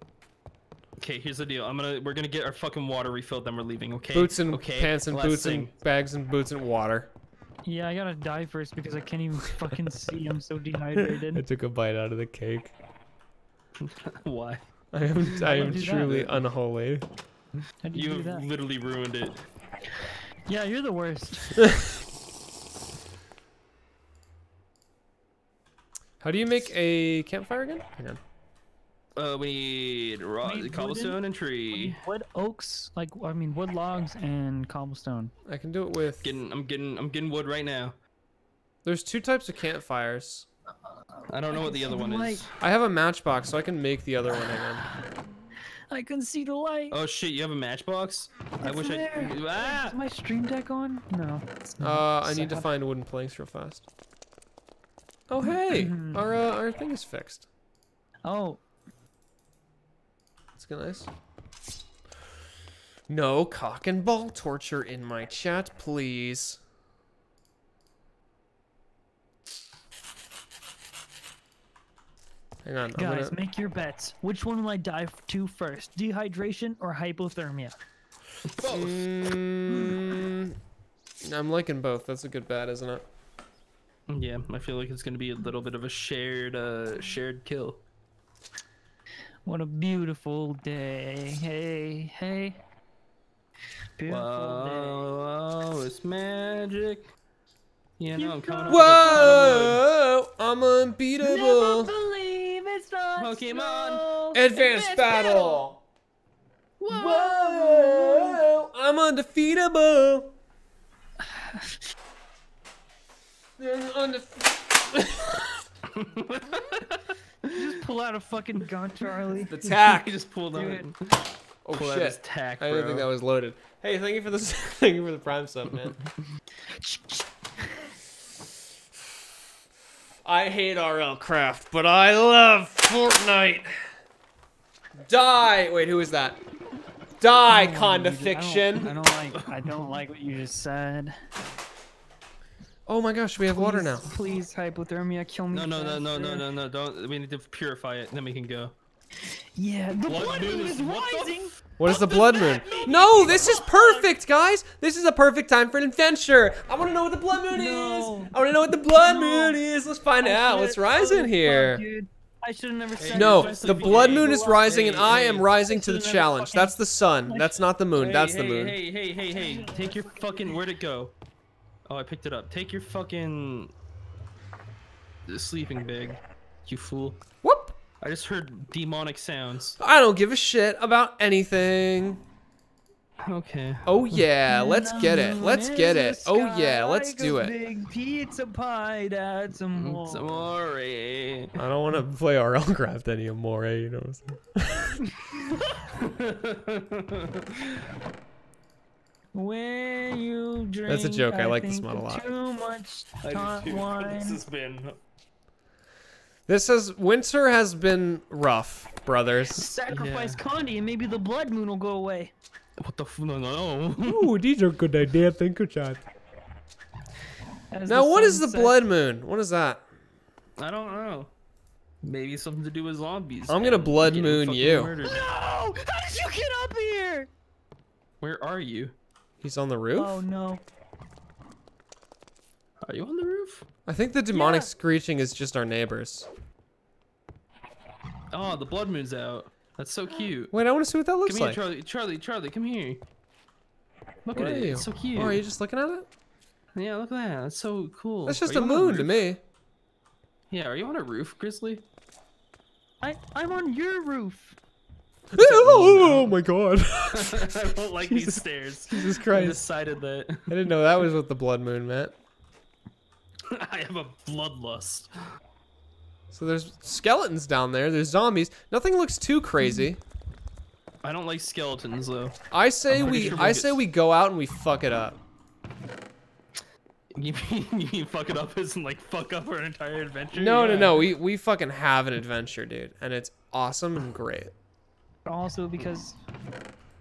Okay, here's the deal. I'm gonna we're gonna get our fucking water refilled, then we're leaving. Okay. boots and okay? pants and Last boots thing. and bags and boots and water. yeah, I gotta die first because I can't even fucking <laughs> see. I'm so dehydrated. I took a bite out of the cake. <laughs> Why? I am I am do that? truly unholy. How'd you, You do that? literally ruined it. Yeah, you're the worst. <laughs> How do you make a campfire again? Hang on. Uh, we need raw We need cobblestone wooden- and tree. wood oaks, like I mean wood logs and cobblestone. I can do it with. Getting, I'm getting, I'm getting wood right now. There's two types of campfires. I don't know what the other one Light. is. I have a matchbox, so I can make the other one again. <laughs> I can see the light. Oh shit, you have a matchbox? I It's wish I. there. Ah! Is my stream deck on? No. Uh, I need to Sad. find wooden planks real fast. Oh hey, <laughs> our uh, our thing is fixed. Oh, That's good, nice. No cock and ball torture in my chat, please. Hang on, guys, gonna. make your bets. Which one will I die to first? Dehydration or hypothermia? Mm, I'm liking both. That's a good bet, isn't it? Yeah, I feel like it's gonna be a little bit of a shared, uh, shared kill. What a beautiful day. Hey, hey. Beautiful Whoa, it's magic. Yeah, no, I'm coming up. Whoa! I'm day. Never unbeatable. believe it's not Pokemon. snow. Advanced battle. Whoa! I'm undefeatable. <sighs> Undefe- Just <laughs> <laughs> pull out a fucking gun, Charlie. Attack. <laughs> He just pulled out. Dude. Oh Pull out his shit! tack, I didn't think that was loaded. Hey, thank you for the <laughs> thank you for the prime sub, man. I hate RLCraft, but I love Fortnite. Die! Wait, who is that? Die, I don't- fiction. I don't like. I don't like what you just said. Oh my gosh, we have water now. Please, hypothermia, kill me. No, no, no, no, no, no, no! Don't. We need to purify it, then we can go. Yeah, the Blood blood moon moon is- is what the rising. What is the blood moon? No, this is perfect, guys. This is a perfect time for an adventure. I want to know what the blood moon No. is. I want to know what the blood No. moon is. Let's find I out. should've- What's rising oh, here? dude. I should have never said No, the blood moon is rising, and hey, I am rising to the challenge. fucking- That's the sun. <laughs> That's not the moon. Hey, That's the hey, moon. Hey, hey, hey, hey! Take your fucking. Where'd it go? Oh, I picked it up. Take your fucking sleeping bag, you fool. Whoop. I just heard demonic sounds. I don't give a shit about anything. Okay. Oh yeah, let's get it. Let's get it. Oh yeah, let's do it. Big pizza pie, add some more. Some more. eh? I don't want to play RLCraft anymore. eh, You know what I'm saying? <laughs> <laughs> When you drink, That's a joke. I like this think mod a lot. Too much hot <laughs> wine. been. This has winter has been rough, brothers. <laughs> Sacrifice Yeah. Condi and maybe the blood moon will go away. What the f? No, no. <laughs> Ooh, these are good ideas. Thank you, Chad. Now, what is the sun blood moon? What is that? I don't know. Maybe something to do with zombies. I'm gonna blood moon you. murdered. No! How did you get up here? Where are you? He's on the oh, roof. Oh no. Are you on the roof? I think the demonic Yeah. screeching is just our neighbors. Oh, the blood moon's out. That's so cute. Wait, I want to see what that looks Come here, like. Charlie. Charlie, Charlie, come here. Look Where at are it. you? It's so cute. Oh, are you just looking at it? Yeah, look at that. That's so cool. That's just a on the moon to me. Yeah, are you on a roof, Grizzly? I I'm on your roof. Oh my god. <laughs> I don't like these stairs. Jesus Christ! I decided that I didn't know that was what the blood moon meant. <laughs> I have a bloodlust. So there's skeletons down there. There's zombies. Nothing looks too crazy. I don't like skeletons though. I say we sure I say we go out and we fuck it up. You mean, <laughs> you mean fuck it up as in like fuck up our entire adventure? No, no, no. We we fucking have an adventure, dude, and it's awesome and great. Also because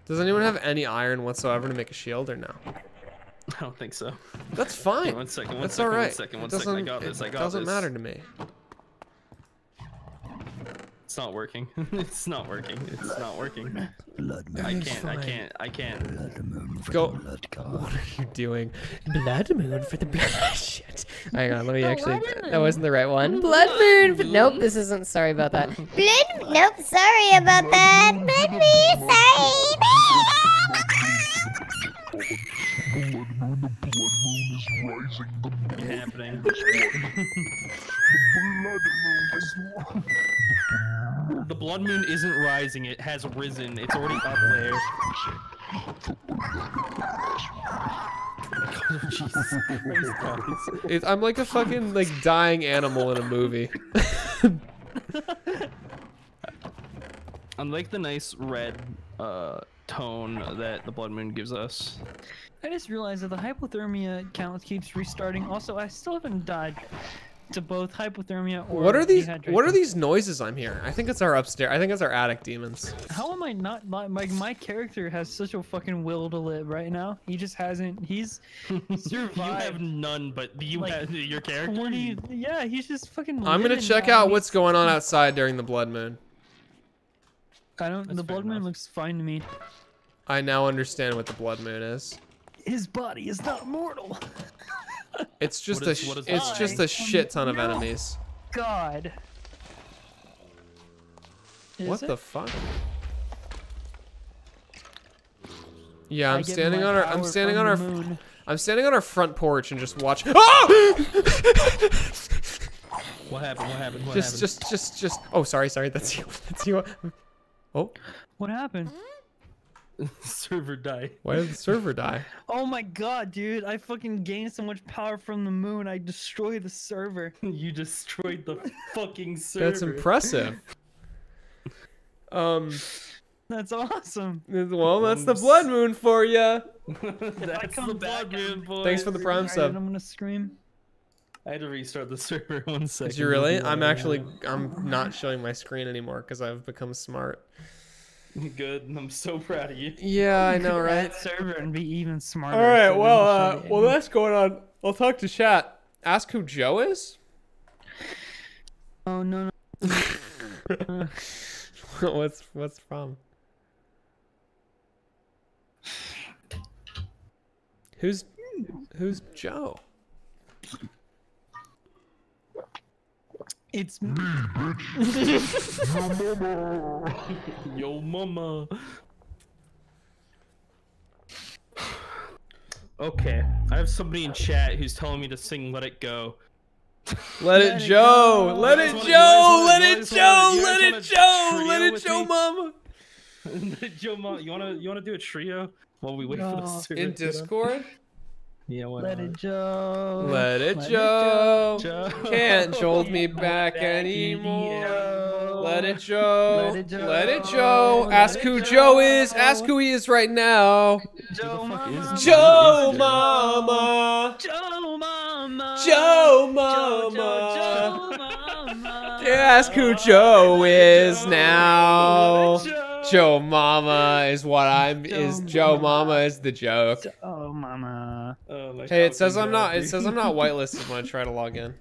Does anyone have any iron whatsoever to make a shield or no? I don't think so. That's fine. One second, one That's second, all right. one second, one it second. I doesn't, got this. I it got doesn't this. matter to me. It's not working. <laughs> it's not working. It's not working. blood moon. I can't. I can't. I can't. Go. What are you doing? Blood moon for the blood. <laughs> Shit. Hang on, let me actually. That wasn't the right one. Blood moon. f- Nope, this isn't. Sorry about that. <laughs> Blood. Nope, sorry about that. Blood moon. Sorry. Happening. The blood moon isn't rising. It has risen. It's already up there. <laughs> Jesus Christ, I'm like a fucking like dying animal in a movie. <laughs> Unlike the nice red uh, tone that the blood moon gives us. I just realized that the hypothermia count keeps restarting. Also, I still haven't died to both hypothermia or What are these? What are these noises I'm hearing? I think it's our upstairs. I think it's our attic demons. How am I not like my, my character has such a fucking will to live right now? He just hasn't. He's <laughs> you have survived. none, but you Like, have your character. 20 yeah, he's just fucking. I'm gonna check now. out what's going on outside during the blood moon. I don't. That's the fair blood moon looks fine to me. I now understand what the blood moon is. His body is not mortal. <laughs> It's just What a sh- it's I just a shit ton of no enemies. God. Is What it? the fuck? Yeah, I I'm standing on our I'm standing on our moon. I'm standing on our front porch and just watch. Oh! <laughs> What happened? What happened? What just happened? just just just Oh, sorry, sorry. That's you. <laughs> That's you. Oh, What happened? <laughs> server die. why did the server die? <laughs> Oh my god, dude! I fucking gained so much power from the moon. I destroyed the server. <laughs> you destroyed the fucking server. That's impressive. Um, That's awesome. well, that's the blood moon for you. That's the blood moon, boys. Thanks for the prime Alright, sub. I'm gonna scream. I had to restart the <laughs> server one second. Did you really? I'm actually I'm not <laughs> showing my screen anymore because I've become smart. good. I'm so proud of you. Yeah, I know, right? Server and be even smarter. All right, so well, uh, well, that's going on. I'll talk to chat. Ask who Joe is. Oh no, no. <laughs> what's what's from? Who's who's Joe? It's me, bitch. <laughs> Yo, mama. Okay, I have somebody in chat who's telling me to sing "Let It Go." Let it Let it Joe. go. Let You it guys wanna- Joe. Let guys it wanna- Joe. you guys Let it Joe. trio Let it with Joe. Mama. <laughs> Joe, Ma, you wanna you wanna do a trio while we wait for the No. <laughs> In to get up? Discord. Yeah, why let not? it uh, Joe. Let it Let it Joe. Joe. Can't hold me back back anymore. anymore. Let it Joe. Let it Joe. Let it Joe. Let Ask it who Joe. Joe is. Ask who he is right now. Joe Who the fuck is Mama. Joe Joe? Mama. Joe Mama. Joe Joe, Mama. Joe, Joe Mama. Ask who Joe is now. Joe. Joe <laughs> Mama is what I'm. Is Joe Joe Mama. Mama is the joke. Oh Mama. Oh, my Hey, it says I'm not. It says I'm not whitelisted when I try to log in.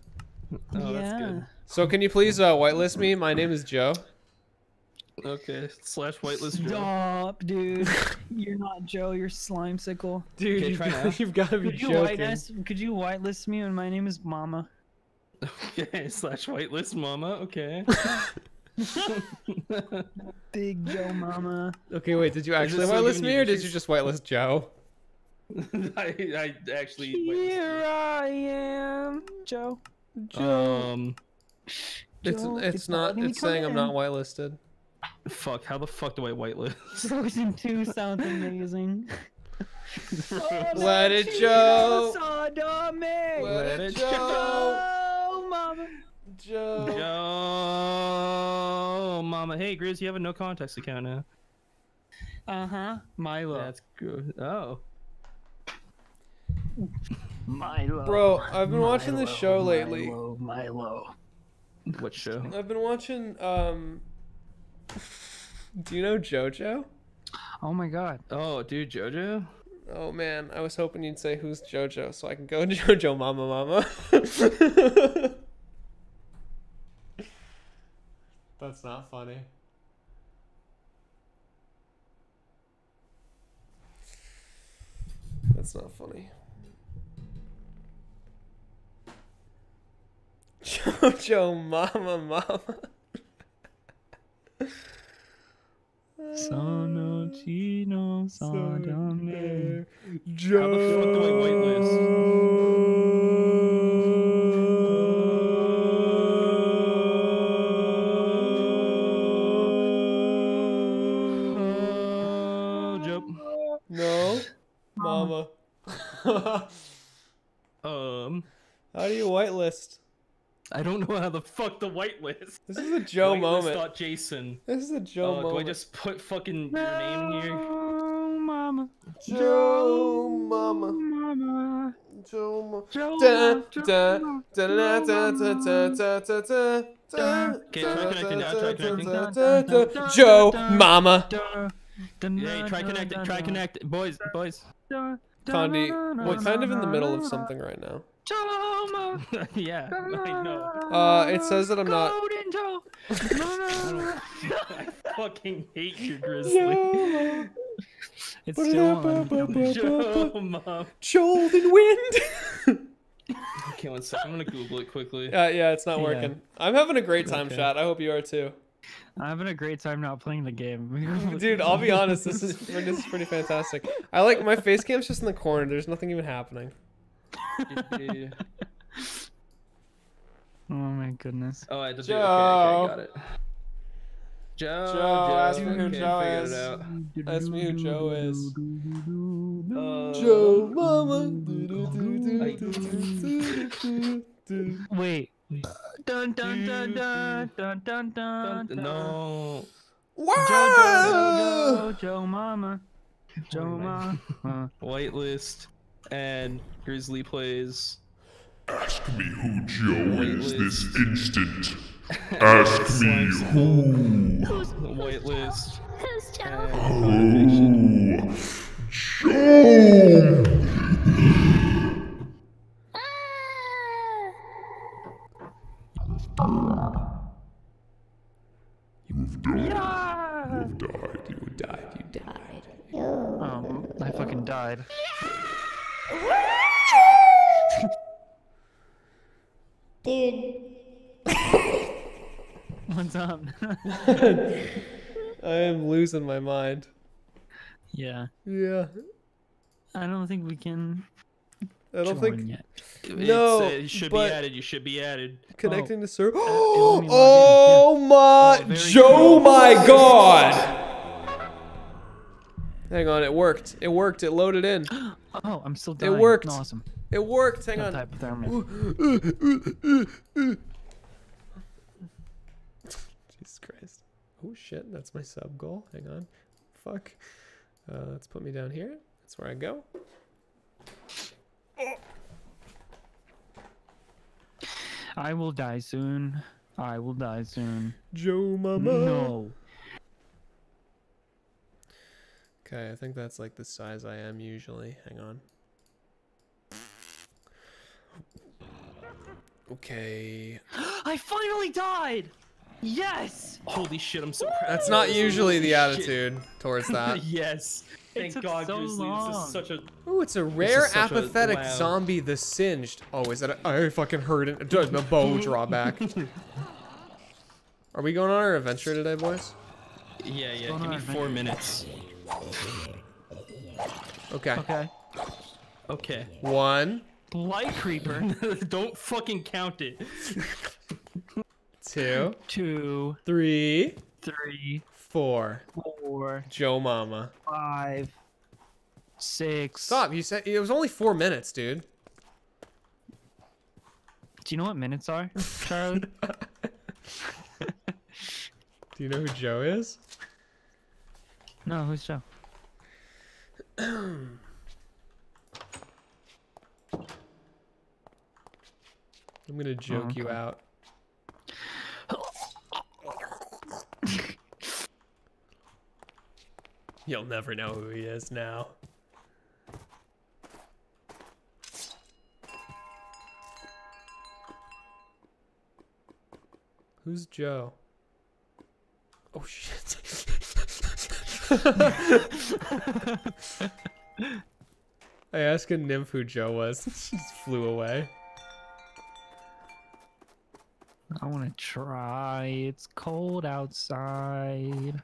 Oh, that's good. So can you please uh, whitelist me? My name is Joe. Okay, slash whitelist Joe. Stop, dude. <laughs> you're not Joe. You're Slimecicle. Dude, Okay, <laughs> you've, got, you've got to be Could you joking. whitelist? Could you whitelist me? And my name is Mama. Okay, slash whitelist mama. Okay. <laughs> Big Joe Mama. Okay, wait. Did you actually still whitelist me, or did you just whitelist Joe? <laughs> I, I actually. whitelisted Here I am, Joe. you. Um. It's Joe, it's it's not. It's come saying I'm not whitelisted. Fuck, how the fuck do I whitelist? <laughs> Frozen 2 sounds amazing. Let it Joe. Sodomy! Let it Joe. Mama. Joe. Mama. Hey, Grizz, you have a no context account now. Uh-huh. Milo. That's good. Oh. Milo. Bro, I've been watching this show lately. Milo, Milo. What show? I've been watching. Um. Do you know JoJo? Oh my god. Oh, dude, JoJo? Oh man, I was hoping you'd say who's JoJo so I can go <laughs> JoJo Mama Mama. <laughs> That's not funny. That's not funny. JoJo Mama Mama. Sono Chino Sodomy. How How do you whitelist? I don't know how the fuck to whitelist. This is a Joe moment. Whitelist Jason. This is a Joe Oh, do I just put fucking your name here? Oh, mama. Joe Mama. Mama. Joe Mama. Joe, Da, Joe, da, Joe. da, da, da, da, da, da, da, da, da, Okay, try connecting now, try connecting. Joe Mama. Da, da, Yeah, try da, connecting, da, try da, connect, boys, boys. da, da, Condi, da, we're da, kind of in the da, middle da, of da. something right now. Joe, Mama. <laughs> yeah, I know. Uh, it says that I'm not. Golden Joe. No, no, no. I fucking hate you, Grizzly. <laughs> It's still on. Joe, mom. Golden wind. <laughs> Okay, one sec. I'm gonna Google it quickly. Uh, yeah, it's not Yeah. working. I'm having a great time, Okay. chat. I hope you are too. I'm having a great time not playing the game. Dude, I'll be honest. This is this is pretty fantastic. I like my face cam's just in the corner. There's nothing even happening. Oh my goodness. Oh, I just okay, Joe. okay, got it. Joe, Joe, ask me who Joe is. Ask me who Joe is. Uh, Joe Mama. Wait. Dun dun dun dun dun dun dun. dun. No. Joe, Wow. Joe, Joe, Mama. Joe, Mama. Whitelist and Grizzly plays. Ask me who Joe is this instant. <laughs> Ask me who. Whitelist. Who's Joe? Oh, Joe. You've died. Yeah. You've died. You died. You died. Um, I fucking died. What's up? <laughs> I am losing my mind. yeah. Yeah. I don't think we can I don't think yet. No, It's, uh, you should but- be added. You should be added. connecting to server. let Oh, log in, oh my, very Joe, good. my God! Hang on, it worked. It worked. It loaded in. <gasps> Oh, I'm still dying. It worked. Awesome. It worked. Hang No on. <gasps> <laughs> Christ. Oh shit, that's my sub goal. Hang on. Fuck. Uh, let's put me down here. That's where I go. I will die soon. I will die soon. Joe Mama. No. Okay, I think that's like the size I am usually. Hang on. Okay. <gasps> I finally died. Yes. Holy shit! I'm so proud. That's not usually the Shit. attitude towards <laughs> that. yes. Thank took God, so Grizzly. This long. is such a. Ooh, it's a rare such a- apathetic zombie, the singed. Oh, is that a, I fucking heard it. Does the bow <laughs> drawback? Are we going on our adventure today, boys? Yeah, yeah. Give me on, four minutes. Okay. Okay. Okay. One. Light creeper. <laughs> Don't fucking count it. Two, two, three, three, four. four, Joe Mama. five, six. Stop. You said it was only four minutes, dude. Do you know what minutes are, <laughs> Charlie? Do you know who Joe is? no, who's Joe? <clears throat> I'm gonna joke oh, you okay. out. You'll never know who he is now. Who's Joe? Oh shit. I asked a nymph who Joe was. <laughs> she just flew away. I want to try. It's cold outside.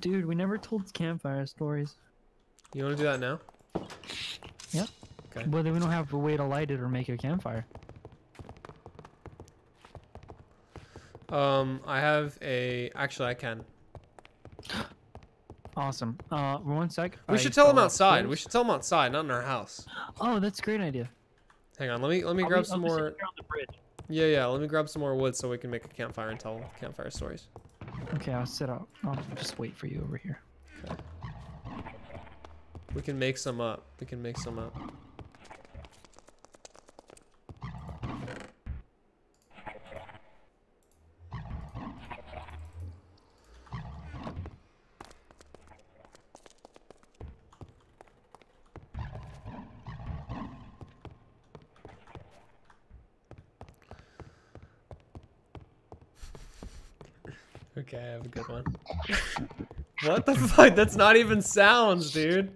Dude, we never told campfire stories. You want to do that now? Yep. Okay. But then we don't have a way to light it or make a campfire. Um, I have a. Actually, I can. <gasps> Awesome. Uh, one sec. We I should tell them outside. We should tell them outside, not in our house. Oh, that's a great idea. Hang on, let me let me I'll grab be- some more. here on the bridge. Yeah, yeah. Let me grab some more wood so we can make a campfire and tell campfire stories. Okay, I'll sit out. I'll just wait for you over here. Okay. We can make some up. We can make some up. Good one. what the fuck? That's not even sounds, dude.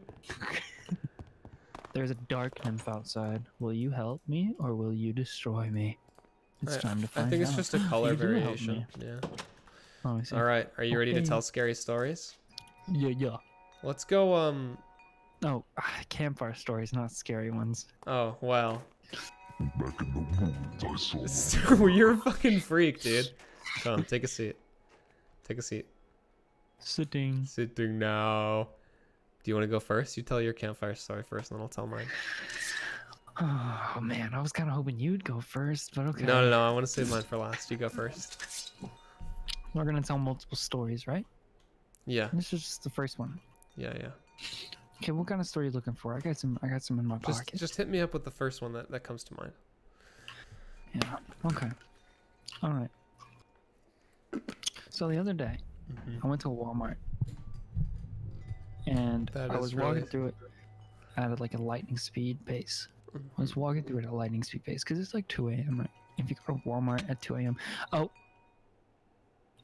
There's a dark nymph outside. Will you help me or will you destroy me? It's I- time to find out. I think it's out. just a <laughs> color You do help variation. Yeah. Oh, I see. All right. Are you ready to tell scary stories? Yeah, yeah. Let's go. Um. Oh, ah, campfire stories, not scary ones. Oh well. Back in the woods, I saw <laughs> You're a fucking freak, dude. Come, take a seat. Take a seat. Sitting. Sitting now. Do you want to go first? You tell your campfire story first, and then I'll tell mine. Oh man, I was kind of hoping you'd go first, but okay. No, no, no. I want to save mine for last. You go first. We're gonna tell multiple stories, right? Yeah, This is just the first one. yeah, yeah. Okay, what kind of story are you looking for? I got some. I got some in my Just, pocket. just hit me up with the first one that, that comes to mind. Yeah. Okay. All right. So the other day, Mhm. I went to Walmart, and That I was really- walking through it at like a lightning speed pace. I was walking through it at a lightning speed pace because it's like 2 a.m. Right? If you go to Walmart at 2 a.m. Oh.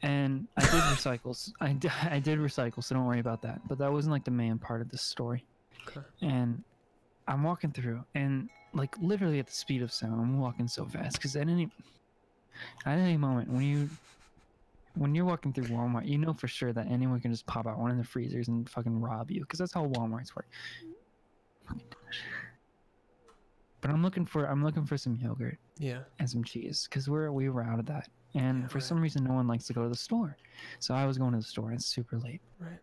And I did <laughs> recycles. I did, <laughs> I did recycle, so don't worry about that. But that wasn't like the main part of the story. Okay. And I'm walking through, and like literally at the speed of sound, I'm walking so fast because at any at any moment when you when you're walking through Walmart, you know for sure that anyone can just pop out one of the freezers and fucking rob you because that's how WalMarts work. But I'm looking for I'm looking for some yogurt Yeah. and some cheese because we're we were out of that, and Yeah, for right. some reason no one likes to go to the store, so I was going to the store. and It's super late. Right.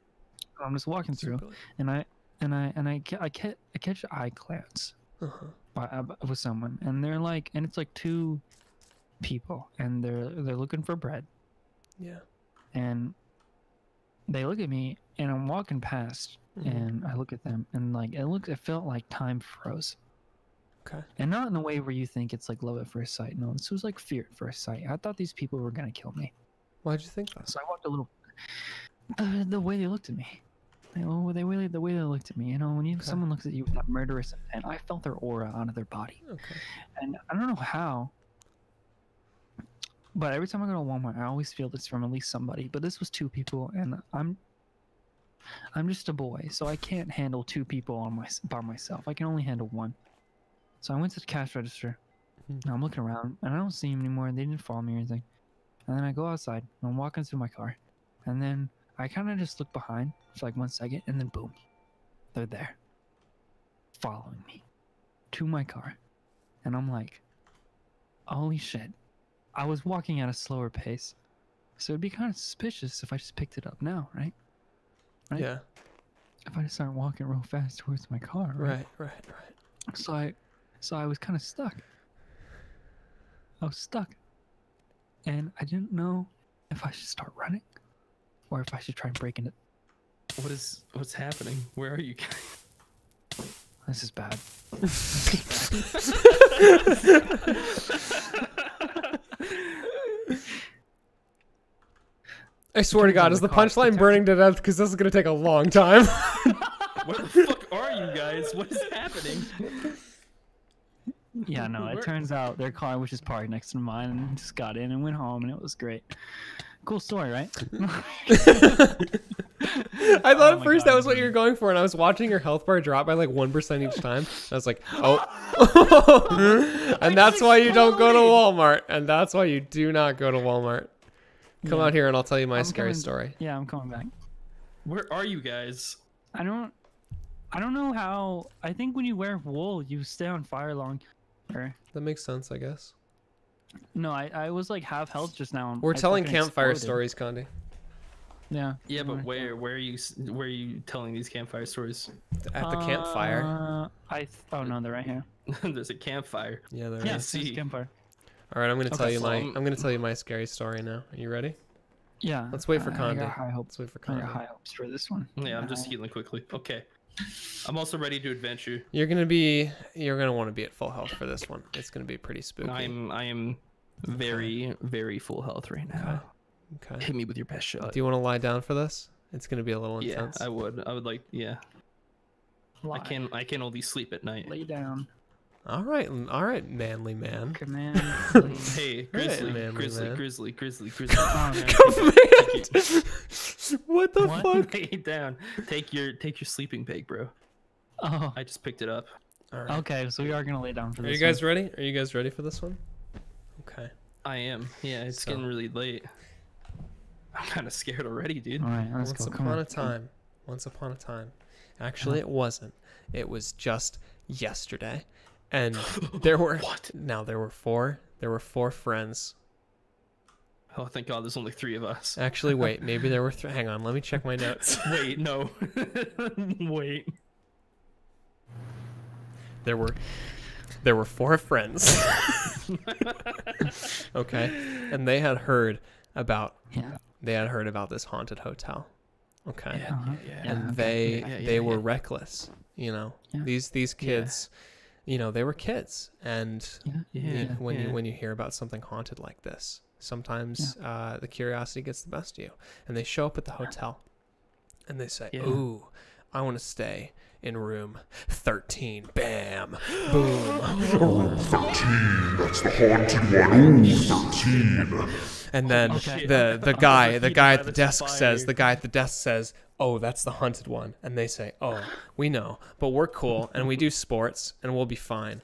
I'm just walking through, Super. and I and I and I I catch I catch eye glance Uh-huh. by, uh, with someone, and they're like, and it's like two people, and they're they're looking for bread, Yeah. and they look at me, and I'm walking past, Mhm. and I look at them, and like it looked, it felt like time froze, Okay. and not in a way where you think it's like love at first sight. No, this was like fear at first sight. I thought these people were gonna kill me, Why'd you think that? so I walked a little. Uh, the way they looked at me. You know, they really the way they looked at me. You know, when you, Okay. someone looks at you with that murderous intent, I felt their aura out of their body. Okay. and I don't know how. But every time I go to Walmart, I always feel this from at least somebody. But this was two people, and I'm, I'm just a boy, so I can't handle two people on my by myself. I can only handle one. So I went to the cash register. And I'm looking around, and I don't see them anymore. They didn't follow me or anything. And then I go outside, and I'm walking to my car, and then I kind of just look behind for like one second, and then boom, they're there, following me to my car. And I'm like, holy shit. I was walking at a slower pace, so it'd be kind of suspicious if I just picked it up now, right? Right. Yeah. If I just start walking real fast towards my car, right? Right. Right. Right. So I, so I was kind of stuck. I was stuck, and I didn't know if I should start running, or if I should try and break into. What is what's happening? Where are you guys? This is bad. <laughs> <laughs> I swear to God, is the cost punchline burning to death? Because this is gonna take a long time. <laughs> Where the fuck are you guys? What is happening? Yeah, no. It turns out their car which is parked next to mine, and just got in and went home, and it was great. Cool story, right? <laughs> I thought Oh at first God. that was what you were going for, and I was watching your health bar drop by like one percent each time. I was like, oh, <laughs> and that's why you don't go to Walmart, and that's why you do not go to Walmart. Come Yeah. out here and I'll tell you my I'm scary coming- story. yeah, I'm coming back. Where are you guys? I don't. I don't know how. I think when you wear wool, you stay on fire long. Or That makes sense, I guess. no, I, I was like half health just now. We're I telling campfire exploded. stories, Condi. Yeah. Yeah, but where where are you where are you telling these campfire stories? At the campfire. Uh, I. Th- oh no, they're right here. <laughs> There's a campfire. Yeah, there Yeah, is. there's see. campfire. All right, I'm gonna tell you so my. I'm- I'm gonna tell you my scary story now. Are you ready? Yeah. Let's wait for I- I Condi. got high hopes. Let's wait for I got high hopes for this one. Yeah, I'm just Uh, healing quickly. Okay. I'm also ready to adventure. You're gonna be. You're gonna want to be at full health for this one. It's gonna be pretty spooky. I'm I am very very full health right now. Okay. Hit me with your best shot. Do you want to lie down for this? It's gonna be a little intense. yeah, intense. I would. I would like. Yeah, I lie. can. I can only sleep at night. lay down. All right, all right, manly man. Command. <laughs> Hey, grizzly, manly grizzly, man. grizzly, grizzly, <laughs> grizzly. Command. <laughs> what the What? fuck? Lay down. Take your take your sleeping bag, bro. oh. I just picked it up. All right. Okay, so we are gonna lay down for Are this. you guys ready? Are you guys ready for this one? Okay. I am. Yeah, it's So- getting really late. I'm kind of scared already, dude. All right, let's once go. Come upon on. a time. Once upon a time. Actually, uh-huh. it wasn't. It was just yesterday, and <gasps> there were What? now there were four. There were four friends. Oh, thank God, there's only three of us. Actually, wait. <laughs> Maybe there were. Th- hang on. Let me check my notes. <laughs> Wait, no. <laughs> Wait. There were there were four friends. okay. And they had heard about Yeah. they had heard about this haunted hotel. Okay. Yeah, yeah, Yeah, And okay. they Yeah, yeah, they were yeah. reckless, you know. Yeah. These these Yeah. kids, you know, they were kids and Yeah. yeah. you- when yeah. you when you hear about something haunted like this, sometimes uh, the curiosity gets the best of you. And they show up at the hotel and they say. "Ooh, I want to stay in room 13." Bam. Boom. room 13, that's the haunted one. Ooh, 13. And then the the guy the guy at the desk says the guy at the desk says, "Oh, that's the haunted one." And they say, "Oh, we know, but we're cool and we do sports and we'll be fine."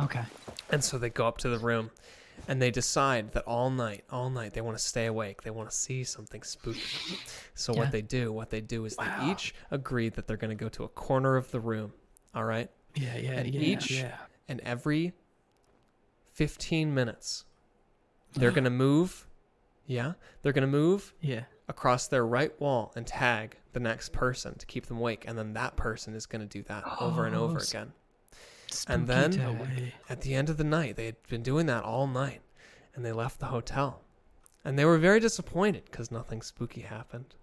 Okay. And so they go up to the room and they decide that all night, all night they want to stay awake. They want to see something spooky. So Yeah. what they do, what they do is they each agree that they're going to go to a corner of the room, all right? Yeah, yeah, and yeah, each- yeah. And every 15 minutes they're <gasps> going to move, yeah, they're going to move Yeah. across their right wall and tag the next person to keep them awake and then that person is going to do that over and oh, over Oh, again. Spooky then- No tag. way. At the end of the night, they had been doing that all night and they left the hotel. And they were very disappointed because nothing spooky happened.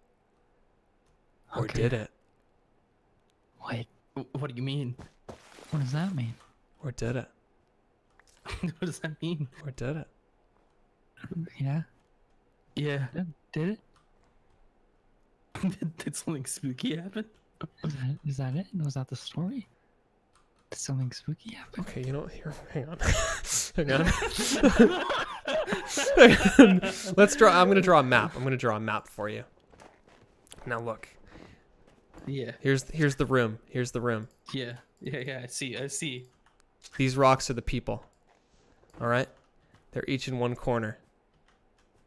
Or Okay. did it? Wait, What do you mean? what does that mean? Or did it? <laughs> what does that mean? Or did it? Yeah. Yeah. Did, did it? <laughs> did, did something spooky happen? Is that, is that it? Was that the story? Did something spooky happen? Okay, you know what? Here, hang on. <laughs> <laughs> hang on. Let's draw. I'm going to draw a map. I'm going to draw a map for you. Now look. Yeah. Here's here's the room. Here's the room. Yeah. Yeah. Yeah. I see. I see. These rocks are the people. All right? They're each in one corner.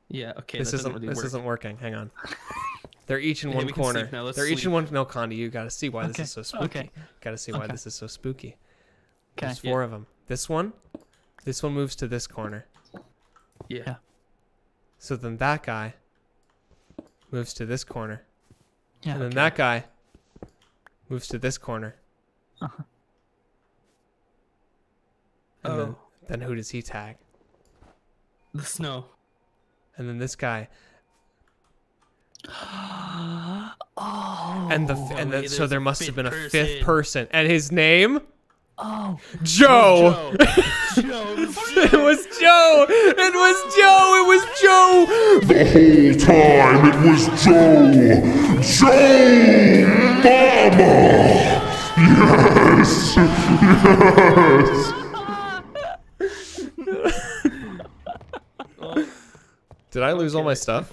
Yeah. Okay. this isn't really this work. isn't working. Hang on. <laughs> They're each in Okay, one we can sleep corner. now. They're each in one. No, Condi, you got to see why Okay, this is so spooky. okay, Got to see why okay. this is so spooky. Okay. There's four of them. This one, this one moves to this corner. Yeah. Yeah. So then that guy moves to this corner. Yeah. and then okay. that guy moves to this corner. Uh-huh. And then, Oh. then who does he tag? The snow. And then this guy. Oh. And the and then, wait, so there must have been a person. fifth person. And his name? Oh. Joe. Joe. Joe. <laughs> it was Joe. It was Joe. It was Joe. The whole time it was Joe! Joe Mama! <laughs> Yes! Yes! <laughs> Did I lose all my stuff?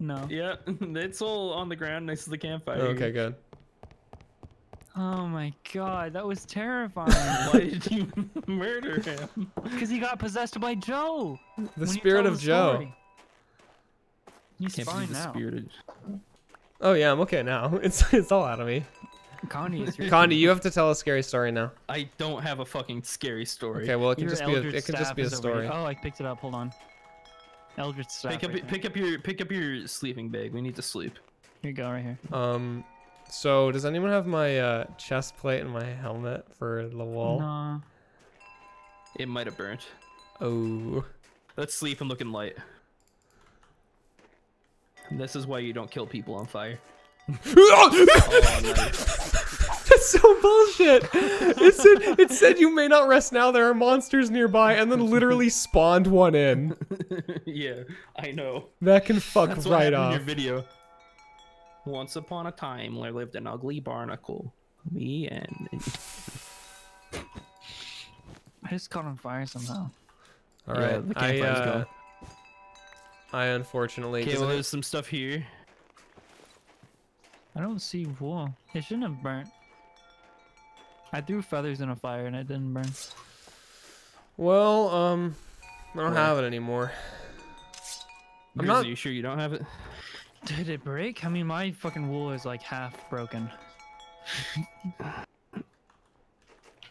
No. Yeah, <laughs> it's all on the ground next to the campfire. Oh, okay, good. Oh my god, that was <laughs> terrifying. Why did you <laughs> murder him? Because he got possessed by Joe. The spirit of the Joe. story. He's Can't fine believe the now. spirited. Oh yeah, I'm okay now. It's it's all out of me. Condi is your Condi, you have to tell a scary story now. I don't have a fucking scary story. Okay, well it can your just be a, it can just be a is over here. story. Oh, I picked it up. Hold on. Eldritch staff. Pick up, right there. pick up your, pick up your sleeping bag. We need to sleep. Here you go, right here. Um, so does anyone have my uh, chest plate and my helmet for the wall? No. It might have burnt. Oh, Let's sleep and look in light. This is why you don't kill people on fire. <laughs> Oh, nice. that's <laughs> so bullshit. It said it said you may not rest now. There are monsters nearby, and then literally <laughs> spawned one in. <laughs> yeah, I know. That can fuck That's what right happened in off. your video. Once upon a time, there lived an ugly barnacle. Me and I just caught on fire somehow. All right, Yeah, the I campfire's uh. I unfortunately. Okay, well, there's some stuff here. I don't see wool. It shouldn't have burnt. I threw feathers in a fire and it didn't burn. well, um, I don't Where? have it anymore. I'm Grizzly, not- you sure you don't have it? Did it break? I mean, my fucking wool is like half broken. <laughs>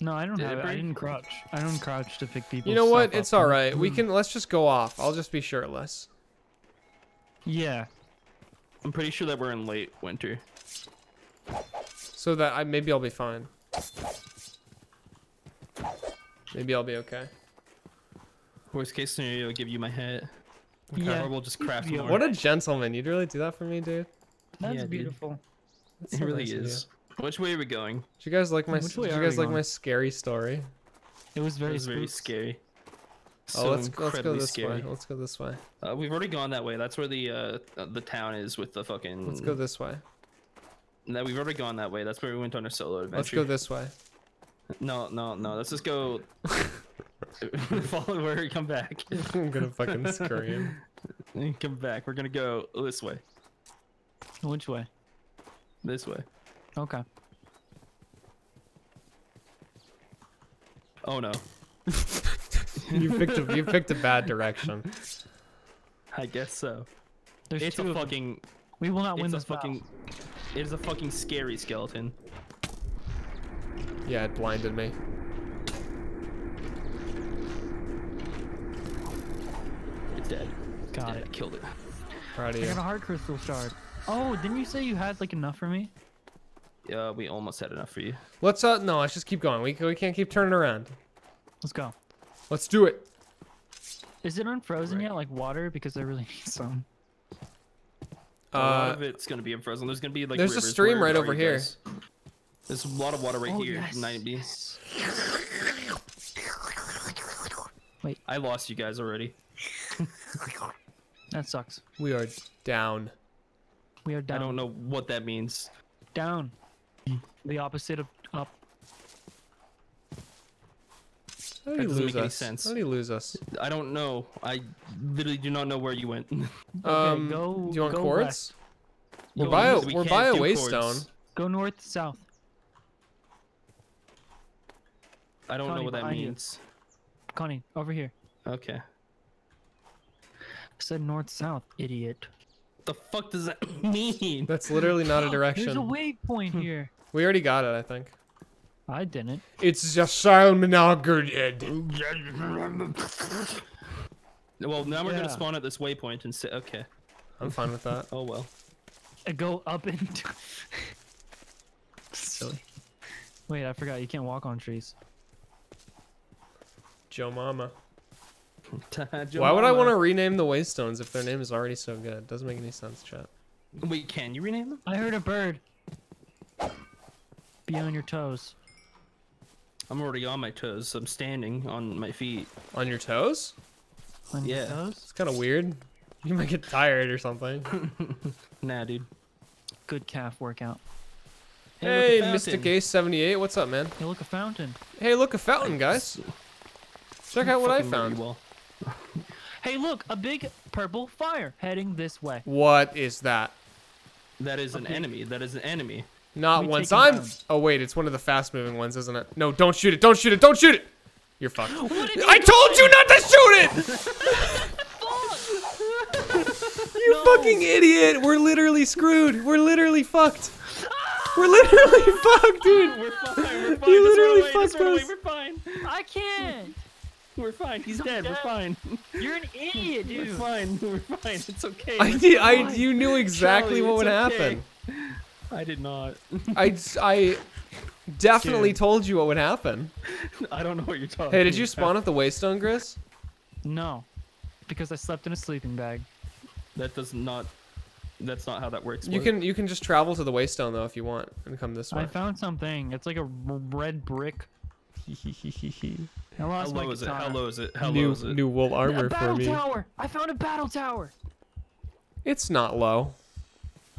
no, I don't Did have it it. I didn't crouch. I don't crouch to pick people. You know what? It's all right. We can let's just go off. I'll just be shirtless. Yeah. I'm pretty sure that we're in late winter. So that I maybe I'll be fine. Maybe I'll be okay. Worst case scenario, I'll give you my hat. Yeah. Or we'll just craft more. What a gentleman. You'd really do that for me, dude. That's Yeah, dude. beautiful. That's It really nice of you. is. Which way are we going? Did you guys like my Which Did you guys we like my scary story? It was It very, was very spooky. scary. Oh, let's let's go this scary. way. Let's go this way. Uh, we've already gone that way. That's where the uh, uh, the town is with the fucking. Let's go this way. No, we've already gone that way. That's where we went on our solo adventure. Let's go this way. No, no, no. Let's just go. <laughs> Follow where we come back. I'm gonna fucking scream. <laughs> come back. We're gonna go this way. Which way? This way. Okay. Oh no. <laughs> You picked a you picked a bad direction. I guess so. There's it's two a of them. fucking. We will not win It's a this battle. Fucking. It is a fucking scary skeleton. Yeah, it blinded me. It's dead. Got dead. it. I killed it. Proud of I you. got a hard crystal shard. Oh, didn't you say you had like enough for me? Yeah, we almost had enough for you. Let's uh no, let's just keep going. We we can't keep turning around. Let's go. Let's do it. Is it unfrozen Right. yet, like water? Because I really <laughs> need some. A lot Uh, of it's gonna be unfrozen. There's gonna be like there's a stream right over here. guys? There's a lot of water right Oh, here. yes, 90. yes. I lost you guys already. That sucks. we are down. We are down. I don't know what that means. Down. The opposite of up. How did That he doesn't lose make any us? sense. How did he lose us? I don't know. I literally do not know where you went. <laughs> Um, go- do you want go cords? west. We're Yo, by a, we we're can't by a do waystone. Go north, south. I don't know what that behind you. means. Condi, over here. Okay. I said north, south, idiot. What the fuck does that <laughs> mean? That's literally not a direction. There's a waypoint <laughs> here. We already got it, I think. I didn't. It's just Simon Algerd. Well, now we're Yeah. gonna spawn at this waypoint and say, okay. I'm fine with that. Oh well. Uh, Go up and. <laughs> Silly. Wait, I forgot. You can't walk on trees. Joe Mama. <laughs> Joe Why would I want to rename the Waystones if their name is already so good? Doesn't make any sense, chat. Wait, can you rename them? I heard a bird. Be on your toes. I'm already on my toes. I'm standing on my feet. On your toes? On your Yeah. toes? It's kind of weird. You might get tired or something. <laughs> Nah, dude. Good calf workout. hey, look, a Mystic. Ace 78, what's up, man? Hey, look, a fountain. Hey, look, a fountain, guys. Check out what I found. well. <laughs> Hey, look, a big purple fire heading this way. What is that? That is an Okay. enemy. That is an enemy. Not once I'm. down. Oh wait, it's one of the fast-moving ones, isn't it? No, don't shoot it! Don't shoot it! Don't shoot it! You're fucked. <gasps> What you I do? told you not to shoot it! <laughs> you No. fucking idiot! We're literally screwed. We're literally fucked. We're literally <laughs> fucked, dude. We're fine. We're fine. You Just run literally away, just fucked run away. We're fine. I can't. We're fine. He's I'm dead. We're fine. You're an idiot, dude. We're fine. We're fine. It's okay. I We're did. I. You knew exactly Charlie, what would okay. happen. I did not. I. <laughs> I definitely Dude. told you what would happen. <laughs> I don't know what you're talking. Hey, did you about. spawn at the Waystone, Gris? No, because I slept in a sleeping bag. That does not. That's not how that works. You can. You can just travel to the Waystone though if you want and come this way. I found something. It's like a red brick. <laughs> I How lost my low is it? How low is it? How new low is it? new wool A armor for battle me. tower. I found a battle tower. It's not low.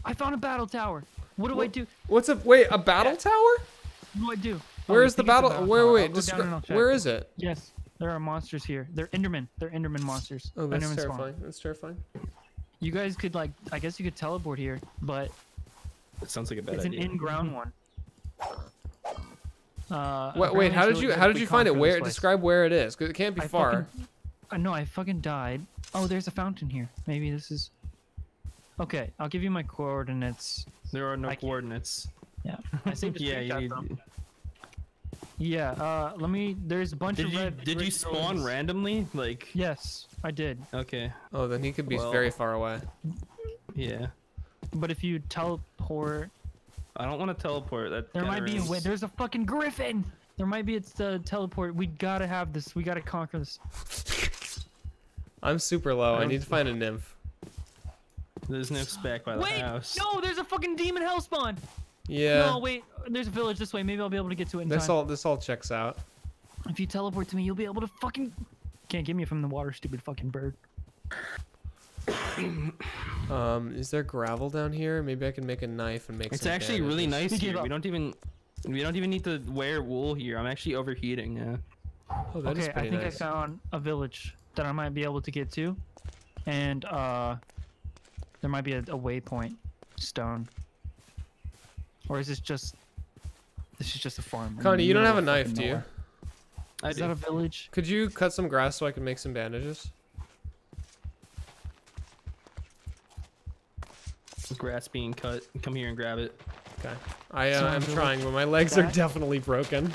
I found a battle tower. What do I do? What's a wait a battle tower? What do I do? Oh, Where I is the think it's a battle? Wait tower. wait. I'll go down and I'll Descri- where is it? Yes, there are monsters here. They're Endermen. They're Enderman monsters. Oh, that's Enderman spawn. terrifying. That's terrifying. You guys could like, I guess you could teleport here, but It sounds like a bad it's an idea. in-ground one. <laughs> Uh, Wait, wait. How did you how did you find it? Where? Describe where it is. 'cause it can't be I far. fucking- I know I fucking died. Oh, there's a fountain here. Maybe this is. Okay, I'll give you my coordinates. There are no I can't- coordinates. Yeah, <laughs> I seem to Yeah, you need. though. Yeah. Uh, let me. There's a bunch Did of you red. did you spawn buildings. randomly? Like Yes, I did. okay, Oh, then he could be Well- very far away. yeah. But if you teleport, I don't want to teleport. That there might be a way. There's a fucking griffin. There might be it's uh, teleport. We gotta have this. We gotta conquer this. I'm super low. I don't- need to find a nymph. There's no spec by the Wait, house. no, there's a fucking demon hell spawn. Yeah. No, wait, there's a village this way. Maybe I'll be able to get to it in this time. all this all checks out. If you teleport to me, you'll be able to fucking. Can't get me from the water, stupid fucking bird. <coughs> Um, is there gravel down here? Maybe I can make a knife and make. It's some actually really nice We here. We don't even we don't even need to wear wool here. I'm actually overheating. Yeah. Oh, that is okay, I think nice. I found a village that I might be able to get to, and uh, there might be a, a waypoint stone. Or is this just? This is just a farm. in Condi, you don't have a knife, do you? I Is do. that a village? Could you cut some grass so I can make some bandages? grass being cut. Come here and grab it. Okay. I uh, So am trying, but my legs are definitely broken.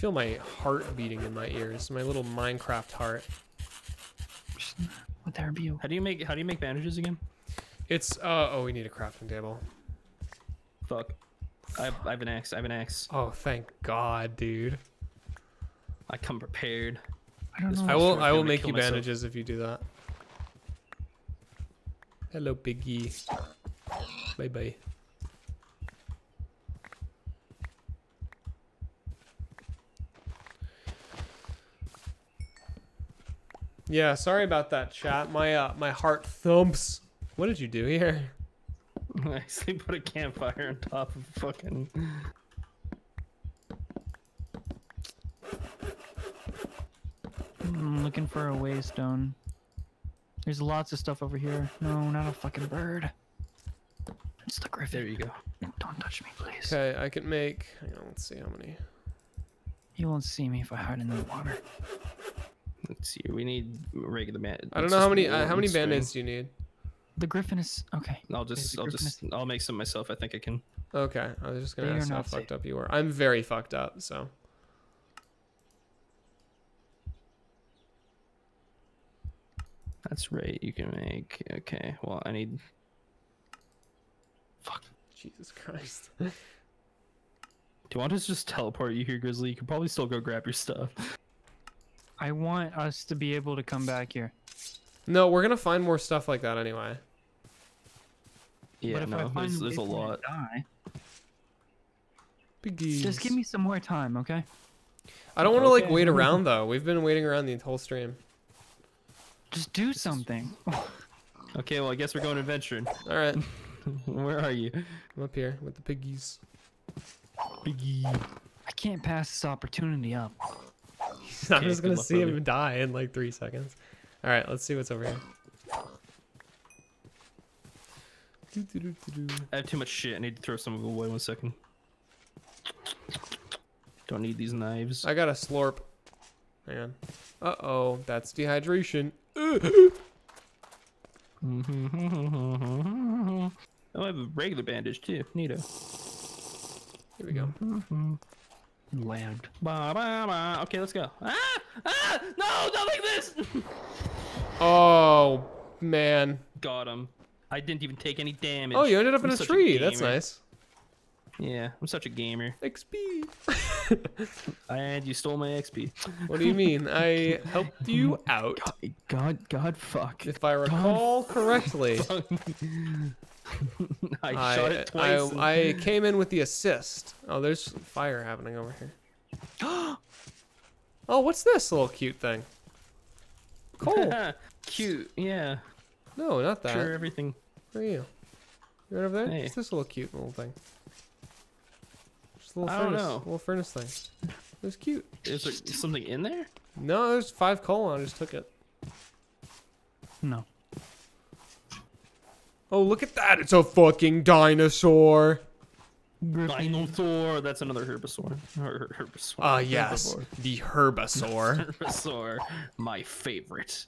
Feel my heart beating in my ears. My little Minecraft heart. Would there be? How do you make how do you make bandages again? It's uh oh, we need a crafting table. Fuck. I have, I have an axe. I have an axe. Oh, thank God, dude. I come prepared. I don't know. I will I will make kill you myself. bandages if you do that. Hello, Biggie. Bye bye. Yeah, sorry about that, chat. My uh, my heart thumps. What did you do here? <laughs> I actually put a campfire on top of fucking. I'm looking for a waystone. There's lots of stuff over here. No, not a fucking bird. It's the griffin. There you go. Don't touch me, please. Okay, I can make. Hang on, let's see how many. He won't see me if I hide in the water. Let's see. We need regular band. I don't know how many uh, how many band-aids do you need? The griffin is okay. I'll just, I'll griffin just, I'll make some myself. I think I can. Okay, I was just gonna They ask how fucked safe. up you were. I'm very fucked up, so. That's right. You can make. Okay. Well, I need. Fuck. Jesus Christ. <laughs> Do you want us to just teleport you here, Grizzly? You can probably still go grab your stuff. I want us to be able to come back here. no, we're gonna find more stuff like that anyway. Yeah, no, there's, there's a way for me to lot. Die, Piggies. just give me some more time, okay? I don't want to like wait around <laughs> though. We've been waiting around the whole stream. Just do something. <laughs> Okay, well, I guess we're going adventuring. All right, <laughs> Where are you? I'm up here with the piggies. Biggie. I can't pass this opportunity up. <laughs> I'm just gonna see him die in like three seconds. All right, let's see what's over here. I have too much shit. I need to throw some of it away. One second. Don't need these knives. I got a slurp. Hang on. Uh oh, that's dehydration. <laughs> oh, I have a regular bandage too. Neato. Here we go. Loud. Ba, ba, ba. Okay, let's go. Ah! Ah! No! Not like this! <laughs> Oh man. Got him. I didn't even take any damage. Oh, you ended up I'm in a tree. That's nice. Yeah, I'm such a gamer. XP. <laughs> And you stole my XP. What do you mean? <laughs> I helped you oh out. God, God, God fuck. If I recall <laughs> correctly, I, I, shot it twice. I, I came in with the assist. Oh, there's fire happening over here. <gasps> oh, what's this little cute thing? Coal. Cute. Yeah. No, not that. Sure, everything. Where are you? You're right over there? Hey. What's this little cute little thing? Just a little I don't furnace. know. Little furnace thing. It was cute. Is there something in there? No, there's five coal. I just took it. No. Oh, look at that. It's a fucking dinosaur. Dinosaur. That's another herbisaur. Her- Herbisaur. Ah, yes. Herbivore. The herbisaur. <laughs> Herbisaur. My favorite.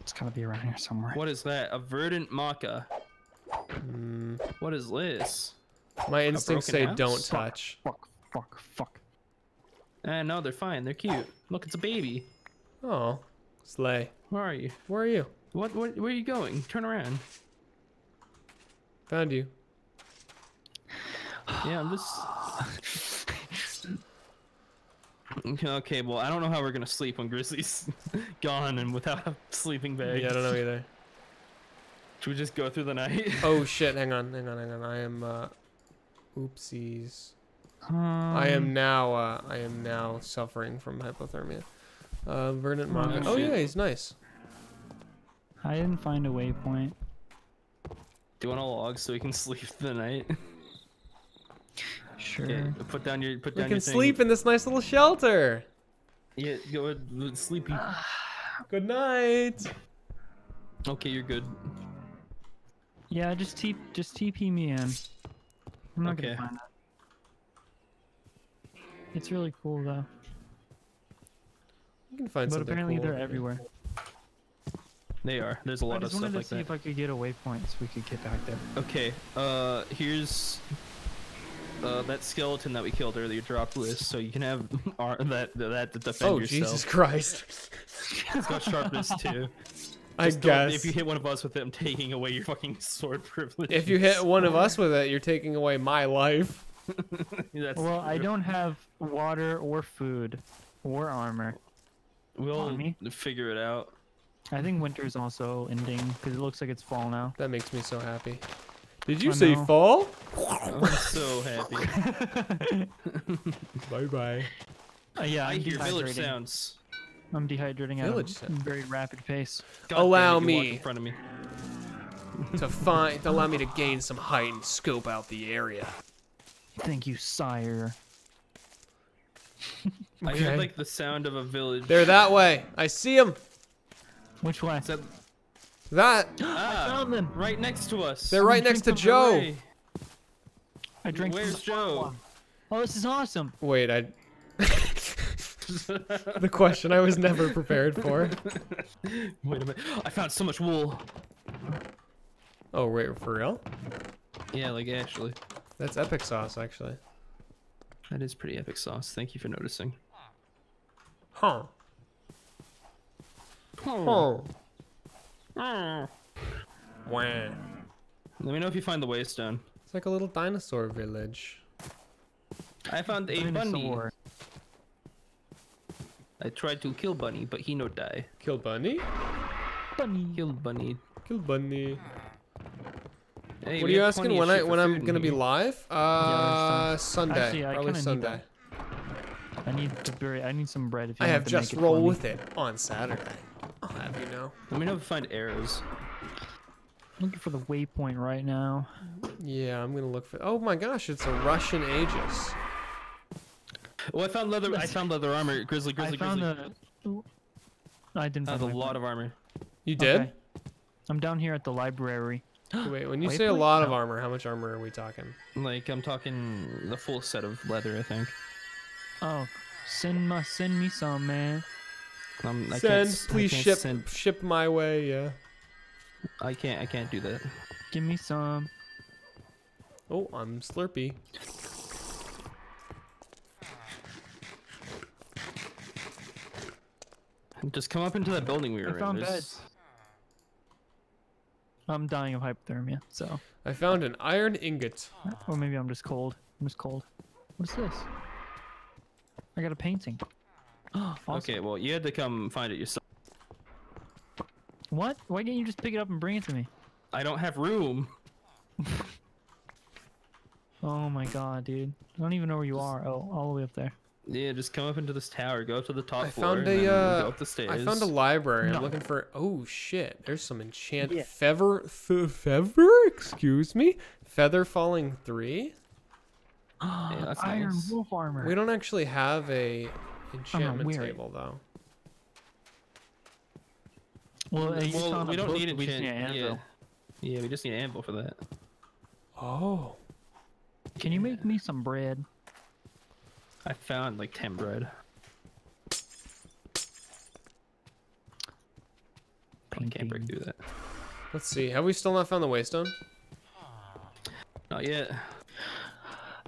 It's gotta be around here somewhere. What is that? A verdant Makka. Mm, What is this? My instincts say house? don't Fuck. touch. Fuck, fuck, fuck. Eh, no, they're fine. They're cute. Look, it's a baby. Oh, Slay. Where are you? Where are you? What? what where are you going? Turn around. Found you. Yeah, I'm just. <sighs> Okay, well, I don't know how we're gonna sleep when Grizzly's <laughs> gone and without a <laughs> sleeping bag. Yeah, I don't know either. Should we just go through the night? Oh <laughs> shit! Hang on, hang on, hang on. I am. uh Oopsies. Um, I am now. uh I am now suffering from hypothermia. Uh, Verdant Oh, Makka. Oh shit. yeah, he's nice. I didn't find a waypoint. Do you want a log so we can <laughs> sleep the night? Sure. Okay, put down your put We down can your thing. sleep in this nice little shelter. Yeah, go ahead, sleepy. <sighs> Good night. Okay, you're good. Yeah, just t just TP me in. I'm not Okay. gonna find it. It's really cool though. You can find but something apparently cool they're everywhere. They are. There's a lot of stuff like that. I just stuff wanted to see that. if I could get a waypoint so we could get back there. Okay, uh, here's uh, that skeleton that we killed earlier dropped this, so you can have <laughs> our, that that to defend Oh yourself. Jesus Christ! It's got sharpness too. <laughs> I Just don't- guess if you hit one of us with it, I'm taking away your fucking sword <laughs> privilege. if you hit <laughs> one of us with it, you're taking away my life. <laughs> That's Well, I don't have water or food or armor. We'll on me. figure it out. I think winter's also ending because it looks like it's fall now. That makes me so happy. Did you I say know. fall? I'm so happy. Bye bye. Uh, yeah, I I'm hear village dehydrating. sounds. I'm dehydrating at Village a sound. very rapid pace. God Allow you me. in front of me. <laughs> to find, to allow me to gain some height and scope out the area. Thank you, sire. I Okay. heard like the sound of a village. They're that way. I see them. Which way? Is that That. <gasps> ah, found them. right next to us? They're right next to Joe. Way. I drank. from Where's the Joe? Oh, this is awesome. Wait, I. the question I was never prepared for. <laughs> Wait a minute. I found so much wool. Oh, wait, for real? Yeah, like actually. That's epic sauce, actually. That is pretty epic sauce. Thank you for noticing. Huh. Oh. Huh. Wah. Let me know if you find the waystone. It's like a little dinosaur village. I found a bunny. Dinosaur. I tried to kill bunny, but he no die. Kill bunny? Bunny. Kill bunny. Kill bunny. Hey, what are you asking when I when I'm gonna be live? Uh, there's Sunday. Actually, I Probably kinda need Sunday. I need to bury. I need some bread. If you I want have to just make it roll for with it on Saturday. I'll have you know. Let me know if you find arrows. Looking for the waypoint right now. Yeah, I'm gonna look for. Oh my gosh, it's a Russian Aegis. <laughs> Oh, I found leather. I found leather armor. Grizzly, grizzly, I found grizzly. the. I didn't I find have a lot of armor. You did? Okay. I'm down here at the library. <gasps> Wait, when you Waypoint? say a lot of No. armor, how much armor are we talking? Like I'm talking the full set of leather. I think. Oh, send my send me some man. Um, I send, can't, s- I please can't ship Send, ship my way. Yeah. I can't. I can't do that. Give me some. Oh, I'm Slurpee. Just come up into that building we were I found in. beds. I'm dying of hypothermia, so I found an iron ingot. or maybe I'm just cold. I'm just cold. What's this? I got a painting. Awesome. <gasps> Okay, well you had to come find it yourself. What? Why can't you just pick it up and bring it to me? I don't have room. <laughs> Oh my god, dude. I don't even know where you are. Oh, all the way up there. Yeah, just come up into this tower. Go up to the top I floor. found and a then uh, go up the stairs. I found a library. No. I'm looking for. Oh shit! There's some enchant. Yeah. Feather, f- feather. Excuse me. Feather falling three. <gasps> Yeah, that's Iron nice. wolf armor. We don't actually have a enchantment weary. table though. Well, you Well, we don't need it. we just need an anvil. yeah, we just need an anvil for that. Oh. Can you make me some bread? I found like ten bread. I can't break through that. Let's see. Have we still not found the waystone? Not yet.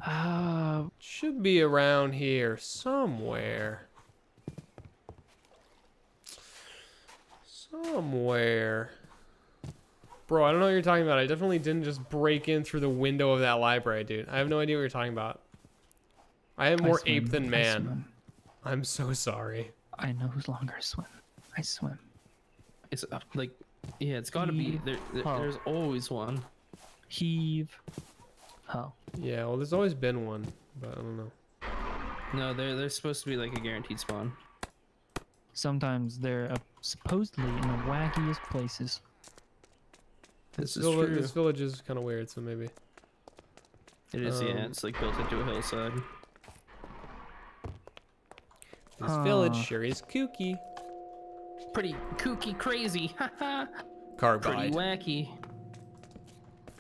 Uh, Should be around here somewhere. Somewhere. Bro, I don't know what you're talking about. I definitely didn't just break in through the window of that library, dude. I have no idea what you're talking about. I am I more swim, ape than man. I'm so sorry. I know who's longer swim. I swim. It's uh, like, yeah, it's got to be. There, there- ho. there's always one. Heave. Oh. Yeah, well, there's always been one, but I don't know. No, they're, they're supposed to be like a guaranteed spawn. Sometimes they're uh, supposedly in the wackiest places. This is Villi- true. This village is kind of weird, so maybe. It is, um, yeah. It's like built into a hillside. This village sure is kooky. Pretty kooky, crazy. <laughs> Haha. Pretty wacky.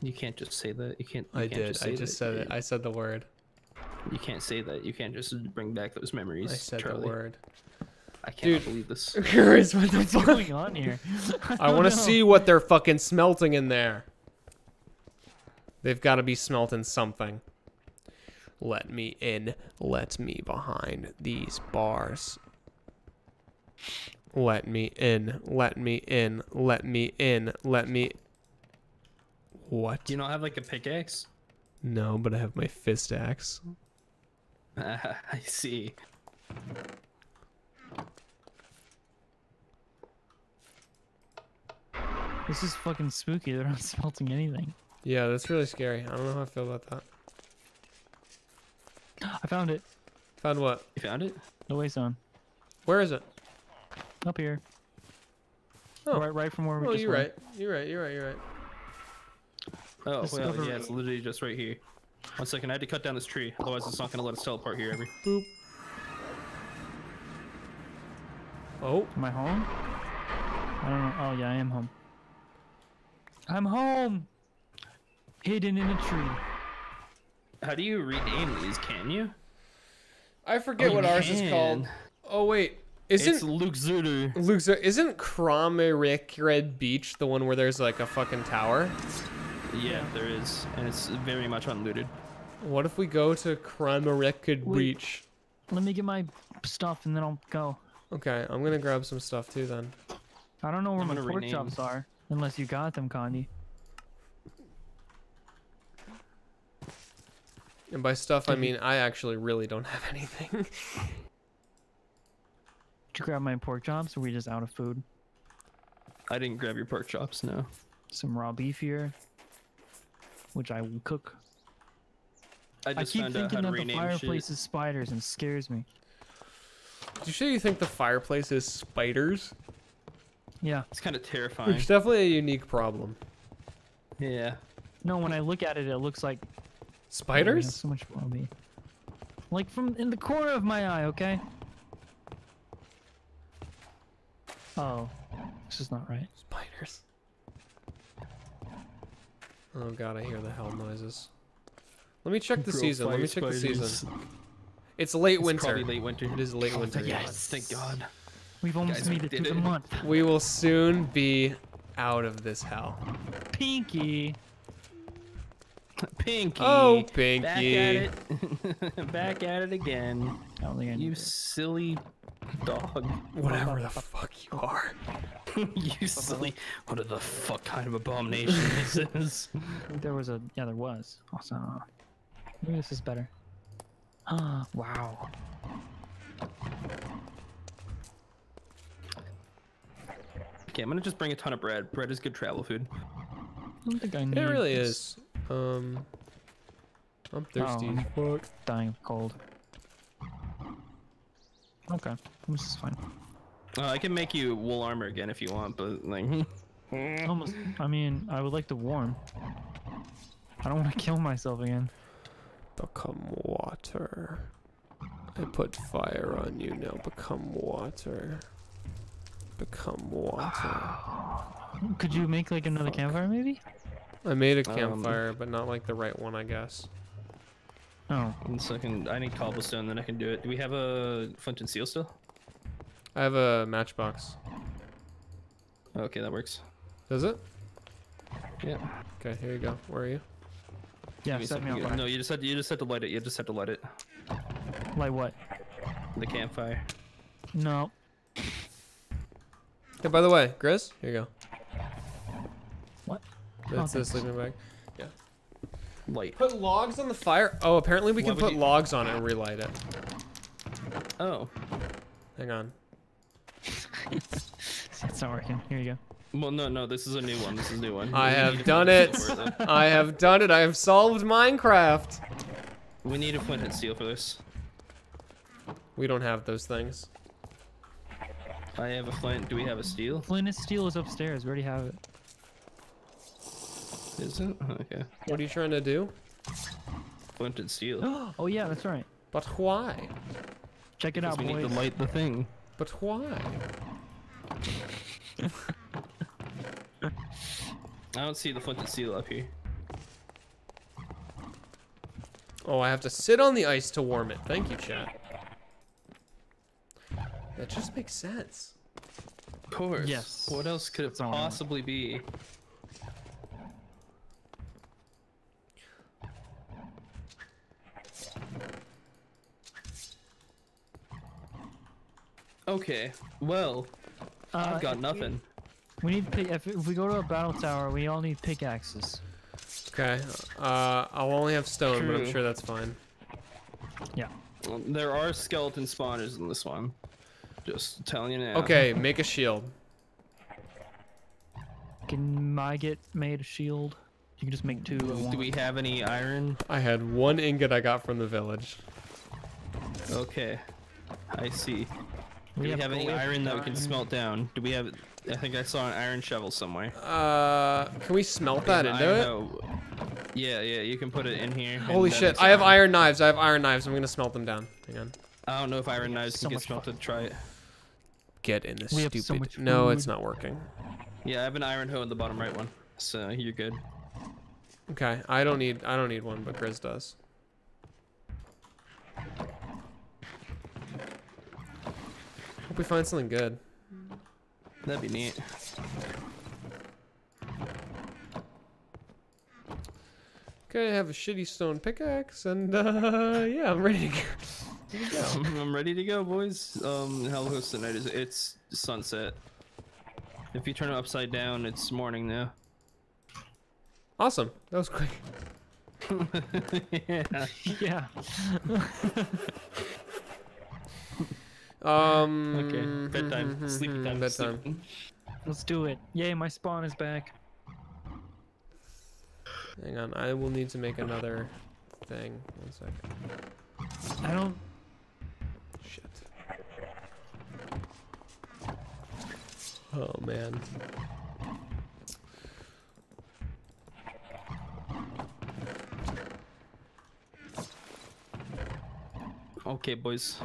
You can't just say that. You can't. You I can't did. Just I just that. said it. I said the word. You can't say that. You can't just bring back those memories. I said Charlie. the word. I cannot Dude. believe this. <laughs> Chris, what the What's fuck? going on here? I <laughs> don't want to see what they're fucking smelting in there. They've got to be smelting something. Let me in. Let me behind these bars. Let me in. Let me in. Let me in. Let me. What? Do you not have like a pickaxe? No, but I have my fist axe. <laughs> I see. This is fucking spooky. They're not <laughs> smelting anything. Yeah, that's really scary. I don't know how I feel about that. I found it. Found what? You found it? The waystone. Where is it? Up here. Oh. Right, right from where we Oh, just you're were. right. You're right. You're right. You're right. Oh, Just well, yeah, it's literally just right here. One second, I had to cut down this tree, otherwise it's not gonna let us teleport here ever. Boop. Oh, Am I home? I don't know. Oh yeah, I am home. I'm home. Hidden in a tree. How do you rename these? Can you? I forget Oh, what you ours is called. Oh wait, Isn't Luke Zuder. Luke, so isn't Kromerik Red Beach the one where there's like a fucking tower? Yeah, there is, and it's very much unlooted. What if we go to Kromerik Wait. Beach? Let me get my stuff and then I'll go. Okay, I'm gonna grab some stuff too then. I don't know where I'm my gonna pork rename. chops are, unless you got them, Condi. And by stuff, I mean I actually really don't have anything. <laughs> Did you grab my pork chops, or we just out of food? I didn't grab your pork chops, no. Some raw beef here, which I will cook. I I just keep found out how thinking to that the fireplace shit. is spiders and scares me. Did you say you think the fireplace is spiders? Yeah. It's kind of terrifying. It's definitely a unique problem. Yeah. No, when I look at it, it looks like oh, we Spiders? So much raw beef. Like from in the corner of my eye, okay? Oh, this is not right. Spiders. Oh god, I hear the hell noises. Let me check the Grow season. Let me fire check the season. It's late It's winter. probably late winter. It is late oh, winter. yeah. Yes, thank God. We've almost Guys, made it did through the month. We will soon be out of this hell. Pinky. <laughs> Pinky. Oh, Pinky. Back at it. <laughs> Back at it again. I don't think I You it. silly dog. Whatever the fuck you are. <laughs> you silly. What the fuck kind of abomination this is? I think there was a yeah, there was. Also, maybe this is better. Ah, wow. Okay, I'm gonna just bring a ton of bread. Bread is good travel food. I don't think I need. It really this. is. Um, I'm thirsty. Oh, as fuck. Dying of cold. Okay, this is fine. Uh, I can make you wool armor again if you want, but like, <laughs> Almost. I mean, I would like to warm. I don't want to kill myself again. Become water. I put fire on you now. Become water. Become water. Could you make like another campfire, maybe? I made a Um, campfire, but not like the right one, I guess. Oh, one second. I need cobblestone, then I can do it. Do we have a flint and steel still? I have a matchbox. Okay, that works. Does it? Yeah. Okay, here you go. Where are you? yeah. Set me on fire. No, you just had to, you just had to light it. You just had to light it. Light what? The campfire. No. Hey, by the way, Grizz, here you go. What? That's Oh, the sleeping bag. Yeah. Light. Put logs on the fire. Oh, apparently we Why can put you- logs on it and relight it. Oh. Hang on. <laughs> It's not working. Here you go. Well, no, no. This is a new one. This is a new one. I We have done it. and steel for it, I have done it. I have solved Minecraft. We need a flint and steel for this. We don't have those things. I have a flint. Do we have a steel? Flint and steel is upstairs. We already have it. Is it? Oh, okay. What are you trying to do? Flint and steel. <gasps> oh yeah, that's right. But why? Check it Because out, we need to light the thing. But why? <laughs> I don't see the flint and steel up here. Oh, I have to sit on the ice to warm it. Thank you, chat. That just makes sense. Of course. Yes. What else could it That's all I want. possibly be? Okay. Well, Uh, I've got if we- nothing. We need pick. If, if we go to a battle tower, we all need pickaxes. Okay. Uh, I'll only have stone, but I'm sure that's fine. Well, There are skeleton spawners in this one. Just telling you now. Okay, make a shield. Can I get made a shield? You can just make two. Do we have any iron? I had one ingot I got from the village. Okay. I see. Do we, have have, any iron that we can smelt down? Do we have? I think I saw an iron shovel somewhere. Uh, can we smelt that An into it? hoe. Yeah, yeah, you can put it in here. Holy shit! it's I have iron. iron knives. I have iron knives. I'm gonna smelt them down. Hang on. I don't know if iron knives So can get much fun. smelted. Try it. Get in this We have stupid. so much no, it's not working. Yeah, I have an iron hoe in the bottom right one, so you're good. Okay, I don't need. I don't need one, but Grizz does. Hope we find something good. That'd be neat. Okay, I have a shitty stone pickaxe, and uh, <laughs> yeah, I'm ready to go. I'm ready to go, boys. Um, Hell Host tonight is it's sunset. If you turn it upside down, it's morning now. Awesome. That was quick. <laughs> yeah. <laughs> Yeah. Um. Okay. Bedtime. <laughs> Sleepy time. Bedtime. sleeping. Let's do it. Yay, my spawn is back. Hang on, I will need to make another thing. One second. I don't. Shit. Oh man. Okay, boys.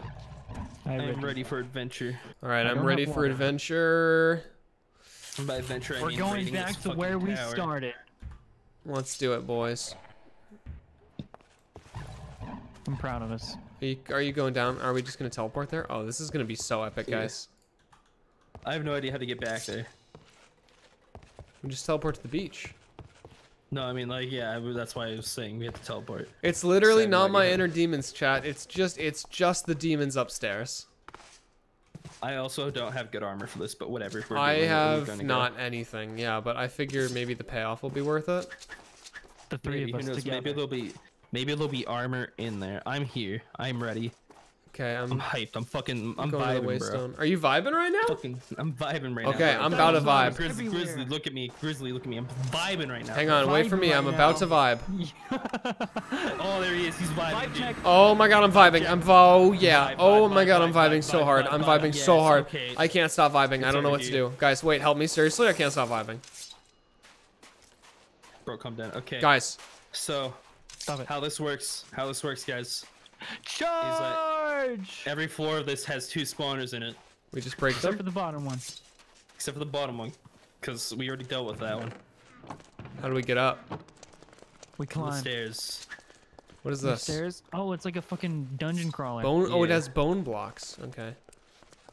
I I am read- ready for adventure. All right, I I'm ready for water. adventure. And by adventure, I We're mean going raiding its back to where we tower. started. Let's do it, boys. I'm proud of us. Are you, are you going down? Are we just gonna teleport there? Oh, this is gonna be so epic, Yeah. guys. I have no idea how to get back there. We just teleport to the beach. No, I mean like yeah, that's why I was saying we have to teleport. It's literally Sad not my idea. inner demons chat. It's just it's just the demons upstairs. I also don't have good armor for this, but whatever. We're I doing it, we're have gonna go. not anything. Yeah, but I figure maybe the payoff will be worth it. The three Maybe, of us knows? together. Maybe there'll be maybe there'll be armor in there. I'm here. I'm ready. Okay, I'm, I'm hyped. I'm fucking. I'm going to vibing, bro. waystone. Are you vibing right now? Fucking, I'm vibing right now. Okay. I'm about to vibe. Grizzly, Grizzly, look at me. Grizzly, look at me. I'm vibing right now. Hang on, wait for me. right I'm about to vibe. <laughs> Oh, there he is. He's vibing. Vibe check. Oh my god, I'm vibing. I'm oh yeah. Vibe, Oh vibe, my god, I'm vibe, vibing so hard. vibe, I'm vibing Yes, so hard. okay. I can't stop vibing. I don't know over what to do. Guys, wait, help me. Seriously, I can't stop vibing. Bro, calm down. Okay. Guys, So, Stop it. how this works? How this works, guys? Charge! Every floor of this has two spawners in it, we just break Except for the bottom one. except for the bottom one, because we already dealt with that one. How do we get up? We climb. The climb. stairs. What is The this? stairs. Oh, it's like a fucking dungeon crawler. Bone. Oh, it has bone blocks. Okay.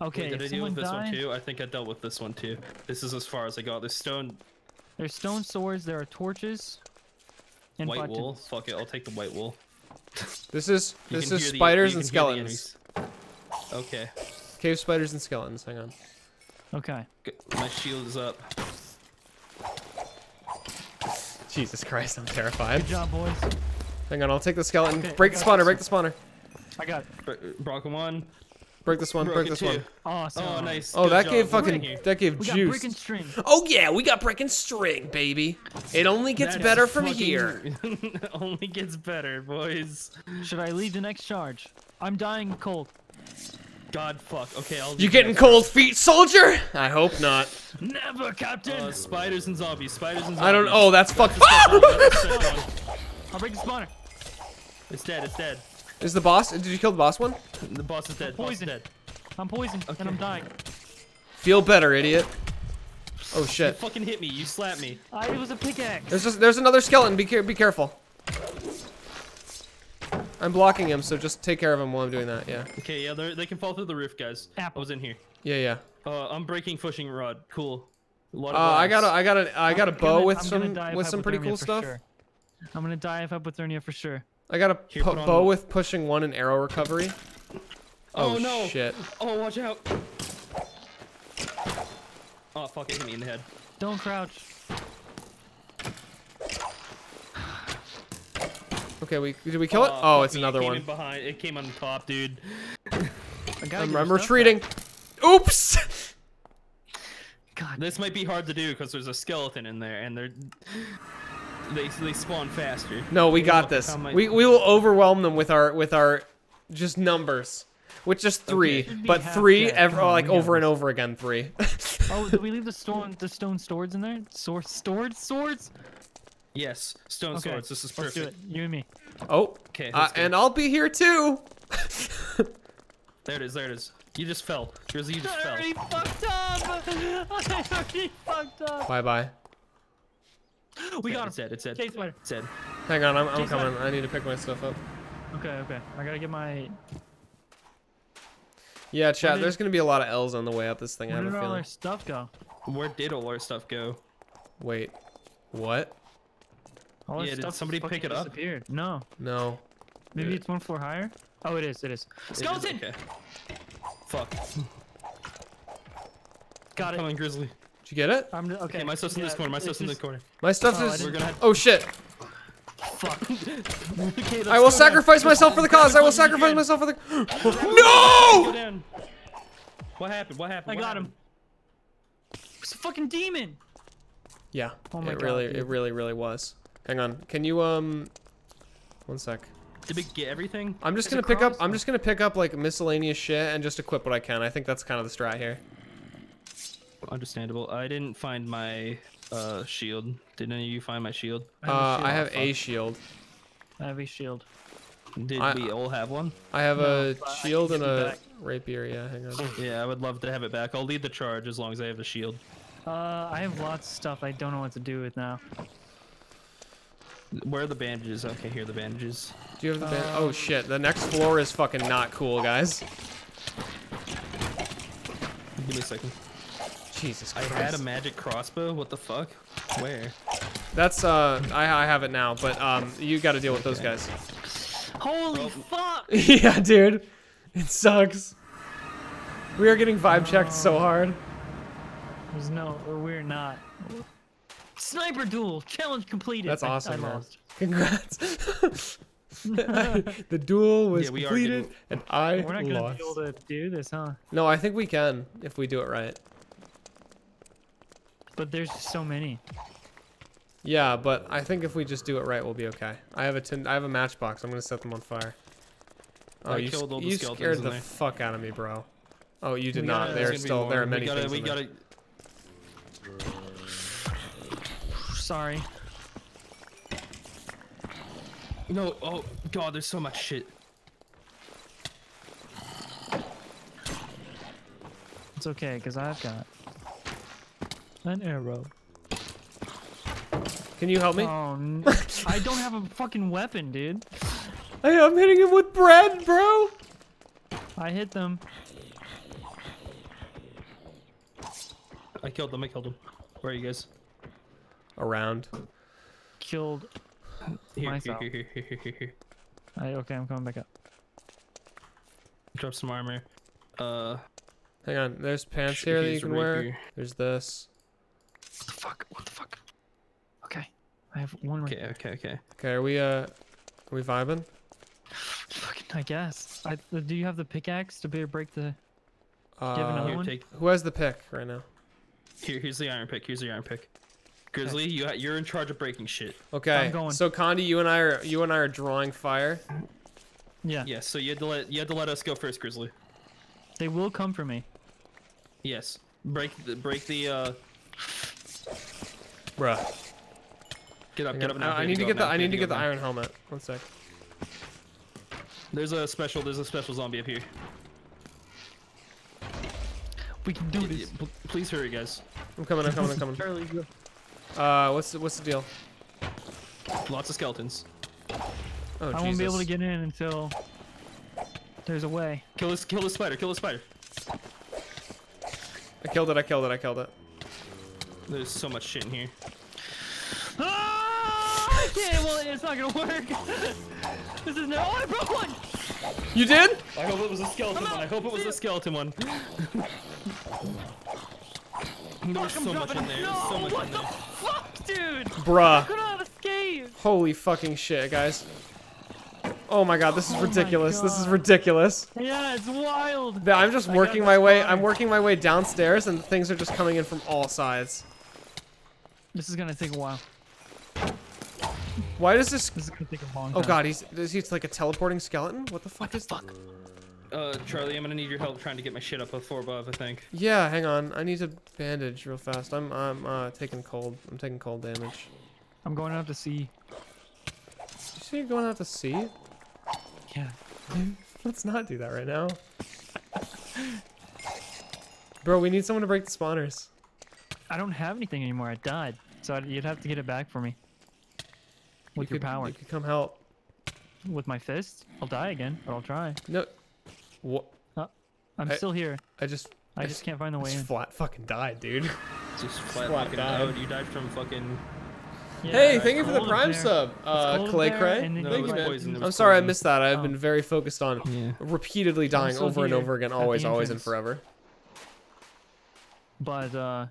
Okay, Wait, did I deal with this died, one too? I think I dealt with this one too. This is as far as I got. There's stone, there's stone swords, there are torches, and white buttons. wool. Fuck it, I'll take the white wool. This is this is hear the- spiders and can hear the skeletons. Okay, Cave spiders and skeletons. Hang on. Okay. my shield is up. Jesus Christ, I'm terrified. Good job, boys. Hang on, I'll take the skeleton. Okay, break the got spawner. Break the spawner. I got it. Bro- Brock one. Break this one. Broke Break this too. one. Awesome. Oh, nice. Oh, good that job. gave fucking that gave We got juice. brick and string. Oh yeah, we got brick and string, baby. It only gets That is better from fucking- here. <laughs> only gets better, boys. Should I leave the next charge? I'm dying cold. God fuck. Okay, I'll. You getting cold feet, soldier? I hope not. Never, Captain. Uh, spiders and zombies. Spiders and zombies. I don't. Oh, that's fuck. <laughs> I'll break the spawner. It's dead. It's dead. Is the boss? Did you kill the boss one? The boss is dead. Boss is Poison. dead. I'm poisoned and I'm dying. Feel better, idiot. Oh You shit. fucking hit me. You slapped me. I it was a pickaxe. There's just there's another skeleton. Be care be careful. I'm blocking him, so just take care of him while I'm doing that. Yeah. Okay, yeah, they're- can fall through the roof, guys. Apple. I was in here. Yeah, yeah. Uh, I'm breaking fishing rod. Cool. A Uh, I got a glass. I got a I got a I'm bow gonna- with I'm gonna some with some pretty cool stuff. sure. I'm gonna die of hypothermia for sure. I got a Here, pu- on bow with pushing one and arrow recovery. Oh, no. shit. Oh, watch out. Oh, fuck, it hit me in the head. Don't crouch. Okay, we did we kill it? Uh, Oh, it's another it came one. in behind. It came on top, dude. I gotta I'm, I'm your stuff retreating. Oops. God. This might be hard to do because there's a skeleton in there, and they're they they spawn faster. No, we got I'll this. We we will overwhelm them with our with our just numbers. With just three, Okay. But three ever Come on, like over and over again. Three. <laughs> Oh, did we leave the <laughs> stone the stone swords in there? Sword stored swords? Yes, stone Okay. swords. This is Let's do perfect. it. You and me. oh, Okay, uh, and I'll be here too. There it is. There it is. You just fell. Grizzly, you just I fell. already fucked up. <laughs> I already fucked up. bye bye. <laughs> We Yeah, got It's him. dead. It's dead. Chase spider. It's dead. Hang on, I'm, I'm Jason. coming. I need to pick my stuff up. Okay, okay. I gotta get my. Yeah, chat. did- There's gonna be a lot of L's on the way up this thing. I Where have did a all feeling. our stuff go? Where did all our stuff go? Wait, what? All our Yeah, did stuff somebody pick it up? disappeared. No. No. Maybe Yeah. it's one floor higher. Oh, it is. It is. It is- Okay. Fuck. Got it. Coming, Grizzly. Did you get it? I'm okay. Okay, my stuff's in this corner. My it's stuff's in this corner. My stuff Oh, I is. didn't- We're gonna have. Oh shit! Fuck. <laughs> Okay, I will go sacrifice myself for the cause. I will sacrifice Again. myself for the. <gasps> No! What happened? What happened? I What got happened? him. It's a fucking demon. Yeah. Oh my it God, really, it really, really was. Hang on. Can you um? One sec. Did we get everything? I'm just It's a gonna pick up. I'm just gonna pick up like miscellaneous shit and just equip what I can. I think that's kind of the strat here. Understandable. I didn't find my uh shield. Did any of you find my shield? I have a Uh, I shield. have a shield. I have a shield. Did I- we all have one? I have No, a but I can shield give and you a back. rapier. Yeah, hang on. Yeah, I would love to have it back. I'll lead the charge as long as I have the shield. Uh, I have lots of stuff I don't know what to do with now. Where are the bandages? Okay, here are the bandages. Do you have the band? oh shit! The next floor is fucking not cool, guys. Give me a second. Jesus Christ. I had a magic crossbow. What the fuck? Where? That's uh, I I have it now, but um, you got to deal with those guys. Holy fuck! <laughs> yeah, dude, it sucks. We are getting vibe checked so hard. There's no, or we're not. Sniper duel challenge completed. That's awesome, I man. lost. <laughs> Congrats. <laughs> the duel was Yeah, we are completed, getting- and I We're not gonna be able to do this, huh? No, I think we can if we do it right. But there's so many. Yeah, but I think if we just do it right, we'll be okay. I have a tin. I have a matchbox. I'm gonna set them on fire. Oh, I you, killed all the you skeletons scared the there. fuck out of me, bro. Oh, you did We not. gotta- There are There's still there more. are many we gotta, things We in gotta. <sighs> <sighs> Sorry. No. Oh god, there's so much shit. It's okay, because I've got an arrow. Can you help me? Oh, n- <laughs> I don't have a fucking weapon, dude. Hey, I'm hitting him with bread, bro. I hit them. I killed them. I killed them. Where are you guys? Around. Killed. Here, Myself. here, here, okay, I'm coming back up. Drop some armor. Uh, Hang on. There's pants here that you can wear. rapier. There's this. What the fuck? What the fuck? Okay. I have one right Okay, okay, okay. Okay, are we uh, are we vibing? Fucking, I guess. I, uh, do you have the pickaxe to be able to break the? you Uh, another Here, one? take. who has the pick right now? Here, here's the iron pick. Here's the iron pick. Grizzly, you ha- you're in charge of breaking shit. Okay. I'm going. So Condi, you and I are you and I are drawing fire. Yeah. Yeah. So you had to let you had to let us go first, Grizzly. They will come for me. Yes. Break the break the. uh Bruh. Get up, get up now. I, I need to get the now, I need to get the now. iron helmet. One sec. There's a special. There's a special zombie up here. We can do this. Please hurry, guys. I'm coming. I'm coming. I'm coming. Charlie, go. Uh, what's the, what's the deal? Lots of skeletons. Oh I Jesus. won't be able to get in until there's a way. Kill this. Kill the spider. Kill the spider. I killed it. I killed it. I killed it. There's so much shit in here. Ah! Okay, well, it's not gonna work. <laughs> this is no. Oh, I broke one. You did? I hope it was a skeleton one. I hope it was a skeleton one. there so much in there. No, There's so much what in the there. fuck, dude? Bruh. Could not escape. Holy fucking shit, guys. Oh my god, this is Oh ridiculous. This is ridiculous. Yeah, it's wild. I'm just working my way. spine. I'm working my way downstairs, and things are just coming in from all sides. This is gonna take a while. Why does this? This is gonna take a long Oh god, he's is he like a teleporting skeleton? What the fuck is fuck? Uh, Charlie, I'm gonna need your help trying to get my shit up before above. I think. Yeah, hang on. I need to bandage real fast. I'm I'm uh taking cold. I'm taking cold damage. I'm going out to sea. You see you're going out to sea? Yeah. <laughs> Let's not do that right now. Bro, we need someone to break the spawners. I don't have anything anymore. I died, so I'd, you'd have to get it back for me. With you your could, power. You could come help. With my fist, I'll die again, but I'll try. No. What? I'm I- still here. I just I just can't find the way just in. flat fucking died, dude. <laughs> Just flat, flat fucking died. out. You died from fucking. Yeah, hey, it's thank you for the prime there. sub, uh, Clay there, Cray. No, Thank you, man. poison. I'm was sorry I missed that. I've Oh. been very focused on Yeah. repeatedly dying still over and over again, always, always, and forever. But uh,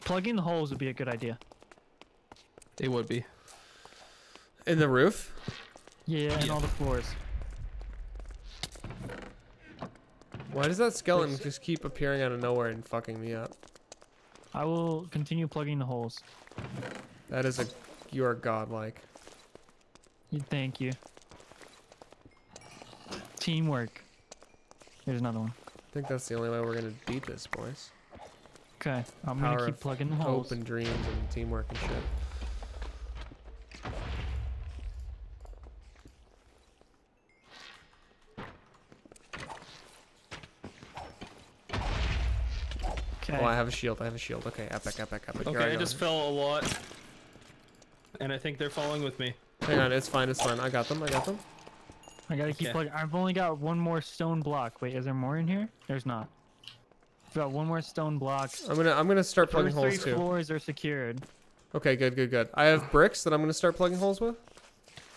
plugging the holes would be a good idea. It would be. In the roof? Yeah, and Yeah. all the floors. Why does that skeleton just keep appearing out of nowhere and fucking me up? I will continue plugging the holes. That is a. You are godlike. You thank you. Teamwork. Here's another one. I think that's the only way we're gonna beat this, boys. Okay, I'm Power gonna keep plugging the holes. Hope and dreams and teamwork and shit. Okay. Oh, I have a shield. I have a shield. Okay, epic, epic, epic. Here Okay, I go. just fell a lot. And I think they're following with me. Hang on, it's fine, it's fine. I got them. I got them. I gotta keep Okay. plugging. I've only got one more stone block. Wait, is there more in here? There's not. I've got one more stone block. I'm gonna I'm gonna start plugging First holes three too. floors are secured. Okay, good, good, good. I have bricks that I'm gonna start plugging holes with.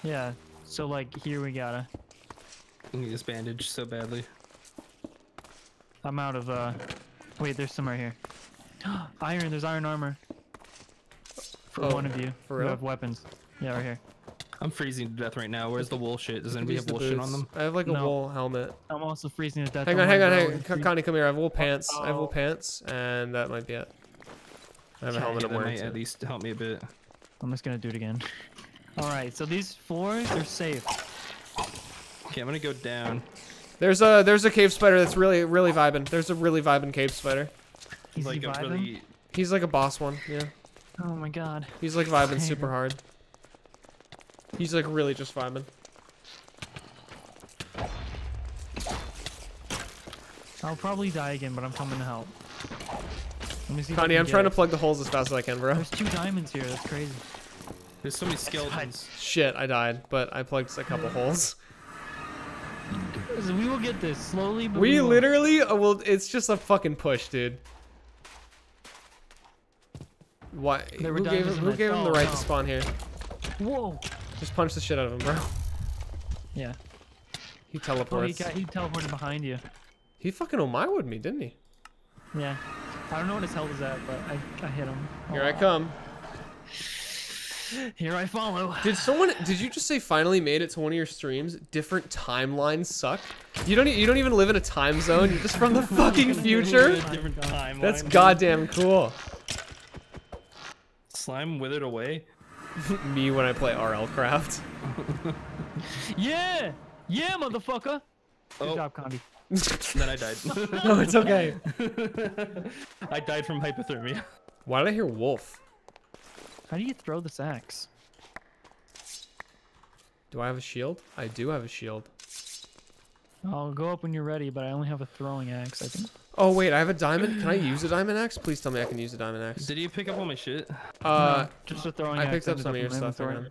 Yeah. So like here we gotta. I need this bandage so badly. I'm out of uh. Wait, there's some right here. <gasps> iron. There's iron armor. For Oh, one of you for who real? have weapons. Yeah, right here. I'm freezing to death right now. Where's the wool shit? Does anybody have the wool shit on them? I have like a No. wool helmet. I'm also freezing to death. Hang on, hang on, hang on. It's Con- free- Connie, come here. I have wool pants. I have wool Oh. pants, and that might be it. I have a helmet Yeah, I'm wearing. at least help me a bit. I'm just gonna do it again. All right. So these floors are safe. Okay, I'm gonna go down. There's a there's a cave spider that's really really vibing. There's a really vibing cave spider. He's like a reviving? really He's like a boss one. Yeah. Oh my god. He's like vibing super hard. He's like really just vibing. I'll probably die again, but I'm coming to help. Let me see. if I Connie, can I'm get trying to plug the holes as fast as I can, bro. There's two diamonds here. That's crazy. There's so many skeletons. Shit, I died, but I plugged a couple <gasps> holes. We will get this slowly, but We we, will. literally, uh, well, it's just a fucking push, dude. Why? Who gave him, who gave him the right no. to spawn here? Whoa. Just punch the shit out of him, bro. Yeah. He Oh, he got he teleported behind you. He fucking Omaiwood me, didn't he? Yeah. I don't know what his health is at, but I, I hit him. Here I come. Here I follow. Did someone? Did you just say finally made it to one of your streams? Different timelines suck. You don't. e- You don't even live in a time zone. You're just from the fucking <laughs> future. Different timeline. That's goddamn cool. Slime withered away. <laughs> Me when I play RLCraft. <laughs> Yeah. Yeah, motherfucker. Good Oh. job, Condi. Then I died. No, it's okay. I died from hypothermia. Why did I hear wolf? How do you throw this axe? Do I have a shield? I do have a shield. I'll go up when you're ready, but I only have a throwing axe. I think. Oh wait, I have a diamond. Can I use a diamond axe? Please tell me I can use a diamond axe. Did you pick up all my shit? Uh, No, just a throwing I axe. picked up some of your stuff. Hang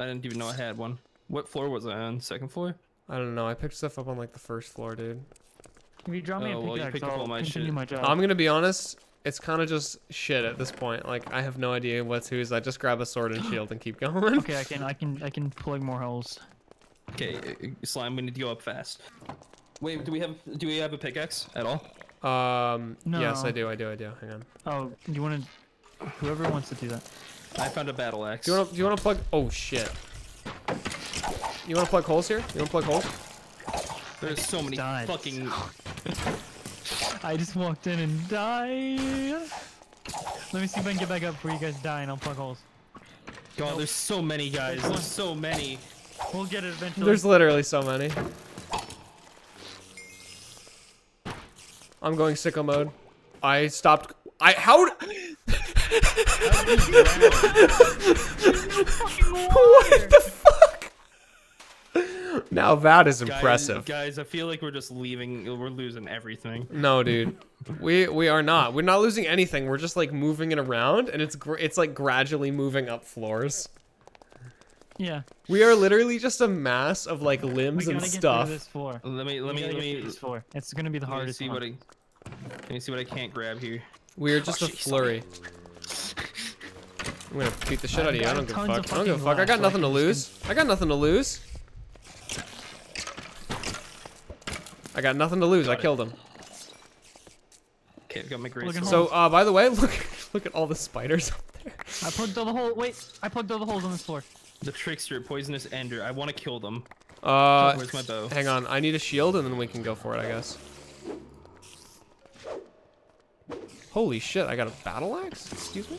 I didn't even know I had one. What floor was I on? Second floor? I don't know. I picked stuff up on like the first floor, dude. If you drop me Oh, a well, you pickaxe, picked up I'll all my continue shit. my job. I'm gonna be honest. It's kind of just shit at this point. Like I have no idea what's whose. I just grab a sword and shield and keep <laughs> going. Okay, I can, I can, I can plug more holes. Okay, uh, slime. We need to go up fast. Wait, do we have do we have a pickaxe at all? Um. No. Yes, I do. I do. I do. Hang on. Oh, you want to? Whoever wants to do that. I found a battle axe. Do you want to? Do you want to plug? Oh shit. You want to plug holes here? You want to plug holes? There's so many Died. fucking. <laughs> I just walked in and died. Let me see if I can get back up before you guys die, and I'll plug holes. God, there's so many guys. There's so many. We'll get it eventually. There's literally so many. I'm going sicko mode. I stopped. I how? d- <laughs> what the fuck? <laughs> Now that is impressive. Guys, I feel like we're just leaving. We're losing everything. No, dude. <laughs> We we are not. We're not losing anything. We're just like moving it around, and it's gr- it's like gradually moving up floors. Yeah. We are literally just a mass of like limbs and stuff. this floor. Let me let me let me this floor. It's gonna be the let me hardest see one. what I let me see what I can't grab here. We are just oh, a shit, flurry. I'm gonna beat the shit I've out of you. I don't give a fuck. I don't give a fuck. I got nothing to lose. I got nothing to lose. I got nothing to lose. I it. killed him. Okay, I've got my great Look at sword. So, uh, by the way, <laughs> look, look at all the spiders up there. I plugged all the hole. Wait, I plugged all the holes on this floor. The trickster, poisonous ender. I want to kill them. Uh, Where's my bow? hang on. I need a shield, and then we can go for it, I guess. Holy shit! I got a battle axe. Excuse me.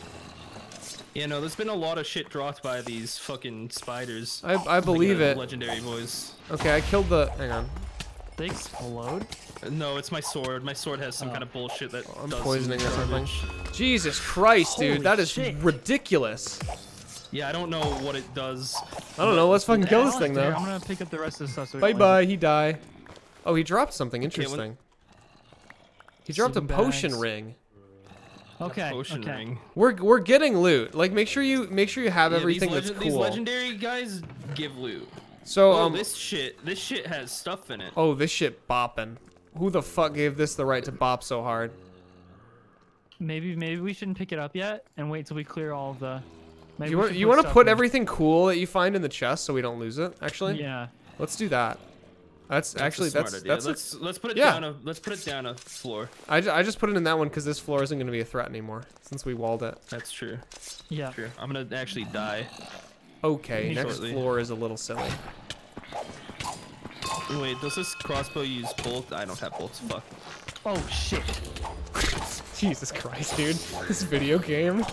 Yeah, no, there's been a lot of shit dropped by these fucking spiders. I I believe Like, uh, it. Legendary boys. Okay, I killed the. Hang on. They explode. No, it's my sword. My sword has some oh. kind of bullshit that I'm does poisoning or something. Jesus Christ, dude, Holy that is shit. ridiculous. Yeah, I don't know what it does. I don't know. Let's fucking kill this thing though. I'm gonna pick up the rest of the stuff. So Bye-bye. He die. Oh, he dropped something when- interesting. He dropped a potion bags. ring. Okay. Potion okay. ring. We're we're getting loot. Like make sure you make sure you have Yeah, everything these, that's legend- these legendary guys give loot. So Oh, um this shit, this shit has stuff in it. oh this shit bopping. Who the fuck gave this the right to bop so hard? Maybe maybe we shouldn't pick it up yet and wait till we clear all of the. Maybe You want you want to put in- everything cool that you find in the chest so we don't lose it. Actually, Yeah. let's do that. That's, That's a actually smart that's idea. that's. let's let's put it yeah. down a let's put it down a floor. I, I just put it in that one because this floor isn't going to be a threat anymore since we walled it. That's true. Yeah. True. I'm gonna actually die. Okay, next Shortly. floor is a little silly. Wait, does this crossbow use bolts? I don't have bolts. Fuck. Oh shit. <laughs> Jesus Christ, dude. This video game.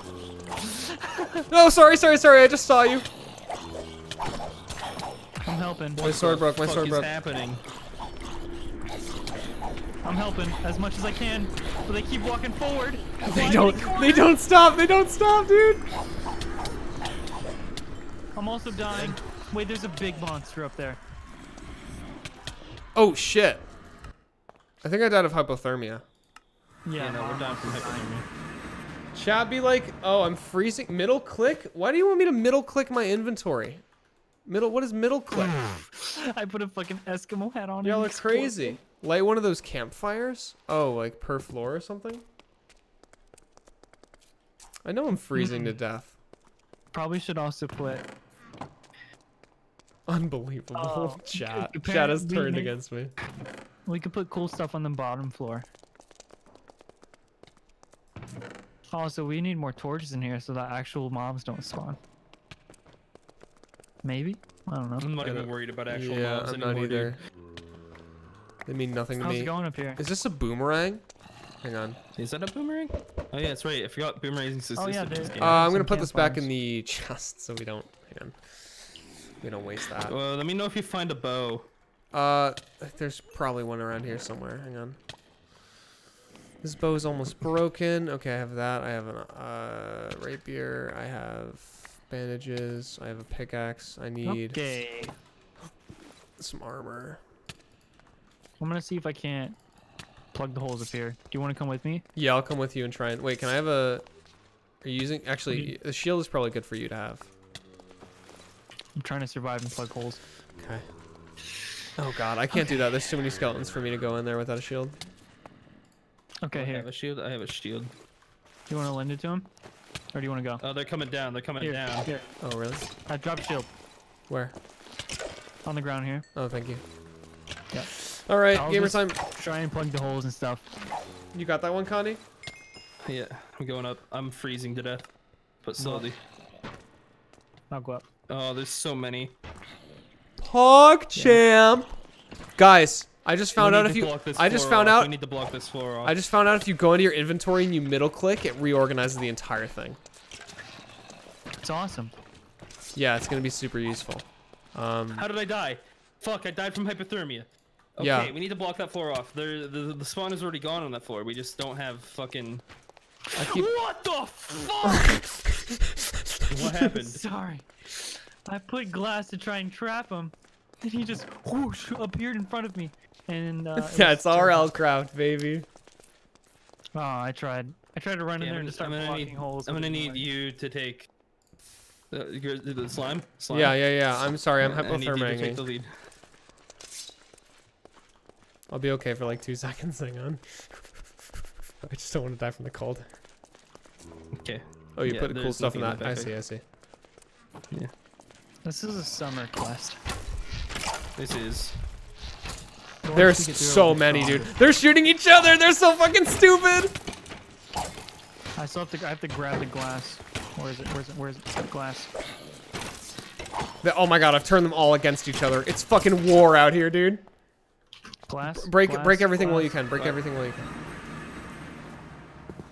no, sorry, sorry, sorry. I just saw you. I'm helping. My sword broke. My sword is broke. happening? I'm helping as much as I can, but they keep walking forward. They don't. they They don't stop. They don't stop, dude. I'm also dying. Wait, there's a big monster up there. Oh shit. I think I died of hypothermia. Yeah. Yeah, no, we're down from hypothermia. Chat be like, oh, I'm freezing. Middle click? Why do you want me to middle click my inventory? Middle. What is middle click? <laughs> I put a fucking Eskimo hat on. Y'all and are crazy. Light one of those campfires? Oh, like per floor or something? I know I'm freezing to death. Probably should also put. Unbelievable. Oh, <laughs> Chat. Chat has turned made- against me. We could put cool stuff on the bottom floor. Also, we need more torches in here so that actual mobs don't spawn. Maybe? I don't know. I'm not even worried about actual yeah, mobs I'm anymore, not dude. either. They mean nothing to How's me. it going up here? Is this a boomerang? Hang on. Is that a boomerang? Oh yeah, that's right. I forgot boomerangs exist Oh, yeah, in this there- game. Uh, I'm gonna put this back in the <laughs> chest so we don't. Hang on. We don't waste that. well, let me know if you find a bow. Uh, there's probably one around here somewhere. Hang on. This bow is almost broken. Okay, I have that. I have an uh, rapier. I have bandages. I have a pickaxe. I need Okay. some armor. I'm gonna see if I can't plug the holes up here. Do you want to come with me? Yeah, I'll come with you and try and wait. Can I have a? Are you using? Actually, the shield is probably good for you to have. I'm trying to survive and plug holes. Okay. Oh god, I can't do that. There's too many skeletons for me to go in there without a shield. Okay, I here. have a shield. I have a shield. Do you want to lend it to him? Or do you want to go? Oh, they're coming down. They're coming Here, down. here. Oh really? I dropped shield Where? on the ground here. Oh, thank you. Yeah. All right, I'll gamer time. Try and plug the holes and stuff. You got that one, Connie? Yeah, I'm going up. I'm freezing to death, but slowly. I'll go up. Oh, there's so many. Pog champ. Guys, I just found We out if you block this I just floor found off. out We need to block this floor off. I just found out if you go into your inventory and you middle click, it reorganizes the entire thing. It's awesome. Yeah, it's going to be super useful. Um How did I die? Fuck, I died from hypothermia. Okay, Yeah. we need to block that floor off. There, the, the spawn is already gone on that floor. We just don't have fucking. I keep What the fuck? <laughs> <laughs> what <laughs> happened? Sorry. I put glass to try and trap him. Then he just whoosh appeared in front of me. And uh, it Yeah, <laughs> was it's RL terrible. craft, baby. Oh, I tried. I tried to run in there I'm, and just start I'm gonna blocking need. holes. I'm gonna need work. you to take Uh, you're- the slime? slime? Yeah, yeah, yeah. I'm sorry. I'm I need you to take the lead. I'll be okay for like two seconds. Hang on. I just don't want to die from the cold. Okay. Oh, you Yeah, put cool stuff in that. I see. I see. Yeah. This is a summer quest. This is. There's on, we could do it so many, Tom. dude. They're shooting each other. They're so fucking stupid. I still have to. I have to grab the glass. Where is it? Where's it? Where's it? The glass. They- oh my god, I've turned them all against each other. It's fucking war out here, dude. Glass. Break glass, break everything while you can. Break Glass. everything while you can.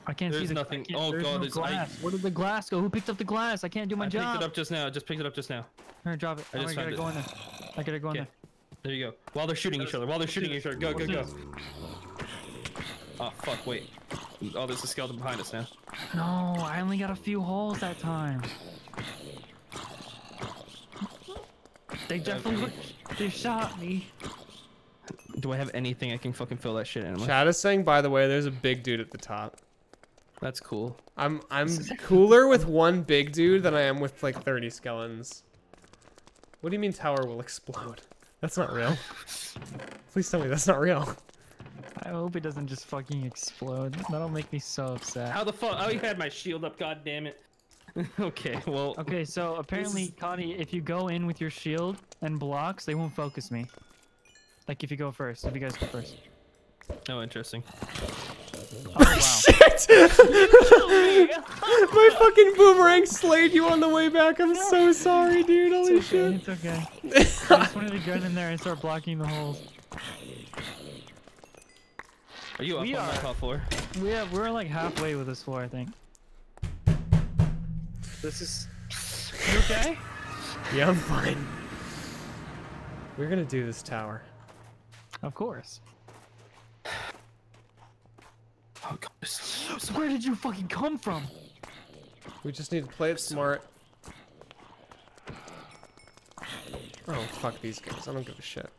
I can't see the. nothing- can't, oh there's God, no there's- I- glass. Where did the glass go? Who picked up the glass? I can't do my job. I picked it up just now. Just picked it up just now. Here, drop it. I Oh, just I gotta found go in there. I gotta go in there. There you go. While they're shooting each other. While they're shooting each other. Go, go, go. Oh, fuck, wait. Oh, there's a skeleton behind us now. No, I only got a few holes that time. They definitely. They shot me. Do I have anything I can fucking fill that shit in with? Chad is saying, by the way, there's a big dude at the top. That's cool. I'm I'm cooler with <laughs> one big dude than I am with like 30 skeletons. What do you mean tower will explode? That's not real. Please tell me that's not real. I hope it doesn't just fucking explode. That'll make me so upset. How the fuck? Oh, you had my shield up, god damn it. <laughs> okay, well. Okay, so apparently, Condi, if you go in with your shield and blocks, they won't focus me. Like if you go first, if you guys go first. Oh, interesting. Oh wow. Shit! <laughs> My fucking boomerang slayed you on the way back. I'm so <laughs> sorry, dude. Holy It's okay. shit. It's okay. <laughs> I just wanted to go in there and start blocking the holes. Are you up We on the are- top floor? We have, we're like halfway with this floor, I think. This is. You okay? Yeah, I'm fine. We're gonna do this tower. Of course. Oh, God. so- Where did you fucking come from? We just need to play it smart. Oh, fuck these guys. I don't give a shit.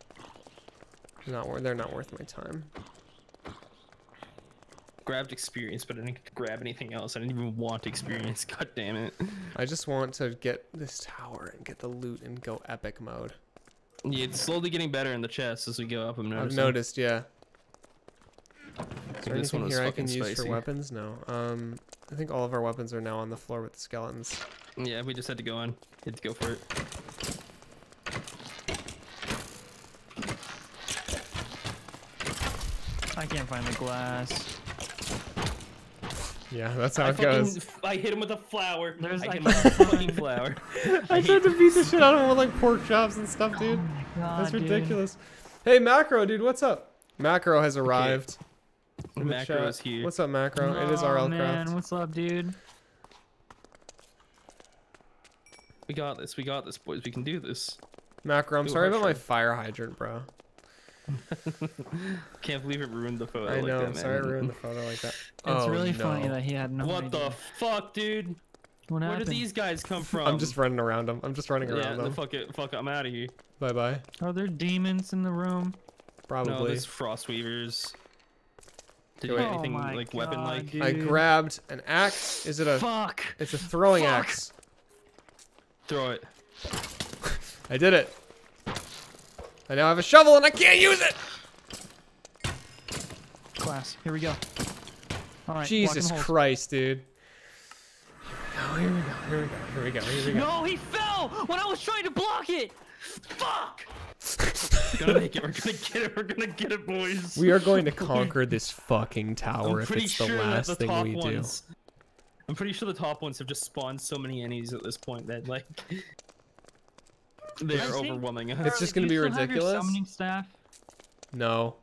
They're not, they're not worth my time. Grabbed experience, but I didn't grab anything else. I didn't even want experience. <laughs> God damn it. I just want to get this tower and get the loot and go epic mode. Yeah, it's slowly getting better in the chest as we go up. I'm I've noticed, yeah. Is there This anything here I fucking can use for weapons? No. Um, I think all of our weapons are now on the floor with the skeletons. Yeah, we just had to go in. Had to go for it. I can't find the glass. Yeah, that's how I it goes. I hit him with a flower. There's- I I hit <laughs> him with a fucking flower. <laughs> I tried to beat the shit out of him with like pork chops and stuff, dude. That's God, dude. ridiculous. Hey, Macro, dude, what's up? Macro has arrived. in the Macro chat. is here. What's up, Macro? it is Aw, RL man, Craft. what's up, dude? We got this. We got this, boys. We can do this. Macro, I'm Do sorry our about my fire hydrant, bro. <laughs> Can't believe it ruined the photo. I like know. that, I'm sorry I ruined the photo like that. <laughs> It's oh, really no. funny that he had no What idea. the fuck, dude? What Where happened? did these guys come from? <laughs> I'm just running around them. I'm just running yeah. around The them. fuck it. Fuck. I'm out of here. Bye bye. Are there demons in the room? Probably. No, Probably. there's frost weavers. Did you it. get Oh anything my like weapon like? Dude. I grabbed an axe. Is it a? Fuck! It's a throwing Fuck. axe. Throw it. <laughs> I did it. I now have a shovel and I can't use it. Class. Here we go. All right. Jesus blocking the holes. Christ, dude. Here we go. Here we go. Here we go. Here we go. No, he fell when I was trying to block it. Fuck! We're gonna make it. We're gonna get it. We're gonna get it, boys. We are going to <laughs> conquer this fucking tower I'm if it's the sure that last the thing top we do. I'm pretty sure the top ones have just spawned so many enemies at this point that like they're overwhelming us. It's just gonna you be still have your ridiculous. summoning staff. No,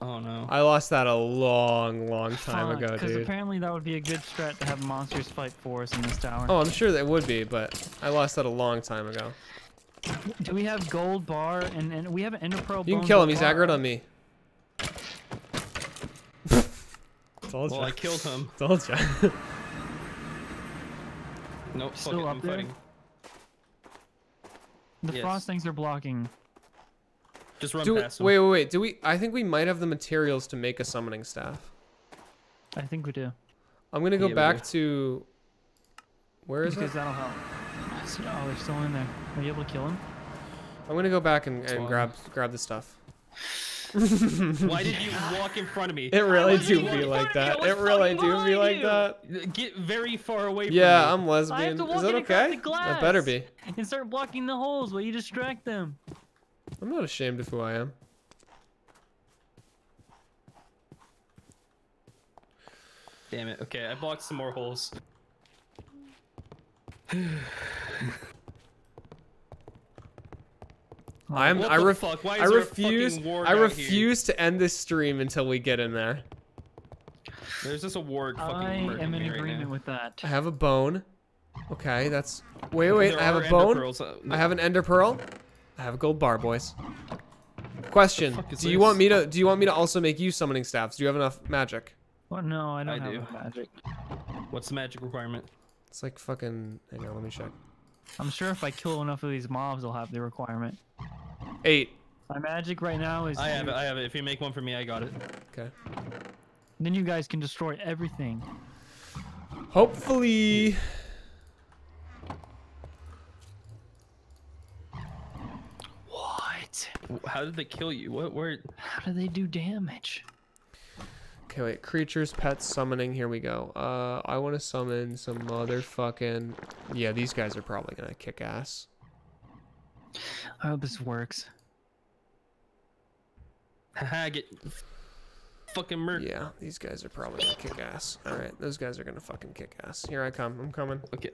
Oh no. I lost that a long, long time ago, dude. Because apparently that would be a good strat to have monsters fight for us in this tower. Oh, I'm sure that would be, but I lost that a long time ago. Do we have gold bar and, and we have an ender pearl? You can kill him. He's bar? aggroed on me. Told Well, ya. I killed him. Told ya. <laughs> Nope. Still it, up I'm there? fighting. The Yes. frost things are blocking. Just run Do we, past him. wait, wait, wait. Do we? I think we might have the materials to make a summoning staff. I think we do. I'm gonna go Yeah, back to. Where is Because it? that'll help. Oh, they're still in there. Are you able to kill him? I'm gonna go back and, and grab grab the stuff. <laughs> Why did you walk in front of me? It really do be like that. It really do be like you. that. Get very far away from Yeah, me. I'm lesbian. to Is walk that okay? the That better glass. be. And start blocking the holes while you distract them. I'm not ashamed of who I am. Damn it. Okay, I blocked some more holes. <sighs> <laughs> I'm I the ref- I is there a fucking refuse I refuse to end this stream until we get in there. There's just a warg fucking I am in me right agreement now. with that. I have a bone. Okay, that's wait wait. There I have a bone. pearls, uh, I have an ender pearl. I have a gold bar, boys. Question: fuck is Do you want me to? Do you want me to also make you summoning staffs? Do you have enough magic? Well, no, I don't I have do. enough magic. What's the magic requirement? It's like fucking. Hang on, let me check. I'm sure if I kill enough of these mobs, I'll have the requirement. Eight. My magic right now is. I have it. I have it. If you make one for me, I got it. Okay. Then you guys can destroy everything. Hopefully. What? How did they kill you? What? Where? How do they do damage? Okay, wait. Creatures, pets, summoning. Here we go. Uh, I want to summon some motherfucking. Yeah, these guys are probably gonna kick ass. I hope this works. Haha, get fucking murdered. Yeah, these guys are probably gonna kick ass. All right, those guys are gonna fucking kick ass. Here I come. I'm coming. Okay.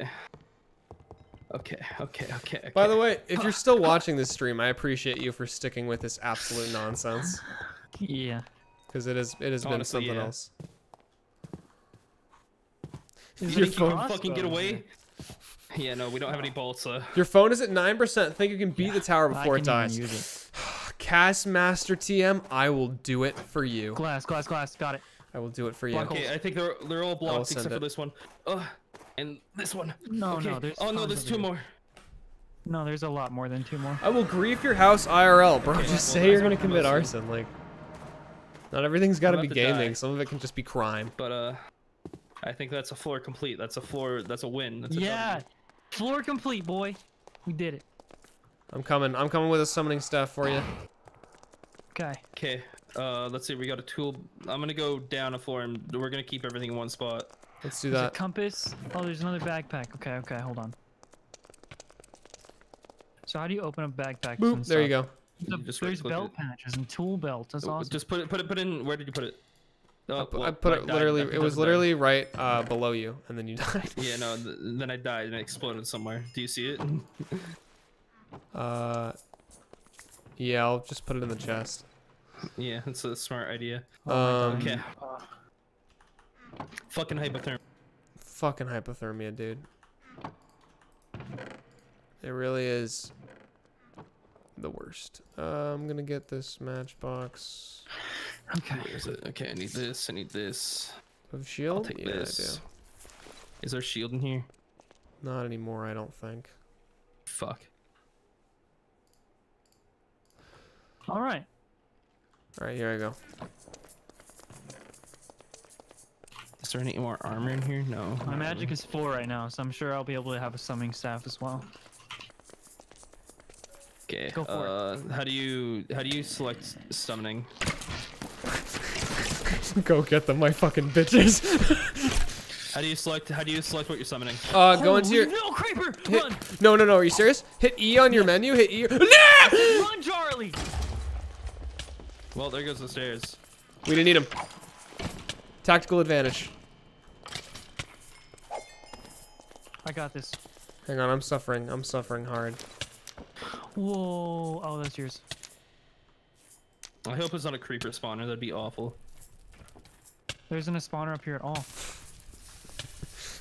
Okay. Okay. Okay. Okay. By the way, if you're still watching this stream, I appreciate you for sticking with this absolute nonsense Yeah. Because it is it has been Honestly, something yeah. else. Is Your phone crossbow fucking get here? away. Yeah, no, we don't have any bolts. Uh, Your phone is at nine percent. Think you can beat the tower I before it can even dies? use it. <sighs> Cast Master TM, I will do it for you. Glass, glass, glass. Got it. I will do it for you. Okay, I think they're they're all blocked except it. for this one. Ugh, and this one. No, okay. no. There's oh no, there's two more. No, there's a lot more than two more. I will grief your house IRL, bro. Okay, Just well, say you're gonna commit arson. Like, not everything's got to be about to die. gaming. Some of it can just be crime. But uh, I think that's a floor complete. That's a floor. That's a win. That's a Yeah. W. Floor complete, boy. We did it. I'm coming. I'm coming with a summoning staff for you. Okay. Okay. Uh, let's see. We got a tool. I'm gonna go down a floor, and we're gonna keep everything in one spot. Let's do There's a that. compass. Oh, there's another backpack. Okay, okay, hold on. So how do you open a backpack? Boop. and There you go. There's, just there's right-click belt it. patches and tool belt. That's Uh, awesome. Just put it. Put it. Put in. Where did you put it? Oh, I put, well, I put it died. literally. It was doesn't literally right uh, below you, and then you <laughs> died. Yeah. No. Th then I died and it exploded somewhere. Do you see it? <laughs> Uh, yeah, I'll just put it in the chest. yeah. That's a smart idea. Oh Um, God. Okay. Fucking hypothermia. fucking hypothermia, dude. It really is the worst. Uh, I'm gonna get this matchbox Okay. Where is it? Okay. I need this. I need this. of shield. I'll take yeah, this. Is there shield in here? Not anymore, I don't think. Fuck. All right. All right, here I go. Is there any more armor in here? No. My magic is full right now, so I'm sure I'll be able to have a summoning staff as well. Okay. Go for it. uh, How do you how do you select summoning? <laughs> go get them, my fucking bitches. How do you select how do you select what you're summoning? uh, go into Holy your. No, creeper! Hit, Run! no, no, no. Are you serious? Hit E on your menu. Hit E. <laughs> Nah! Run, Charlie! Well, there goes the stairs. We didn't need him. Tactical advantage. I got this. Hang on, I'm suffering. I'm suffering hard. Whoa. Oh, that's yours. I hope it's not a creeper spawner. That'd be awful. There isn't a spawner up here at all.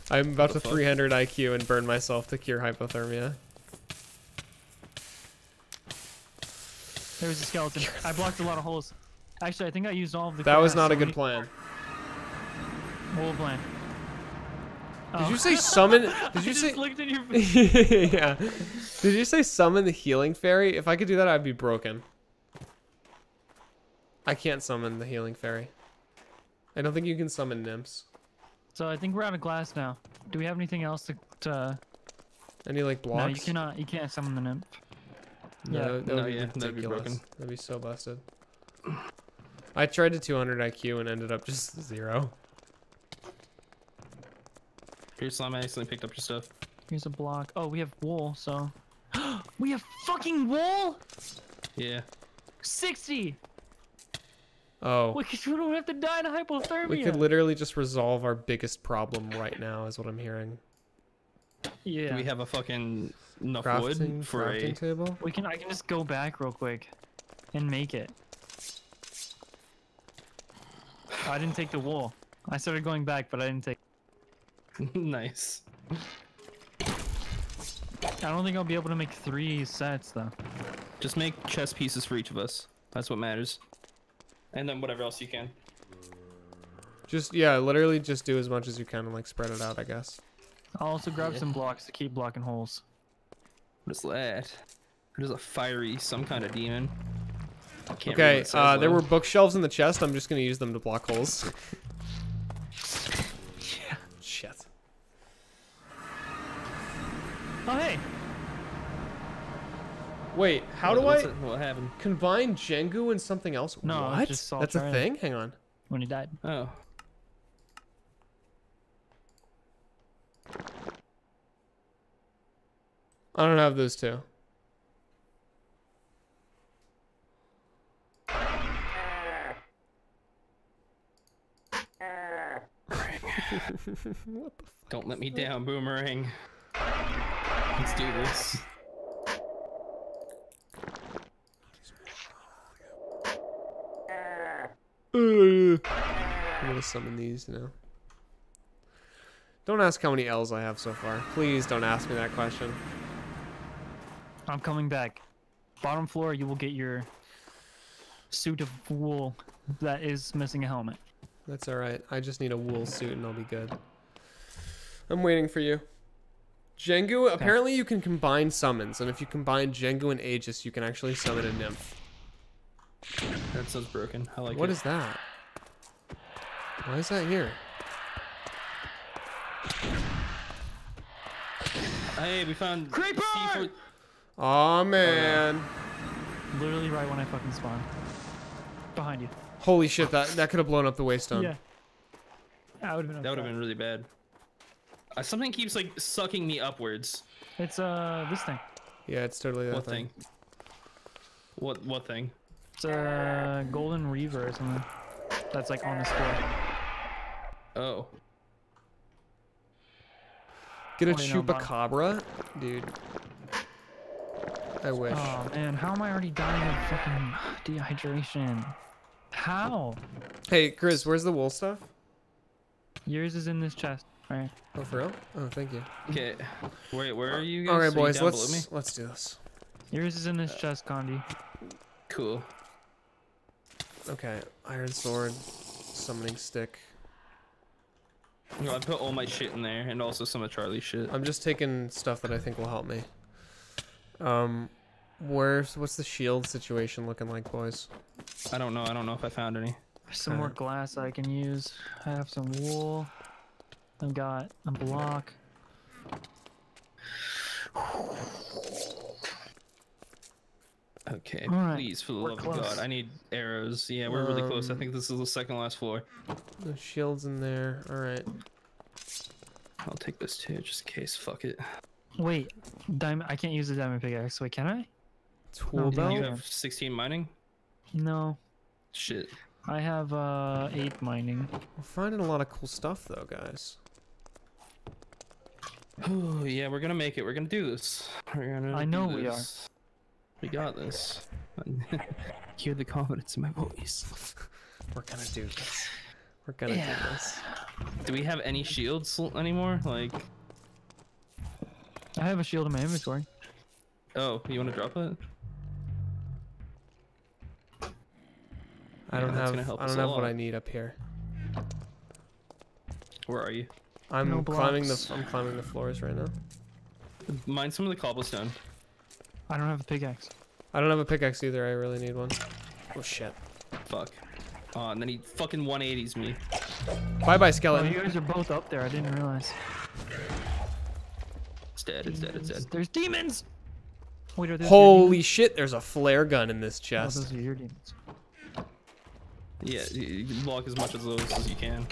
I'm about to fuck? 300 IQ and burn myself to cure hypothermia. There's a skeleton. <laughs> I blocked a lot of holes. Actually, I think I used all of the. That was not a good plan. Whole plan. Did Oh. you say summon? <laughs> Did you just say? looked at your <laughs> face. yeah. Did you say summon the healing fairy? If I could do that, I'd be broken. I can't summon the healing fairy. I don't think you can summon nymphs. So I think we're out of glass now. Do we have anything else to, to Any like blocks? No, you cannot. You can't summon the nymph. No, Yeah. that would No, be yeah, that'd be broken. That'd be so busted. I tried to 200 IQ and ended up just zero. Here, slime. I accidentally picked up your stuff. Here's a block. Oh, we have wool. So <gasps> we have fucking wool. Yeah. Sixty. Oh, We, could, <laughs> we don't have to die to hypothermia. we could literally just resolve our biggest problem right now, is what I'm hearing. yeah. Do we have a fucking enough Crafting, wood for crafting a? table. We can. I can just go back real quick, and make it. I didn't take the wool. I started going back, but I didn't take. <laughs> nice. I don't think I'll be able to make three sets though. Just make chess pieces for each of us. That's what matters. And then whatever else you can. Just yeah, literally just do as much as you can and like spread it out, I guess. I'll also grab Yeah. some blocks to keep blocking holes. What is that? There's a fiery, some kind of demon. I can't read what Okay, it uh, there were bookshelves in the chest. I'm just gonna use them to block holes. <laughs> Oh hey. Wait, how What- do I it- What happened? combine Jengu and something else? No, what? just saw That's a thing. Hang on. When he died. Oh. I don't have those two. <laughs> Don't let me down, Boomerang. Let's do this. Uh, I'm gonna summon these now. Don't ask how many L's I have so far. Please don't ask me that question. I'm coming back. Bottom floor, you will get your suit of wool that is missing a helmet. That's alright. I just need a wool suit and I'll be good. I'm waiting for you. Jengu, apparently you can combine summons, and if you combine Jengu and Aegis, you can actually summon a nymph. That sounds broken. I like What it. is that? Why is that here? Hey, we found Creeper! seafood- Aw, man. Literally right when I fucking spawned. Behind you. Holy shit, that, that could have blown up the waystone. Yeah. That would have been. That would have been really bad. Uh, something keeps like sucking me upwards. It's uh this thing. Yeah, it's totally that What thing? What what thing? It's a golden reaver or something. That's like on the floor. Oh. Get a you chupacabra? Dude. I wish. Oh man, how am I already dying of fucking dehydration? How? Hey, Chris, where's the wool stuff? Yours is in this chest. Right. Oh, for real? Oh, thank you. Okay. Wait, where are you guys? Okay, Are you boys, down let's me? let's do this. Yours is in this chest, Condi. Cool. Okay, iron sword, summoning stick. No, I put all my shit in there, and also some of Charlie's shit. I'm just taking stuff that I think will help me. Um, where's what's the shield situation looking like, boys? I don't know. I don't know if I found any. Some more glass I can use. I have some wool. I've got a block. Okay, Alright, please, for the we're love of. God, I need arrows. Yeah, we're really close. I Um, think this is the second last floor. The shield's in there. All right. I'll take this too, just in case. Fuck it. Wait, diamond. I can't use the diamond pickaxe. Wait, can I? Tool dude, belt. You have 16 mining? No. Shit. I have uh eight mining. We're finding a lot of cool stuff though, guys. Oh yeah, we're gonna make it. We're gonna do this. We're gonna. I do know we are. We got this. <laughs> Hear the confidence in my voice. We're gonna do this. We're gonna Yeah. do this. Do we have any shields anymore? Like, I have a shield in my inventory. oh, you want to drop it? I don't that's have. gonna help I don't a have what. I need up here. Where are you? I'm No climbing the. I'm climbing the floors right now. Mine some of the cobblestone. I don't have a pickaxe. I don't have a pickaxe either. I really need one. Oh shit. Fuck. Oh, and then he fucking 180s me. Bye bye Oh, skeleton. you guys are both up there. I didn't realize. It's dead. It's dead. It's dead. There's demons. Wait, are those your Holy shit, there's a flare gun in this demons? Oh, chest. those are your demons. Yeah, you, you can block as much of those as you can.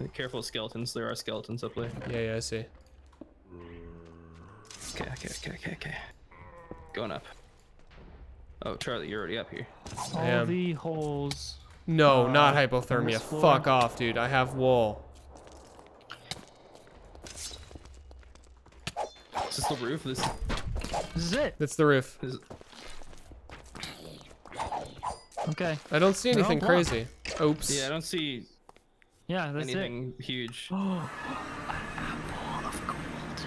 Be Careful skeletons. There are skeletons up there. Yeah, yeah, I see. Okay, okay, okay, okay, okay. Going up. Oh, Charlie, you're already up here. All am. the holes. No, Uh, not hypothermia. Fuck off, dude. I have wool. Is this the roof? This This is it. That's the roof. is. Okay. I don't see anything blocked. crazy. Oops. Yeah, I don't see Yeah, that's anything huge. it. <gasps> Oh, an apple of gold.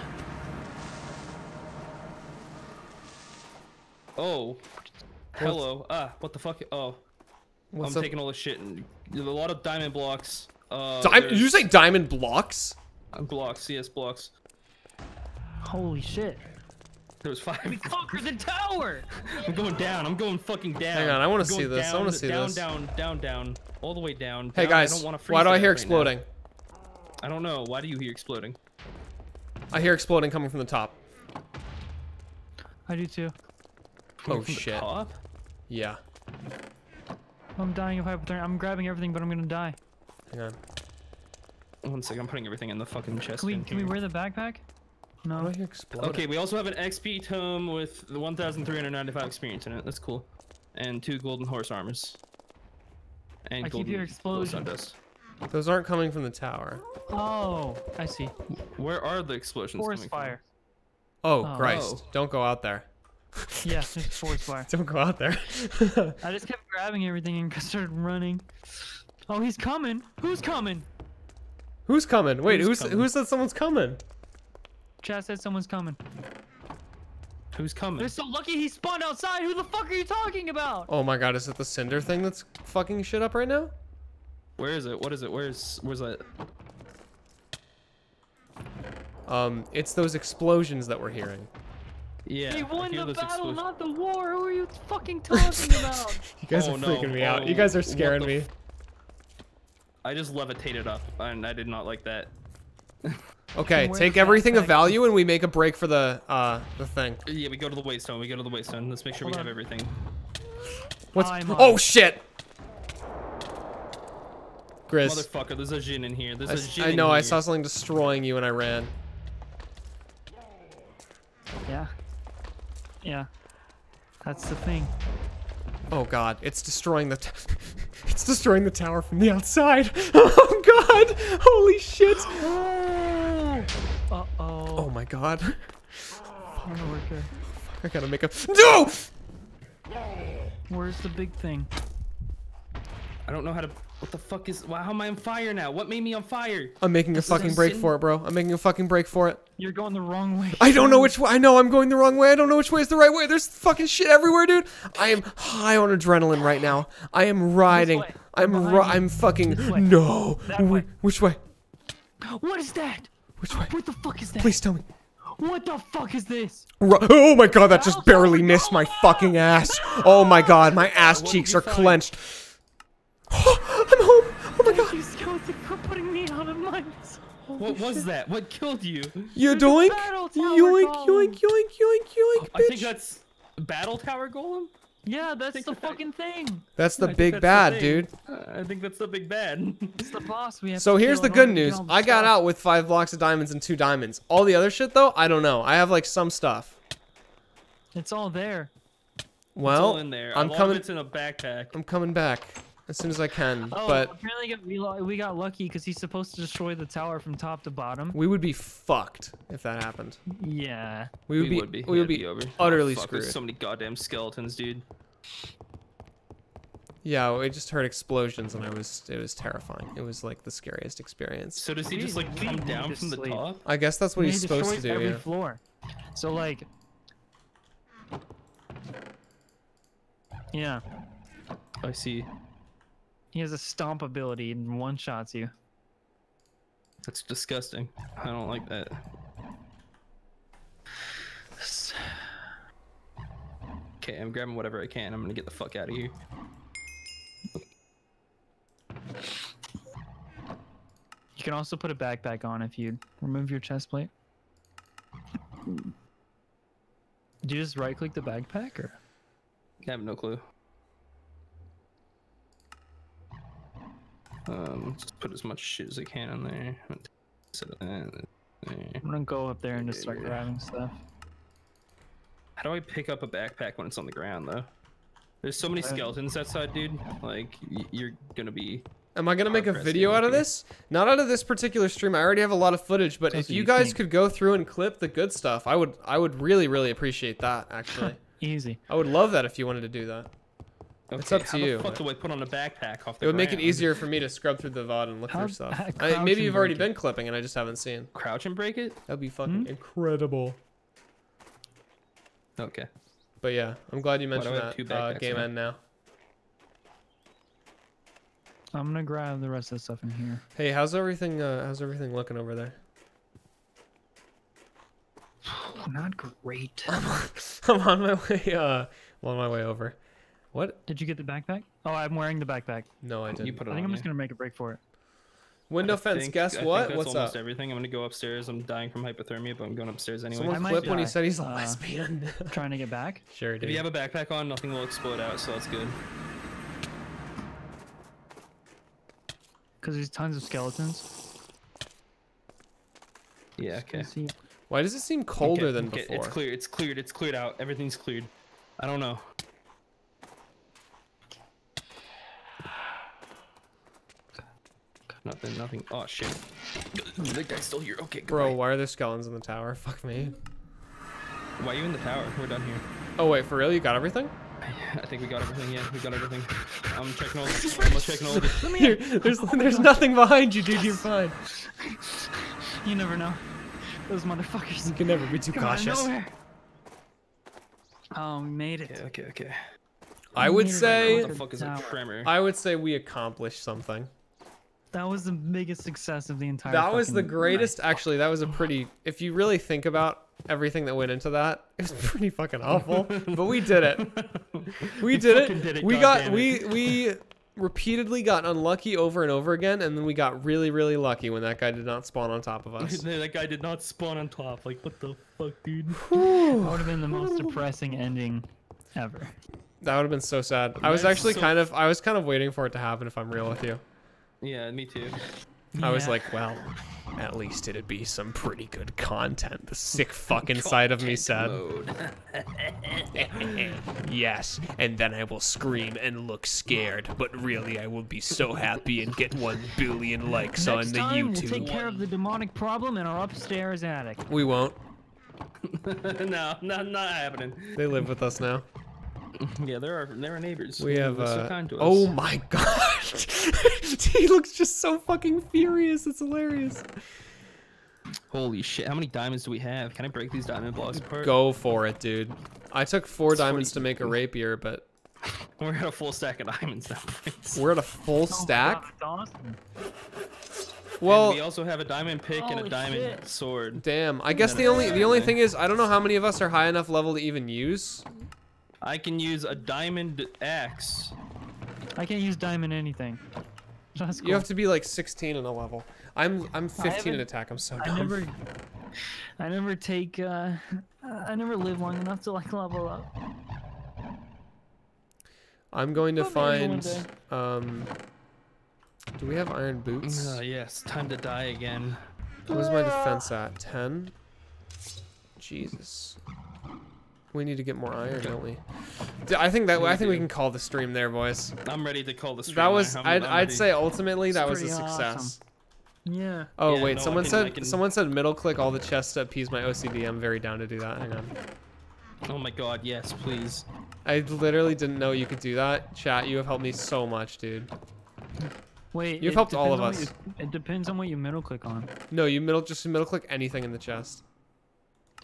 Oh. Hello. Ah, what the fuck? Oh, What's I'm up? taking all this shit and a lot of diamond blocks. Uh, Di- did you say diamond blocks? uh, blocks? Yes, blocks. Holy shit. There was five. We conquered the tower. <laughs> I'm going down. I'm going fucking down. Hang on, I wanna I'm see going this, I Down, wanna see down, this. Down, down, down, down. all the way down. Hey down. I guys, don't wanna why do I hear to death right exploding? I don't know. Why do you hear exploding? I hear exploding coming from the top. I do too. Oh From the shit. top? Yeah. I'm dying of hypothermia. I'm grabbing everything, but I'm gonna die. Hang on. One second. I'm putting everything in the fucking chest. Can we can we wear the backpack? Why No. do I hear? Okay, we also have an XP tome with the 1,395 experience in it. That's cool. And two golden horse armors. And I keep golden hearing glow sun explosions. Those aren't coming from the tower. Oh, I see. Where are the explosions Forest coming fire. Oh, Oh. Christ. Oh. Don't go out there. <laughs> Yeah, there's a forest fire. <laughs> Don't go out there. <laughs> I just kept grabbing everything and started running. Oh, he's coming. Who's coming? who's coming? Wait, Who's who's coming? who said someone's coming? Chad said someone's coming. Who's coming? They're so lucky he spawned outside. Who the fuck are you talking about? Oh my god, is it the cinder thing that's fucking shit up right now? Where is it? What is it? Where's where's that? Um, it's those explosions that we're hearing. Yeah. They won the battle, explosions. not the war. Who are you fucking talking <laughs> about? You guys Oh, are no. freaking me out. You Oh, guys are scaring me. I just levitated up, and I did not like that. <laughs> Okay, take everything of value and we make a break for the uh the thing. Yeah, we go to the waystone. We go to the waystone. Let's make sure Hold we have everything. What's I'm Oh it. shit. Grizz. Motherfucker, there's a Djinn in here. There's I, a s- Djinn I in know, I here. saw something destroying you and I ran. yeah. Yeah. That's the thing. Oh god, it's destroying the t- <laughs> It's destroying the tower from the outside. <laughs> Oh god. Holy shit. Uh oh. Oh my god. I don't know where to go. I gotta make a No! Where's the big thing? I don't know how to. What the fuck is? Wow, how am I on fire now? What made me on fire? I'm making a This a fucking break sin- for it, bro. I'm making a fucking break for it. You're going the wrong way. I don't know which way. I know I'm going the wrong way. I don't know which way is the right way. There's fucking shit everywhere, dude. I am high on adrenaline right now. I am riding. I'm Behind ri- you. I'm fucking way. no. That way. Which way? What is that? Which way? What the fuck is that? Please tell me. What the fuck is this? Oh my god, that just barely missed oh my fucking ass. Oh my god, my ass cheeks you are find? Clenched. <gasps> I'm home. Oh my Thank god. you, skeleton, for putting me out of my. What was that? What killed you? You There's a doink? battle tower Yoink, yoink, yoink, yoink, yoink, I think that's battle tower golem. Yeah, that's the that- fucking thing. That's the I big that's bad, thing. dude. Uh, I think that's the big bad. <laughs> It's the boss we have. So to here's the good news. I got stuff. out with five blocks of diamonds and two diamonds. All the other shit though, I don't know. I have like some stuff. It's all there. it's Well, all in there. I'm a lot coming. Of it's in a backpack. I'm coming back as soon as I can. Oh, but apparently we, lo- we got lucky because he's supposed to destroy the tower from top to bottom. we would be fucked if that happened. Yeah. We would we be. would be. We would Yeah, be over. Oh, utterly oh, fuck, screwed. There's so many goddamn skeletons, dude. Yeah, I just heard explosions and I was. It was terrifying. It was like the scariest experience. So does he just like we come down from the sleep. top? I guess that's what And he's supposed to do. every Yeah. floor. So like. Yeah. I see. He has a stomp ability and one shots you. That's disgusting. I don't like that. Okay, I'm grabbing whatever I can. I'm gonna get the fuck out of here. You can also put a backpack on if you remove your chest plate. Do you just right click the backpack or? I have no clue. Um, just put as much shit as I can in there. Set it there, there. I'm gonna go up there and just start grabbing stuff. How do I pick up a backpack when it's on the ground though? There's so many Uh, skeletons outside, dude. Like you're gonna be. Am I gonna make a video out of this? Not out of this particular stream. I already have a lot of footage, but That's if you you guys think. could go through and clip the good stuff, I would. I would really, really appreciate that. Actually, <laughs> Easy. I would love that if you wanted to do that. It's up to how you, The fuck do I put on a backpack off the It would make it easier for me to scrub through the VOD and look How- for stuff. I, maybe you've already break it. been clipping and I just haven't seen. Crouch and break it. That'd be fucking incredible. Okay. But yeah, I'm glad you mentioned I two that. Uh, game now? end now. I'm gonna grab the rest of the stuff in here. Hey, how's everything? Uh, how's everything looking over there? <sighs> Not great. <laughs> I'm on my way. Uh, I'm on my way over. What? Did you get the backpack? Oh, I'm wearing the backpack. No, I didn't. You put it I think on I'm just gonna make a break for it. Window I fence. think- Guess I think what? that's What's almost up? everything. I'm gonna go upstairs. I'm dying from hypothermia, but I'm going upstairs anyway. Someone I clip when he die. said he's a Uh, lesbian. <laughs> Trying to get back. sure, dude. If you have a backpack on, nothing will explode out, so that's good. Cause there's tons of skeletons. Yeah. Okay. Why does it seem colder Okay, than okay, before? It's clear. It's cleared. It's cleared out. Everything's cleared. I don't know. Nothing. Nothing. Oh shit. The guy's still here. Okay. Bro, goodbye. why are there skeletons in the tower? <laughs> Fuck me. why are you in the tower? We're done here. Oh wait, for real? You got everything? <laughs> I think we got everything. Yeah, we got everything. I'm checking all. The, I'm checking all <laughs> the. Here, there's there's nothing behind you, dude. You're fine. You never know. Those motherfuckers. You can never be too come out of cautious. nowhere. Oh, we made it. Okay. Okay. Okay. I would say What the fuck is a tremor? I would say we accomplished something. That was the biggest success of the entire. That was the greatest. Actually, that was a pretty. If you really think about everything that went into that, it was <laughs> pretty fucking awful. but we did it. <laughs> We did it. did it, We got we we repeatedly got unlucky over and over again, and then we got really really lucky when that guy did not spawn on top of <laughs> us. that guy did not spawn on top. Like what the fuck, dude? That would have been the most depressing ending ever. That would have been so sad. I was actually so- kind of I was kind of waiting for it to happen. If I'm real with you, Yeah, me too. I was like, well, at least it'd be some pretty good content. The sick <laughs> fucking side of me said. <laughs> Yes, and then I will scream and look scared, but really I will be so happy and get one billion likes on Next the time, YouTube. we'll take care of the demonic problem in our upstairs attic. We won't. <laughs> no, not not happening. They live with us now. <laughs> Yeah, there are there are neighbors. We have. are so Uh, kind to us. oh my <laughs> god! <laughs> he looks just so fucking furious. It's hilarious. Holy shit! How many diamonds do we have? Can I break these diamond blocks apart? Go for it, dude. I took four It's diamonds 40 to make a rapier, but We're at a full stack of diamonds now. we're at a full Oh, stack. that's awesome. And Well, we also have a diamond pick and a diamond shit. sword. damn. I guess the only the only thing is I don't know how many of us are high enough level to even use. I can use a diamond axe. I can't use diamond anything. <laughs> That's cool. You have to be like 16 in a level. I'm I'm 15 in attack. I'm so dumb. I never, I never take, uh, <laughs> I never live long enough to like level up. I'm going to Well, maybe one find. Um. Do we have iron boots? Uh, yes, time to die again. Where's my defense at? 10. Jesus. We need to get more iron, don't we? D- I think that We I think we can call the stream there, boys. I'm ready to call the stream. That was I'm- I'd I'm I'd say ultimately that was a success. awesome. Yeah. Oh Yeah, wait, no, someone can- said can- someone said middle click all the chests to appease my OCD. I'm very down to do that. Hang on. Oh my god, yes, please. I literally didn't know you could do that. Chat, you have helped me so much, dude. Wait. You've helped all of us. you- it depends on what you middle click on. No, you middle just middle click anything in the chest.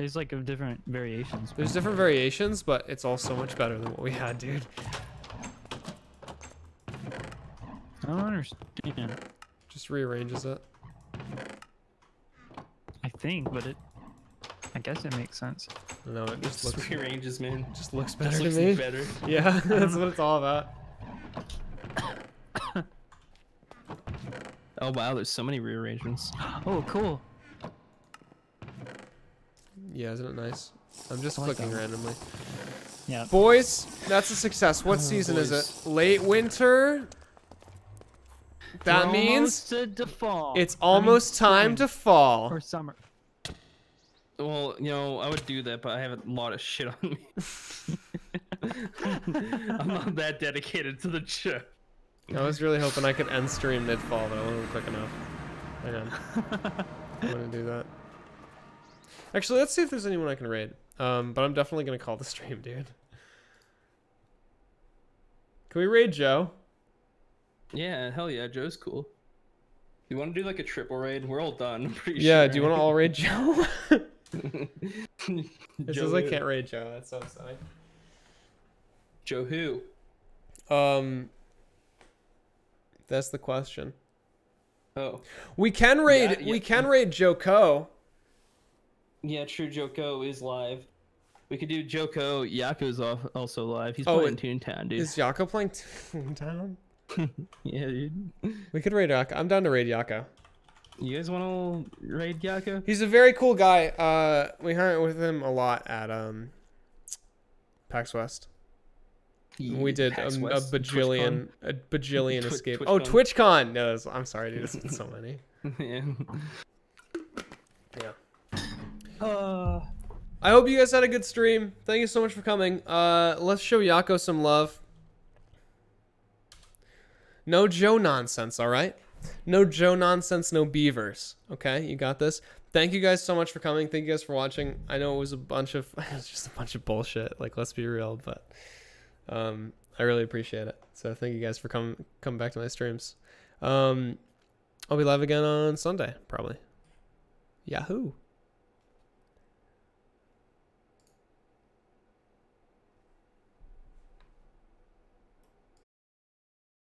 There's like a different variations. There's different variations, but it's all so much better than what we had, dude. I don't understand. Just rearranges it. I think, but it. I guess it makes sense. No, it just Just looks rearranges, man. just looks Just better to looks me. better. <laughs> Yeah, that's what it's all about. <coughs> Oh wow, there's so many rearrangements. Oh, cool. Yeah, isn't it nice? I'm just like clicking that randomly. Yeah. Boys, that's a success. What Oh, season is it? Late winter. That We're means almost to default. it's I mean, almost time to fall. or summer. Well, you know, I would do that, but I have a lot of shit on me. <laughs> I'm not that dedicated to the show. I was really hoping I could end stream mid fall, but I wasn't quick enough. Hang <laughs> on. I'm gonna do that. Actually, let's see if there's anyone I can raid. Um, but I'm definitely gonna call the stream, <laughs> dude. Can we raid Joe? Yeah, hell yeah, Joe's cool. You want to do like a triple raid? We're all done. <laughs> I'm pretty Yeah, sure. do you want to all raid Joe? to? <laughs> it Joe says I can't raid Joe. That's so upsetting. Joe who? Um, that's the question. Oh, We can raid. Yeah, yeah. We can raid Joe Co. yeah, true. Joko is live. We could do Joko. Yako's off, also live. He's Oh, playing Toontown, dude. Is Yako playing Toontown? <laughs> Yeah, dude. We could raid Yako. I'm down to raid Yako. You guys want to raid Yako? He's a very cool guy. Uh, we hung out with him a lot at um, PAX West. We did a, a bajillion, a bajillion Twi- escape. TwitchCon. Oh, TwitchCon. No, there's- I'm sorry, dude. There's been so <laughs> many. Yeah. Yeah. <sighs> I hope you guys had a good stream. Thank you so much for coming. Uh, let's show Yako some love. No Joe nonsense, all right? No Joe nonsense, no beavers. Okay, you got this. Thank you guys so much for coming. Thank you guys for watching. I know it was a bunch of <laughs> it was just a bunch of bullshit. Like let's be real, but um, I really appreciate it. So thank you guys for coming coming back to my streams. Um, I'll be live again on Sunday probably. Yahoo.